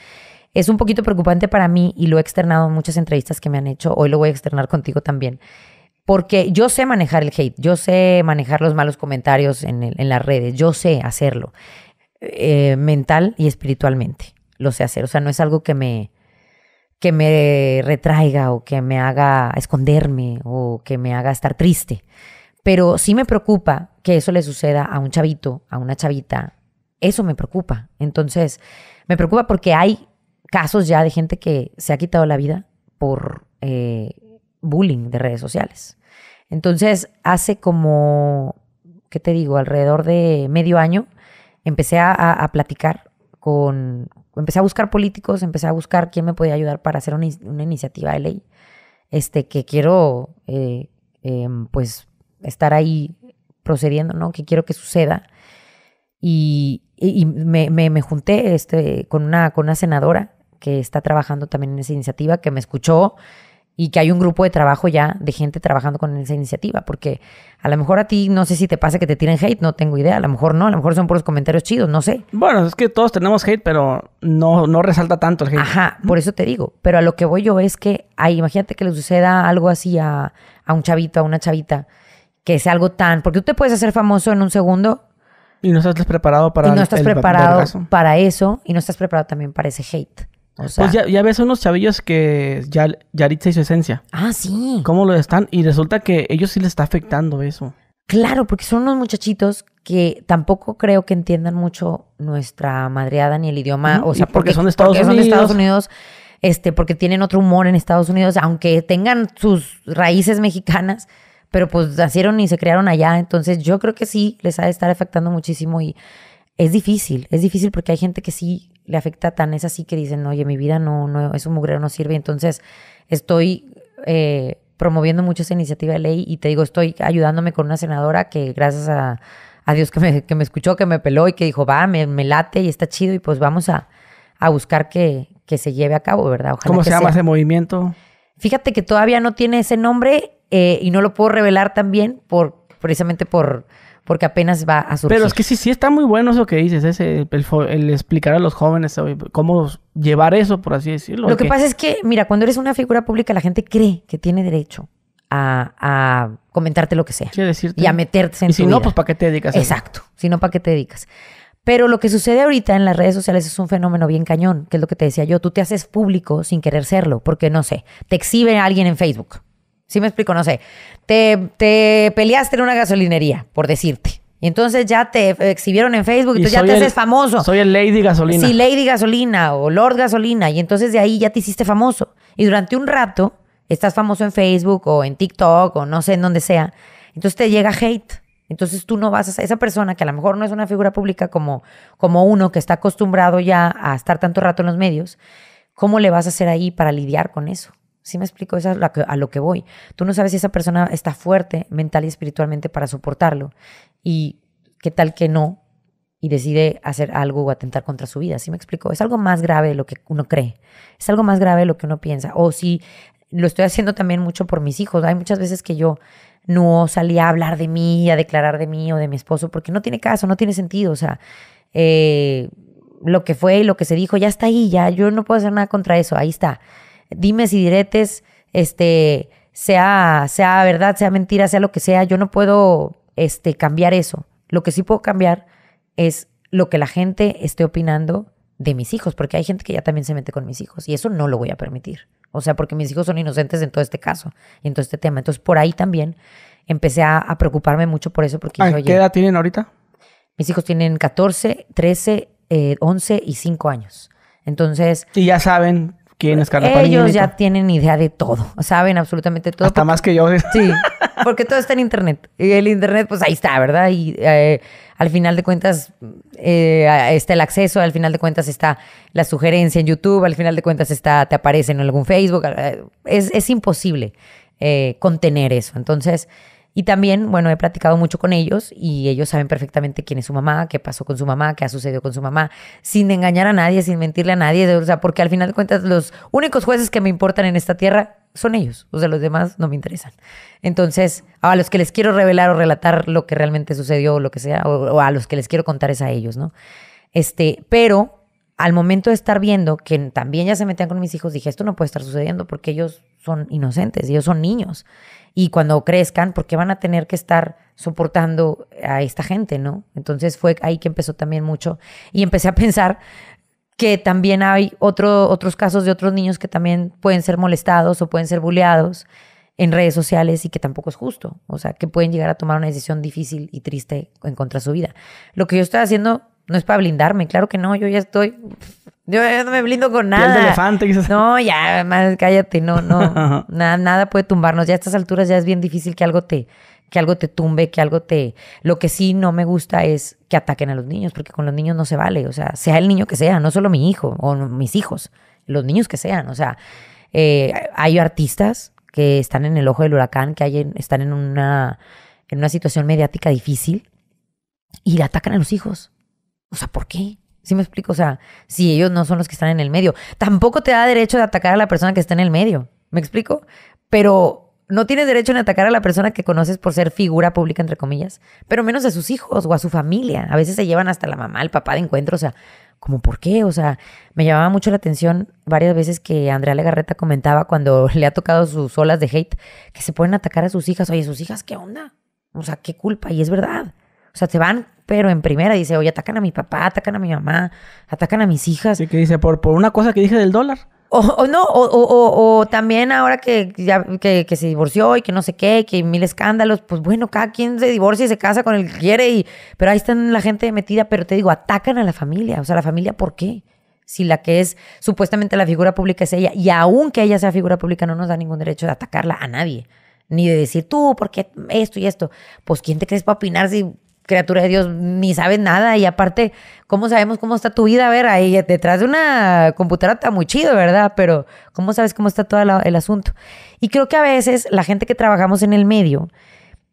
Es un poquito preocupante para mí y lo he externado en muchas entrevistas que me han hecho. Hoy lo voy a externar contigo también. Porque yo sé manejar el hate, yo sé manejar los malos comentarios en, en las redes, yo sé hacerlo eh, mental y espiritualmente. Lo sé hacer. O sea, no es algo que me, que me retraiga o que me haga esconderme o que me haga estar triste. Pero sí me preocupa que eso le suceda a un chavito, a una chavita. Eso me preocupa. Entonces, me preocupa porque hay casos ya de gente que se ha quitado la vida por eh, bullying de redes sociales. Entonces, hace como, ¿qué te digo? Alrededor de medio año, empecé a, platicar con, empecé a buscar políticos, empecé a buscar quién me podía ayudar para hacer una, una iniciativa de ley, este, que quiero, eh, em, pues, estar ahí procediendo, ¿no? Que quiero que suceda. Y- y me, me- me junté este, con, una, con una senadora que está trabajando también en esa iniciativa, que me escuchó y que hay un grupo de trabajo ya de gente trabajando con esa iniciativa, porque a lo mejor a ti no sé si te pasa que te tiren hate, no tengo idea, a lo mejor no, a lo mejor son puros comentarios chidos, no sé. Bueno, es que todos tenemos hate, pero no, no resalta tanto el hate. Ajá, por eso te digo, pero a lo que voy yo es que, ay, imagínate que le suceda algo así a, a un chavito, a una chavita, que es algo tan... Porque tú te puedes hacer famoso en un segundo Y no estás preparado para y no estás el preparado para eso y no estás preparado también para ese hate. O sea, Pues ya, ya ves unos chavillos que ya Yaritza y su esencia. ah, sí. ¿Cómo lo están? Y resulta que ellos sí les está afectando eso. Claro, porque son unos muchachitos que tampoco creo que entiendan mucho nuestra madreada ni el idioma. O sea, porque son de Estados porque son de Estados Unidos. Unidos, este, porque tienen otro humor en Estados Unidos, aunque tengan sus raíces mexicanas, pero pues nacieron y se crearon allá. Entonces, yo creo que sí les ha de estar afectando muchísimo y es difícil, es difícil porque hay gente que sí le afecta tan, es así que dicen, oye, mi vida no, no, es un mugrero, no sirve. Entonces, estoy eh, promoviendo mucho esa iniciativa de ley y te digo, estoy ayudándome con una senadora que gracias a, a Dios que me, que me escuchó, que me peló y que dijo, va, me, me late y está chido y pues vamos a, a buscar que, que se lleve a cabo, ¿verdad? Ojalá ¿Cómo que se llama sea. ese movimiento? Fíjate que todavía no tiene ese nombre eh, y no lo puedo revelar también por precisamente por porque apenas va a surgir. Pero es que sí, sí está muy bueno eso que dices, ese, el, explicar a los jóvenes cómo llevar eso, por así decirlo. Lo que pasa es que, mira, cuando eres una figura pública, la gente cree que tiene derecho a, a comentarte lo que sea Sí, decirte. y a meterte en Y si tu no, vida. pues ¿para qué te dedicas a eso? Exacto. Si no, ¿para qué te dedicas? Pero lo que sucede ahorita en las redes sociales es un fenómeno bien cañón, que es lo que te decía yo. Tú te haces público sin querer serlo, porque no sé, te exhibe a alguien en Facebook. ¿Sí me explico? No sé. Te, te peleaste en una gasolinería, por decirte. Y entonces ya te exhibieron en Facebook y Y entonces ya te el- haces famoso. Soy el Lady Gasolina. Sí, Lady Gasolina o Lord Gasolina. Y entonces de ahí ya te hiciste famoso. Y durante un rato estás famoso en Facebook o en TikTok o no sé en donde sea. Entonces te llega hate. Entonces tú no vas a esa persona que a lo mejor no es una figura pública como, como uno que está acostumbrado ya a estar tanto rato en los medios. ¿Cómo le vas a hacer ahí para lidiar con eso? ¿Sí me explico? Eso es a lo que, voy. Tú no sabes si esa persona está fuerte mental y espiritualmente para soportarlo. Y qué tal que no, y decide hacer algo o atentar contra su vida. ¿Sí me explico? Es algo más grave de lo que uno cree. Es algo más grave de lo que uno piensa. O si lo estoy haciendo también mucho por mis hijos. Hay muchas veces que yo no salía a hablar de mí, a declarar de mí o de mi esposo, porque no tiene caso, no tiene sentido. O sea, eh, lo que fue y lo que se dijo ya está ahí, ya yo no puedo hacer nada contra eso, ahí está. Dime si diretes, este, sea, sea verdad, sea mentira, sea lo que sea, yo no puedo este, cambiar eso. Lo que sí puedo cambiar es lo que la gente esté opinando de mis hijos, porque hay gente que ya también se mete con mis hijos y eso no lo voy a permitir. O sea, porque mis hijos son inocentes en todo este caso y en todo este tema. Entonces, por ahí también empecé a, a preocuparme mucho por eso, porque Ah, ¿Qué edad tienen ahorita? mis hijos tienen 14, 13, eh, 11 y 5 años. Entonces, Y ya saben quién es Carla ellos Panini y ya tienen idea de todo, saben absolutamente todo. Hasta más que yo. Sí, porque todo está en internet. Y el internet, pues ahí está, ¿verdad? Y eh, al final de cuentas eh, está el acceso, al final de cuentas está la sugerencia en YouTube, al final de cuentas está, te aparece en algún Facebook. eh, Es, es imposible eh, contener eso. Entonces, y también, bueno, he platicado mucho con ellos y ellos saben perfectamente quién es su mamá, qué pasó con su mamá, qué ha sucedido con su mamá, sin engañar a nadie, sin mentirle a nadie. O sea, porque al final de cuentas los únicos jueces que me importan en esta tierra son ellos. O sea, los demás no me interesan. Entonces, a los que les quiero revelar o relatar lo que realmente sucedió o lo que sea, o, o a los que les quiero contar es a ellos, ¿no? Este, pero al momento de estar viendo que también ya se metían con mis hijos, dije, esto no puede estar sucediendo porque ellos son inocentes, ellos son niños. Y cuando crezcan, ¿por qué van a tener que estar soportando a esta gente, no? Entonces fue ahí que empezó también mucho. Y empecé a pensar que también hay otro, otros casos de otros niños que también pueden ser molestados o pueden ser bulleados en redes sociales y que tampoco es justo. O sea, que pueden llegar a tomar una decisión difícil y triste en contra de su vida. Lo que yo estoy haciendo no es para blindarme, claro que no, yo ya estoy... Yo no me blindo con Piel de nada. elefante, quizás. No, ya, más cállate, no, no. nada, nada puede tumbarnos. Ya a estas alturas ya es bien difícil que algo te, que algo te tumbe, que algo te. Lo que sí no me gusta es que ataquen a los niños, porque con los niños no se vale. O sea, sea el niño que sea, no solo mi hijo o mis hijos, los niños que sean. O sea, eh, hay artistas que están en el ojo del huracán, que hay en- están en una, en una situación mediática difícil y le atacan a los hijos. O sea, ¿por qué? ¿Sí me explico? O sea, si ellos no son los que están en el medio. Tampoco te da derecho de atacar a la persona que está en el medio. ¿Me explico? Pero no tienes derecho en atacar a la persona que conoces por ser figura pública, entre comillas. Pero menos a sus hijos o a su familia. A veces se llevan hasta la mamá, el papá de encuentro. O sea, ¿cómo por qué? O sea, me llamaba mucho la atención varias veces que Andrea Legarreta comentaba cuando le ha tocado sus olas de hate que se pueden atacar a sus hijas. Oye, sus hijas, ¿qué onda? O sea, qué culpa. Y es verdad. O sea, te van, pero en primera dice, oye, atacan a mi papá, atacan a mi mamá, atacan a mis hijas. Sí, que dice, por, por una cosa que dije del dólar. O, no, o, o, o, también ahora que ya que, que, se divorció y que no sé qué, que mil escándalos, pues bueno, cada quien se divorcia y se casa con el que quiere, y, pero ahí están la gente metida, pero te digo, atacan a la familia, o sea, la familia, ¿por qué? Si la que es supuestamente la figura pública es ella, y aunque ella sea figura pública, no nos da ningún derecho de atacarla a nadie, ni de decir tú, porque esto y esto, pues ¿quién te crees para opinar si criatura de Dios, ni sabes nada. Y aparte, ¿cómo sabemos cómo está tu vida? A ver, ahí detrás de una computadora está muy chido, ¿verdad? Pero ¿cómo sabes cómo está todo el asunto? Y creo que a veces la gente que trabajamos en el medio,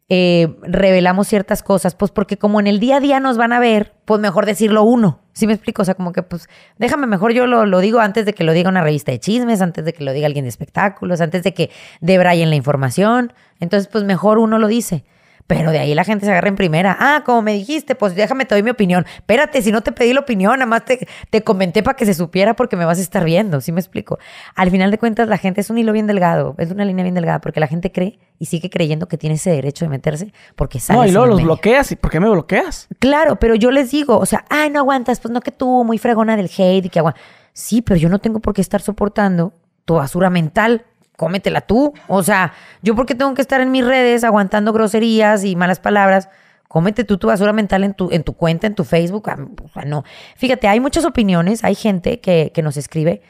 eh, revelamos ciertas cosas, pues porque como en el día a día nos van a ver, pues mejor decirlo uno. ¿Sí me explico? O sea, como que pues déjame mejor yo lo, lo, digo antes de que lo diga una revista de chismes, antes de que lo diga alguien de espectáculos, antes de que debrayen la información. Entonces, pues mejor uno lo dice. Pero de ahí la gente se agarra en primera. Ah, como me dijiste, pues déjame te doy mi opinión. Espérate, si no te pedí la opinión, nada más te, te comenté para que se supiera porque me vas a estar viendo. ¿Sí me explico? Al final de cuentas, la gente es un hilo bien delgado, es una línea bien delgada, porque la gente cree y sigue creyendo que tiene ese derecho de meterse porque sale. No, y luego los bloqueas. ¿Y por qué me bloqueas? Claro, pero yo les digo, o sea, ay, no aguantas, pues no que tú, muy fregona del hate y que aguantas. Sí, pero yo no tengo por qué estar soportando tu basura mental cómetela tú. O sea, yo porque tengo que estar en mis redes aguantando groserías y malas palabras. Cómete tú tu basura mental en tu, en tu cuenta, en tu Facebook. Ah, o sea, no. Fíjate, hay muchas opiniones, hay gente que, que nos escribe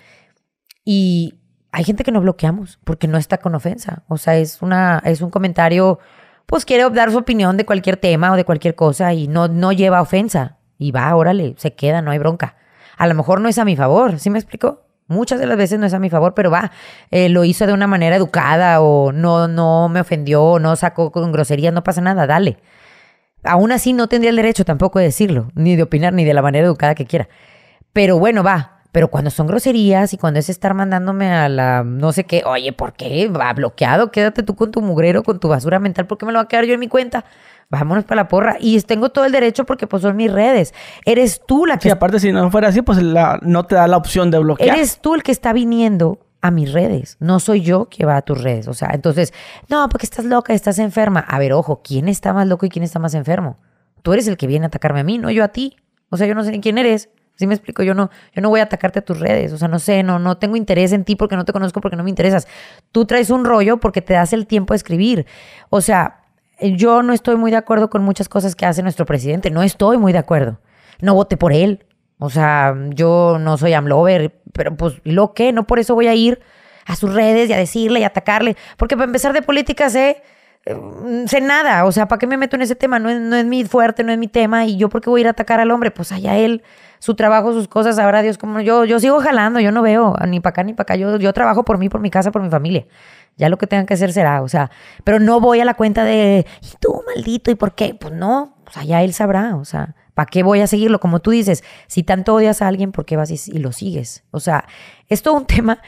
y hay gente que no bloqueamos porque no está con ofensa. O sea, es, una, es un comentario, pues quiere dar su opinión de cualquier tema o de cualquier cosa y no, no lleva ofensa. Y va, órale, se queda, no hay bronca. A lo mejor no es a mi favor, ¿sí me explico? Muchas de las veces no es a mi favor, pero va, eh, lo hizo de una manera educada o no, no me ofendió, no sacó con groserías, no pasa nada, dale. Aún así no tendría el derecho tampoco de decirlo, ni de opinar, ni de la manera educada que quiera. Pero bueno, va. Pero cuando son groserías y cuando es estar mandándome a la no sé qué, oye, ¿por qué? Va bloqueado, quédate tú con tu mugrero, con tu basura mental, ¿por qué me lo va a quedar yo en mi cuenta? Vámonos para la porra. Y tengo todo el derecho porque pues son mis redes. Eres tú la que... Sí, aparte si no fuera así, pues no te da la opción de bloquear. Eres tú el que está viniendo a mis redes. No soy yo que va a tus redes. O sea, entonces, no, porque estás loca, estás enferma. A ver, ojo, ¿quién está más loco y quién está más enfermo? Tú eres el que viene a atacarme a mí, no yo a ti. O sea, yo no sé ni quién eres. ¿Sí me explico? Yo no, yo no voy a atacarte a tus redes. O sea, no sé, no, no tengo interés en ti porque no te conozco, porque no me interesas. Tú traes un rollo porque te das el tiempo de escribir. O sea, yo no estoy muy de acuerdo con muchas cosas que hace nuestro presidente. No estoy muy de acuerdo. No voté por él. O sea, yo no soy amlover, pero pues lo que, no por eso voy a ir a sus redes y a decirle y atacarle. Porque para empezar de política sé, eh, sé nada. O sea, ¿para qué me meto en ese tema? No es, no es mi fuerte, no es mi tema. Y yo, ¿por qué voy a ir a atacar al hombre? Pues allá él, su trabajo, sus cosas, sabrá Dios como yo. Yo sigo jalando, yo no veo ni para acá ni para acá. Yo, yo trabajo por mí, por mi casa, por mi familia. Ya lo que tengan que hacer será, o sea, pero no voy a la cuenta de, ¿y tú, maldito? ¿Y por qué? Pues no, o sea, ya él sabrá, o sea, ¿para qué voy a seguirlo? Como tú dices, si tanto odias a alguien, ¿por qué vas y, lo sigues? O sea, es todo un tema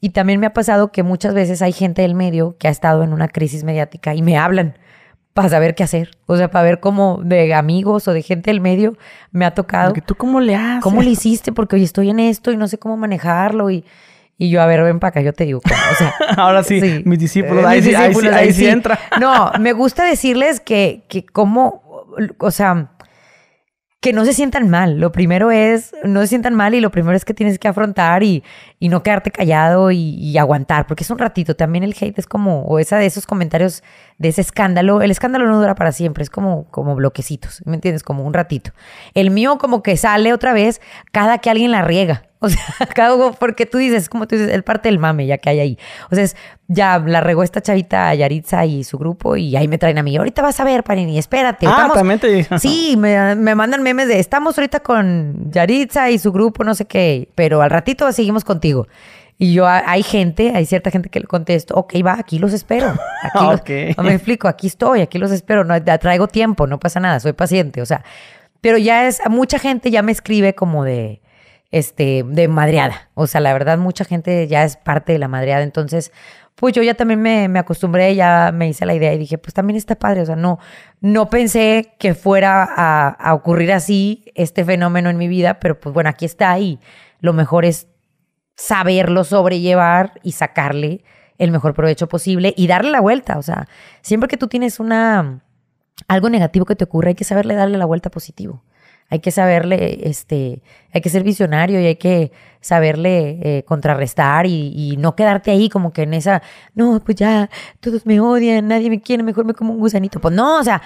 y también me ha pasado que muchas veces hay gente del medio que ha estado en una crisis mediática y me hablan para saber qué hacer. O sea, para ver cómo de amigos o de gente del medio me ha tocado. ¿Tú cómo le haces? ¿Cómo le hiciste? Porque hoy estoy en esto y no sé cómo manejarlo y y yo, a ver, ven para acá, yo te digo. O sea, Ahora sí, mis discípulos, ahí, sí, entra. No, me gusta decirles que, que cómo, o sea, que no se sientan mal. Lo primero es, no se sientan mal y lo primero es que tienes que afrontar y, y no quedarte callado y, aguantar, porque es un ratito. También el hate es como, o esa de esos comentarios de ese escándalo, el escándalo no dura para siempre, es como, como bloquecitos, ¿me entiendes? Como un ratito. El mío como que sale otra vez cada que alguien la riega. O sea, cada porque tú dices, como tú dices, el parte del mame ya que hay ahí. O sea, ya la regó esta chavita Yaritza y su grupo y ahí me traen a mí. Ahorita vas a ver, Panini, espérate. Ah, también te Sí, me, me, mandan memes de estamos ahorita con Yaritza y su grupo, no sé qué, pero al ratito seguimos contigo. Y yo, hay gente, hay cierta gente que le contesto, ok, va, aquí los espero. Aquí no me explico, aquí estoy, aquí los espero, no, traigo tiempo, no pasa nada, soy paciente, o sea, pero ya es, mucha gente ya me escribe como de, este, de madreada. O sea, la verdad, mucha gente ya es parte de la madreada. Entonces, pues yo ya también me, me, acostumbré, ya me hice la idea y dije, pues también está padre. O sea, no, no pensé que fuera a, a ocurrir así este fenómeno en mi vida, pero pues bueno, aquí está y lo mejor es saberlo sobrellevar y sacarle el mejor provecho posible y darle la vuelta. O sea, siempre que tú tienes una algo negativo que te ocurre, hay que saberle darle la vuelta positivo. Hay que saberle, este, hay que ser visionario y hay que saberle eh, contrarrestar y, y no quedarte ahí como que en esa, no, pues ya, todos me odian, nadie me quiere, mejor me como un gusanito. Pues no, o sea,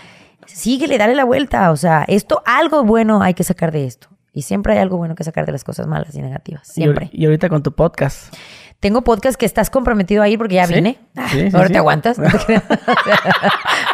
síguele, dale la vuelta. O sea, esto, algo bueno hay que sacar de esto. Y siempre hay algo bueno que sacar de las cosas malas y negativas. Y, Siempre. ahor- y ahorita con tu podcast. Tengo podcast que estás comprometido a ir porque ya ¿Sí? vine. Ah, Sí, Ahora te aguantas. No te creas.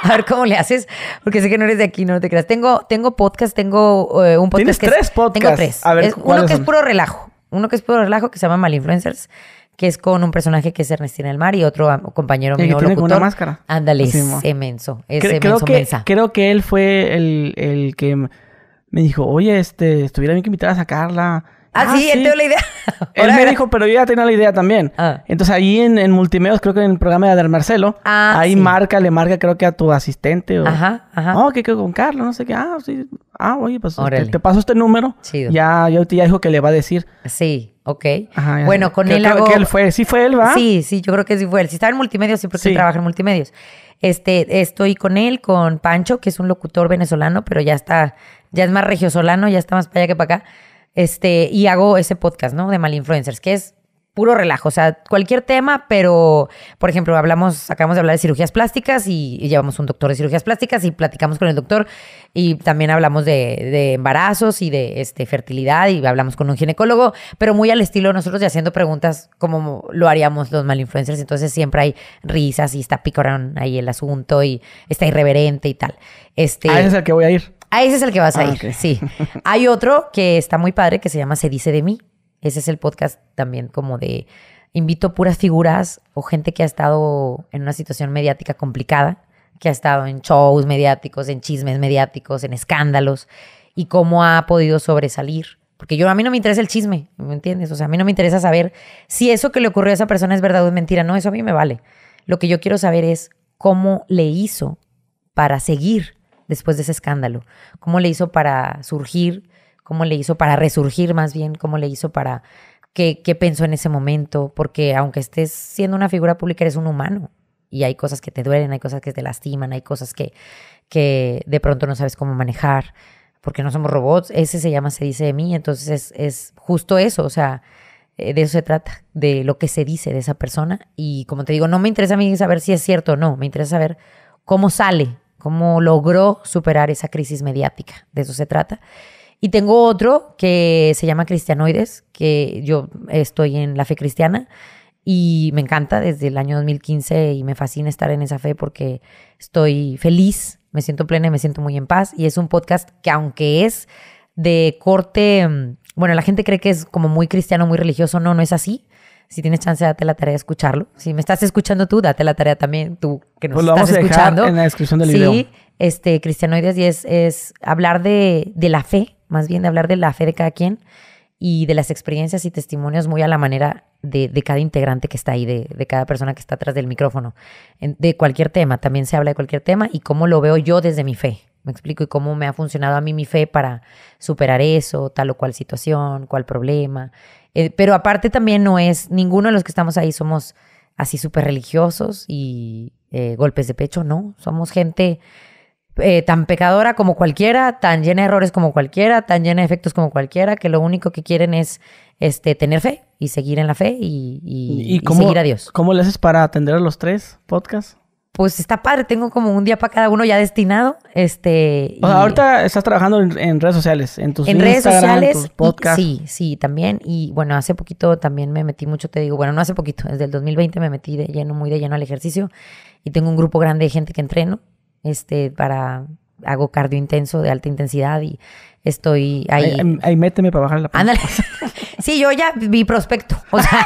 a ver cómo le haces, porque sé que no eres de aquí, no te creas. Tengo, tengo podcast, tengo eh, un podcast Tienes que es- tres podcasts. Tengo tres. A ver, Es- uno ¿cuáles que es puro relajo. Uno que es puro relajo que se llama Malinfluencers, que es con un personaje que es Ernestina del Mar y otro compañero que mío tiene locutor. una máscara. Ándale, Sí, mo. ese menso. Ese Cre- creo, menso que, mensa. creo que él fue el, el que me dijo, oye, este, estuviera bien que invitaras a Carla. Ah, sí, él te dio la idea. Él me dijo, pero yo ya tenía la idea también. Ah. Entonces ahí en, en Multimedios, creo que en el programa de Adel Marcelo, Ah, ahí sí. marca, le marca creo que a tu asistente. O, Ajá, ajá. Oh, que con Carla, no sé qué. Ah, sí. Ah, oye, pues este, Órale. te paso este número. Chido. Ya, ya, ya dijo que le va a decir. Sí, ok. Ajá, bueno, con Creo- él creo hago... que él fue. Sí fue él, ¿va? Sí, sí, yo creo que sí fue él. Si estaba en multimedios, sí, porque Sí. él trabaja en multimedios. Este, estoy con él, con Pancho, que es un locutor venezolano, pero ya está, ya es más regiosolano, ya está más para allá que para acá. Este, y hago ese podcast, ¿no? De Malinfluencers, que es puro relajo, o sea, cualquier tema, pero, por ejemplo, hablamos, acabamos de hablar de cirugías plásticas y, llevamos un doctor de cirugías plásticas y platicamos con el doctor y también hablamos de, de embarazos y de este, fertilidad y hablamos con un ginecólogo, pero muy al estilo nosotros y haciendo preguntas como lo haríamos los malinfluencers, entonces siempre hay risas y está picorón ahí el asunto y está irreverente y tal. Este, Ah, es el que voy a ir. A ese es el que vas a Ah, ir, sí. Hay otro que está muy padre que se llama Se dice de mí. Ese es el podcast también como de invito puras figuras o gente que ha estado en una situación mediática complicada, que ha estado en shows mediáticos, en chismes mediáticos, en escándalos y cómo ha podido sobresalir. Porque yo a mí no me interesa el chisme, ¿me entiendes? O sea, a mí no me interesa saber si eso que le ocurrió a esa persona es verdad o es mentira. No, eso a mí me vale. Lo que yo quiero saber es cómo le hizo para seguir después de ese escándalo? ¿Cómo le hizo para surgir? ¿Cómo le hizo para resurgir más bien? ¿Cómo le hizo para... ¿Qué, qué pensó en ese momento? Porque aunque estés siendo una figura pública, eres un humano. Y hay cosas que te duelen, hay cosas que te lastiman, hay cosas que, que de pronto no sabes cómo manejar, porque no somos robots. Ese se llama Se dice de mí, entonces es, es justo eso, o sea, eh, de eso se trata, de lo que se dice de esa persona. Y como te digo, no me interesa a mí saber si es cierto o no, me interesa saber cómo sale, cómo logró superar esa crisis mediática, de eso se trata. Y tengo otro que se llama Cristianoides, que yo estoy en la fe cristiana y me encanta desde el año 2015 y me fascina estar en esa fe porque estoy feliz, me siento plena y me siento muy en paz. Y es un podcast que aunque es de corte, mm, bueno, la gente cree que es como muy cristiano, muy religioso, no, no es así. Si tienes chance, date la tarea de escucharlo. Si me estás escuchando tú, date la tarea también tú que nos Pues lo estás vamos a dejar escuchando. en la descripción del sí, video. este, Cristianoides y es, es hablar de, de la fe, más bien de hablar de la fe de cada quien y de las experiencias y testimonios muy a la manera de, de cada integrante que está ahí, de, de cada persona que está atrás del micrófono, En- de cualquier tema, también se habla de cualquier tema y cómo lo veo yo desde mi fe, me explico, y cómo me ha funcionado a mí mi fe para superar eso, tal o cual situación, cual problema. Eh, pero aparte también no es, ninguno de los que estamos ahí somos así súper religiosos y eh, golpes de pecho, no, somos gente eh, tan pecadora como cualquiera, tan llena de errores como cualquiera, tan llena de efectos como cualquiera, que lo único que quieren es este, tener fe y seguir en la fe y, y- y cómo, seguir a Dios. ¿Cómo le haces para atender a los tres podcasts? Pues está padre, tengo como un día para cada uno ya destinado. Este, O sea, y- ahorita estás trabajando en, en redes sociales, en tus en redes sociales. tus y- podcasts. sí, sí, también. Y bueno, hace poquito también me metí mucho, te digo, bueno, no hace poquito, desde el 2020 me metí de lleno, muy de lleno al ejercicio. Y tengo un grupo grande de gente que entreno, este, para, hago cardio intenso, de alta intensidad y estoy ahí. Ahí, ahí- ahí méteme para bajar la panza. Ándale. Sí, yo ya vi prospecto. O sea,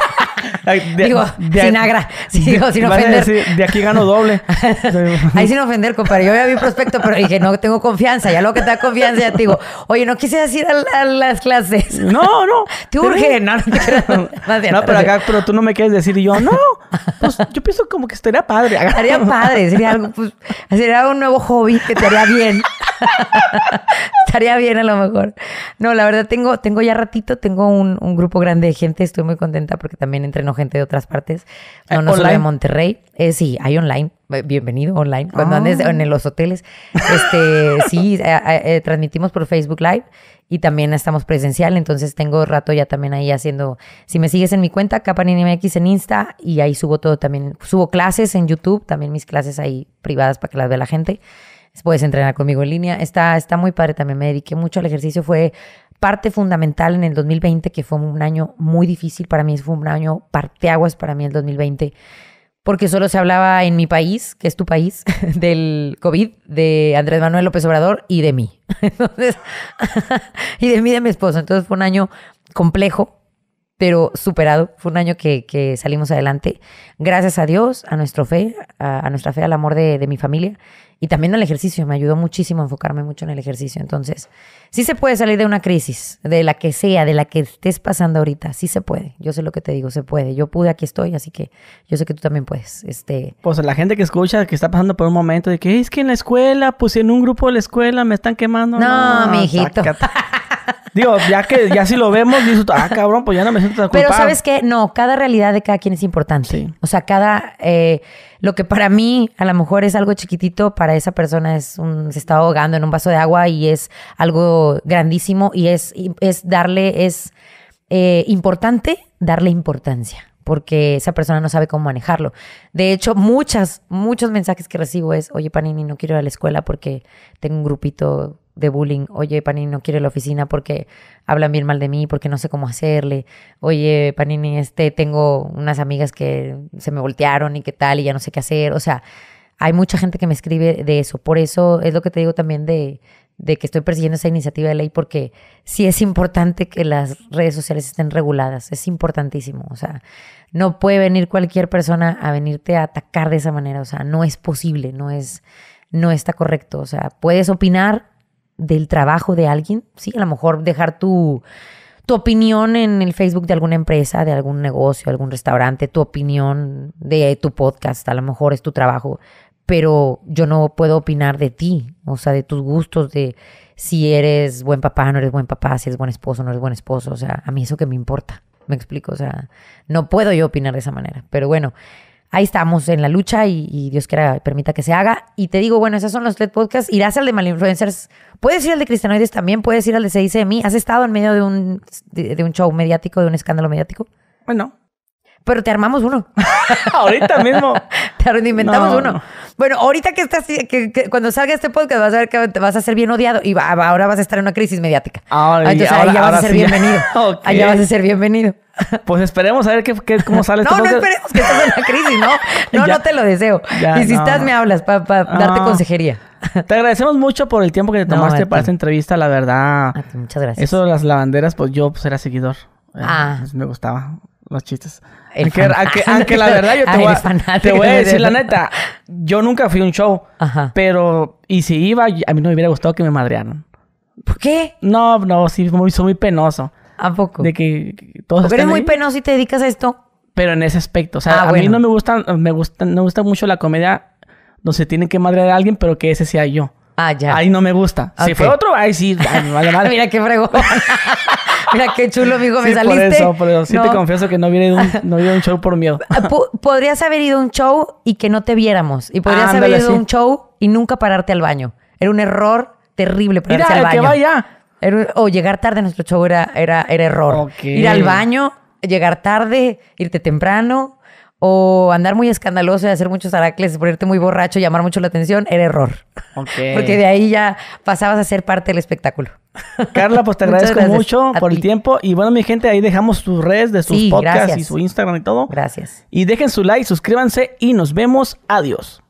de- digo, de- sin agra, sí, de- digo, sin ofender. decir, de aquí gano doble. Ahí sin ofender, compadre. Yo ya vi prospecto, pero dije, no tengo confianza. Ya lo que te da confianza, ya te digo, oye, ¿no quisieras ir a, a las clases? no, no. ¿Te urge? No, no te No, pero acá, pero tú no me quieres decir y yo, no. Pues yo pienso como que estaría padre. Estaría padre, sería algo, pues, sería un nuevo hobby que te haría bien. estaría bien a lo mejor. No, la verdad tengo, tengo ya ratito, tengo un, un grupo grande de gente, estoy muy contenta porque también entreno gente de otras partes. No, no solo de. Monterrey. Eh, sí, hay online. Bienvenido online. Cuando Ah. andes en los hoteles. Este, sí, eh, eh, eh, transmitimos por Facebook Live y también estamos presencial. Entonces tengo rato ya también ahí haciendo. Si me sigues en mi cuenta, CapaninMX en Insta y ahí subo todo también. Subo clases en YouTube, también mis clases ahí privadas para que las vea la gente. Puedes entrenar conmigo en línea. Está, está muy padre también. Me dediqué mucho al ejercicio. Fue parte fundamental en el 2020, que fue un año muy difícil para mí. Fue un año parteaguas para mí el 2020 porque solo se hablaba en mi país, que es tu país, del COVID, de Andrés Manuel López Obrador y de mí. Y de mí de mi esposo. Entonces fue un año complejo, pero superado. Fue un año que, que salimos adelante. Gracias a Dios, a nuestra fe, a, nuestra fe, al amor de mi familia y también al ejercicio. Me ayudó muchísimo a enfocarme mucho en el ejercicio. Entonces, sí se puede salir de una crisis, de la que sea, de la que estés pasando ahorita. Sí se puede. Yo sé lo que te digo, se puede. Yo pude, aquí estoy, así que yo sé que tú también puedes. Este, Pues la gente que escucha que está pasando por un momento de que es que en la escuela, pues en un grupo de la escuela me están quemando. No, mijito. Digo, ya que ya si lo vemos, dices, ah, cabrón, pues ya no me siento tan Pero culpable. sabes qué, no, cada realidad de cada quien es importante. Sí. O sea, cada, eh, lo que para mí a lo mejor es algo chiquitito, para esa persona es un, se está ahogando en un vaso de agua y es algo grandísimo y es, y es darle, es eh, importante darle importancia porque esa persona no sabe cómo manejarlo. De hecho, muchas, muchos mensajes que recibo es, oye, Panini, no quiero ir a la escuela porque tengo un grupito de bullying. Oye, Panini, no a la oficina porque hablan bien mal de mí, porque no sé cómo hacerle. Oye, Panini, este, tengo unas amigas que se me voltearon y qué tal y ya no sé qué hacer. O sea, hay mucha gente que me escribe de eso. Por eso es lo que te digo también de, de que estoy persiguiendo esa iniciativa de ley, porque sí es importante que las redes sociales estén reguladas. Es importantísimo. O sea, no puede venir cualquier persona a venirte a atacar de esa manera. O sea, no es posible, no es, no está correcto. O sea, puedes opinar del trabajo de alguien, sí, a lo mejor dejar tu, tu opinión en el Facebook de alguna empresa, de algún negocio, algún restaurante, tu opinión de tu podcast, a lo mejor es tu trabajo, pero yo no puedo opinar de ti, o sea, de tus gustos, de si eres buen papá, no eres buen papá, si eres buen esposo, no eres buen esposo, o sea, a mí eso que me importa, me explico, o sea, no puedo yo opinar de esa manera, pero bueno. Ahí estamos en la lucha y, Dios quiera permita que se haga. Y te digo, bueno, esos son los tres podcasts. Irás al de Malinfluencers. Puedes ir al de Cristianoides también. Puedes ir al de Se dice de mí. ¿Has estado en medio de un, de, de un show mediático, de un escándalo mediático? Bueno, Pero te armamos uno. ahorita mismo. te inventamos No, uno. No. Bueno, ahorita que estás, que, que cuando salga este podcast vas a ver que te vas a ser bien odiado y va- ahora vas a estar en una crisis mediática. Ahora- Entonces ahora- ahí ya vas ahora a ser sí. bienvenido. Ok. Ahí ya vas a ser bienvenido. Pues esperemos a ver qué, qué- cómo sale No, este no podcast. esperemos que estés en la crisis, ¿no? No, Ya. no te lo deseo. Ya, y si no. estás, me hablas para darte No. consejería. Te agradecemos mucho por el tiempo que te tomaste para esta entrevista, la verdad. A ti, muchas gracias. Eso de las lavanderas, pues yo pues era seguidor. Eh, Ah. pues, me gustaba los chistes. Aunque, fan- aunque- aunque la verdad yo te voy, a, te voy a de- decir la neta. Yo nunca fui a un show. Ajá. Pero, y si iba, a mí no me hubiera gustado que me madrearan. ¿Por qué? No, no, sí, muy, soy muy penoso. ¿A poco? De que, todos Porque eres muy ahí, penoso y te dedicas a esto. Pero en ese aspecto. O sea, Ah, a mí bueno. no me gusta, me gusta, no me gusta mucho la comedia donde se tiene que madrear a alguien, pero que ese sea yo. Ah, ya. Ahí no me gusta. Si fue otro, ahí sí, ay, vale madre. Mira qué fregón. Mira qué chulo, amigo. Me Sí, por saliste. eso, por eso. Sí te No. confieso que no viene de un, no viene de un show por miedo. Ah, po- Podrías haber ido a un show y que no te viéramos. Y podrías haber ido a sí. un show y nunca pararte al baño. Era un error terrible Mira, pararse al el baño. que vaya. Era o llegar tarde a nuestro show era, era, era error. Ok. Ir al baño, llegar tarde, irte temprano, o andar muy escandaloso y hacer muchos aracles, ponerte muy borracho, llamar mucho la atención, era error. Porque de ahí ya pasabas a ser parte del espectáculo. Carla, pues te agradezco mucho por el ti. tiempo. Y bueno, mi gente, ahí dejamos sus redes de sus Sí, podcasts gracias. y su Instagram y todo. Gracias. Y dejen su like, suscríbanse y nos vemos. Adiós.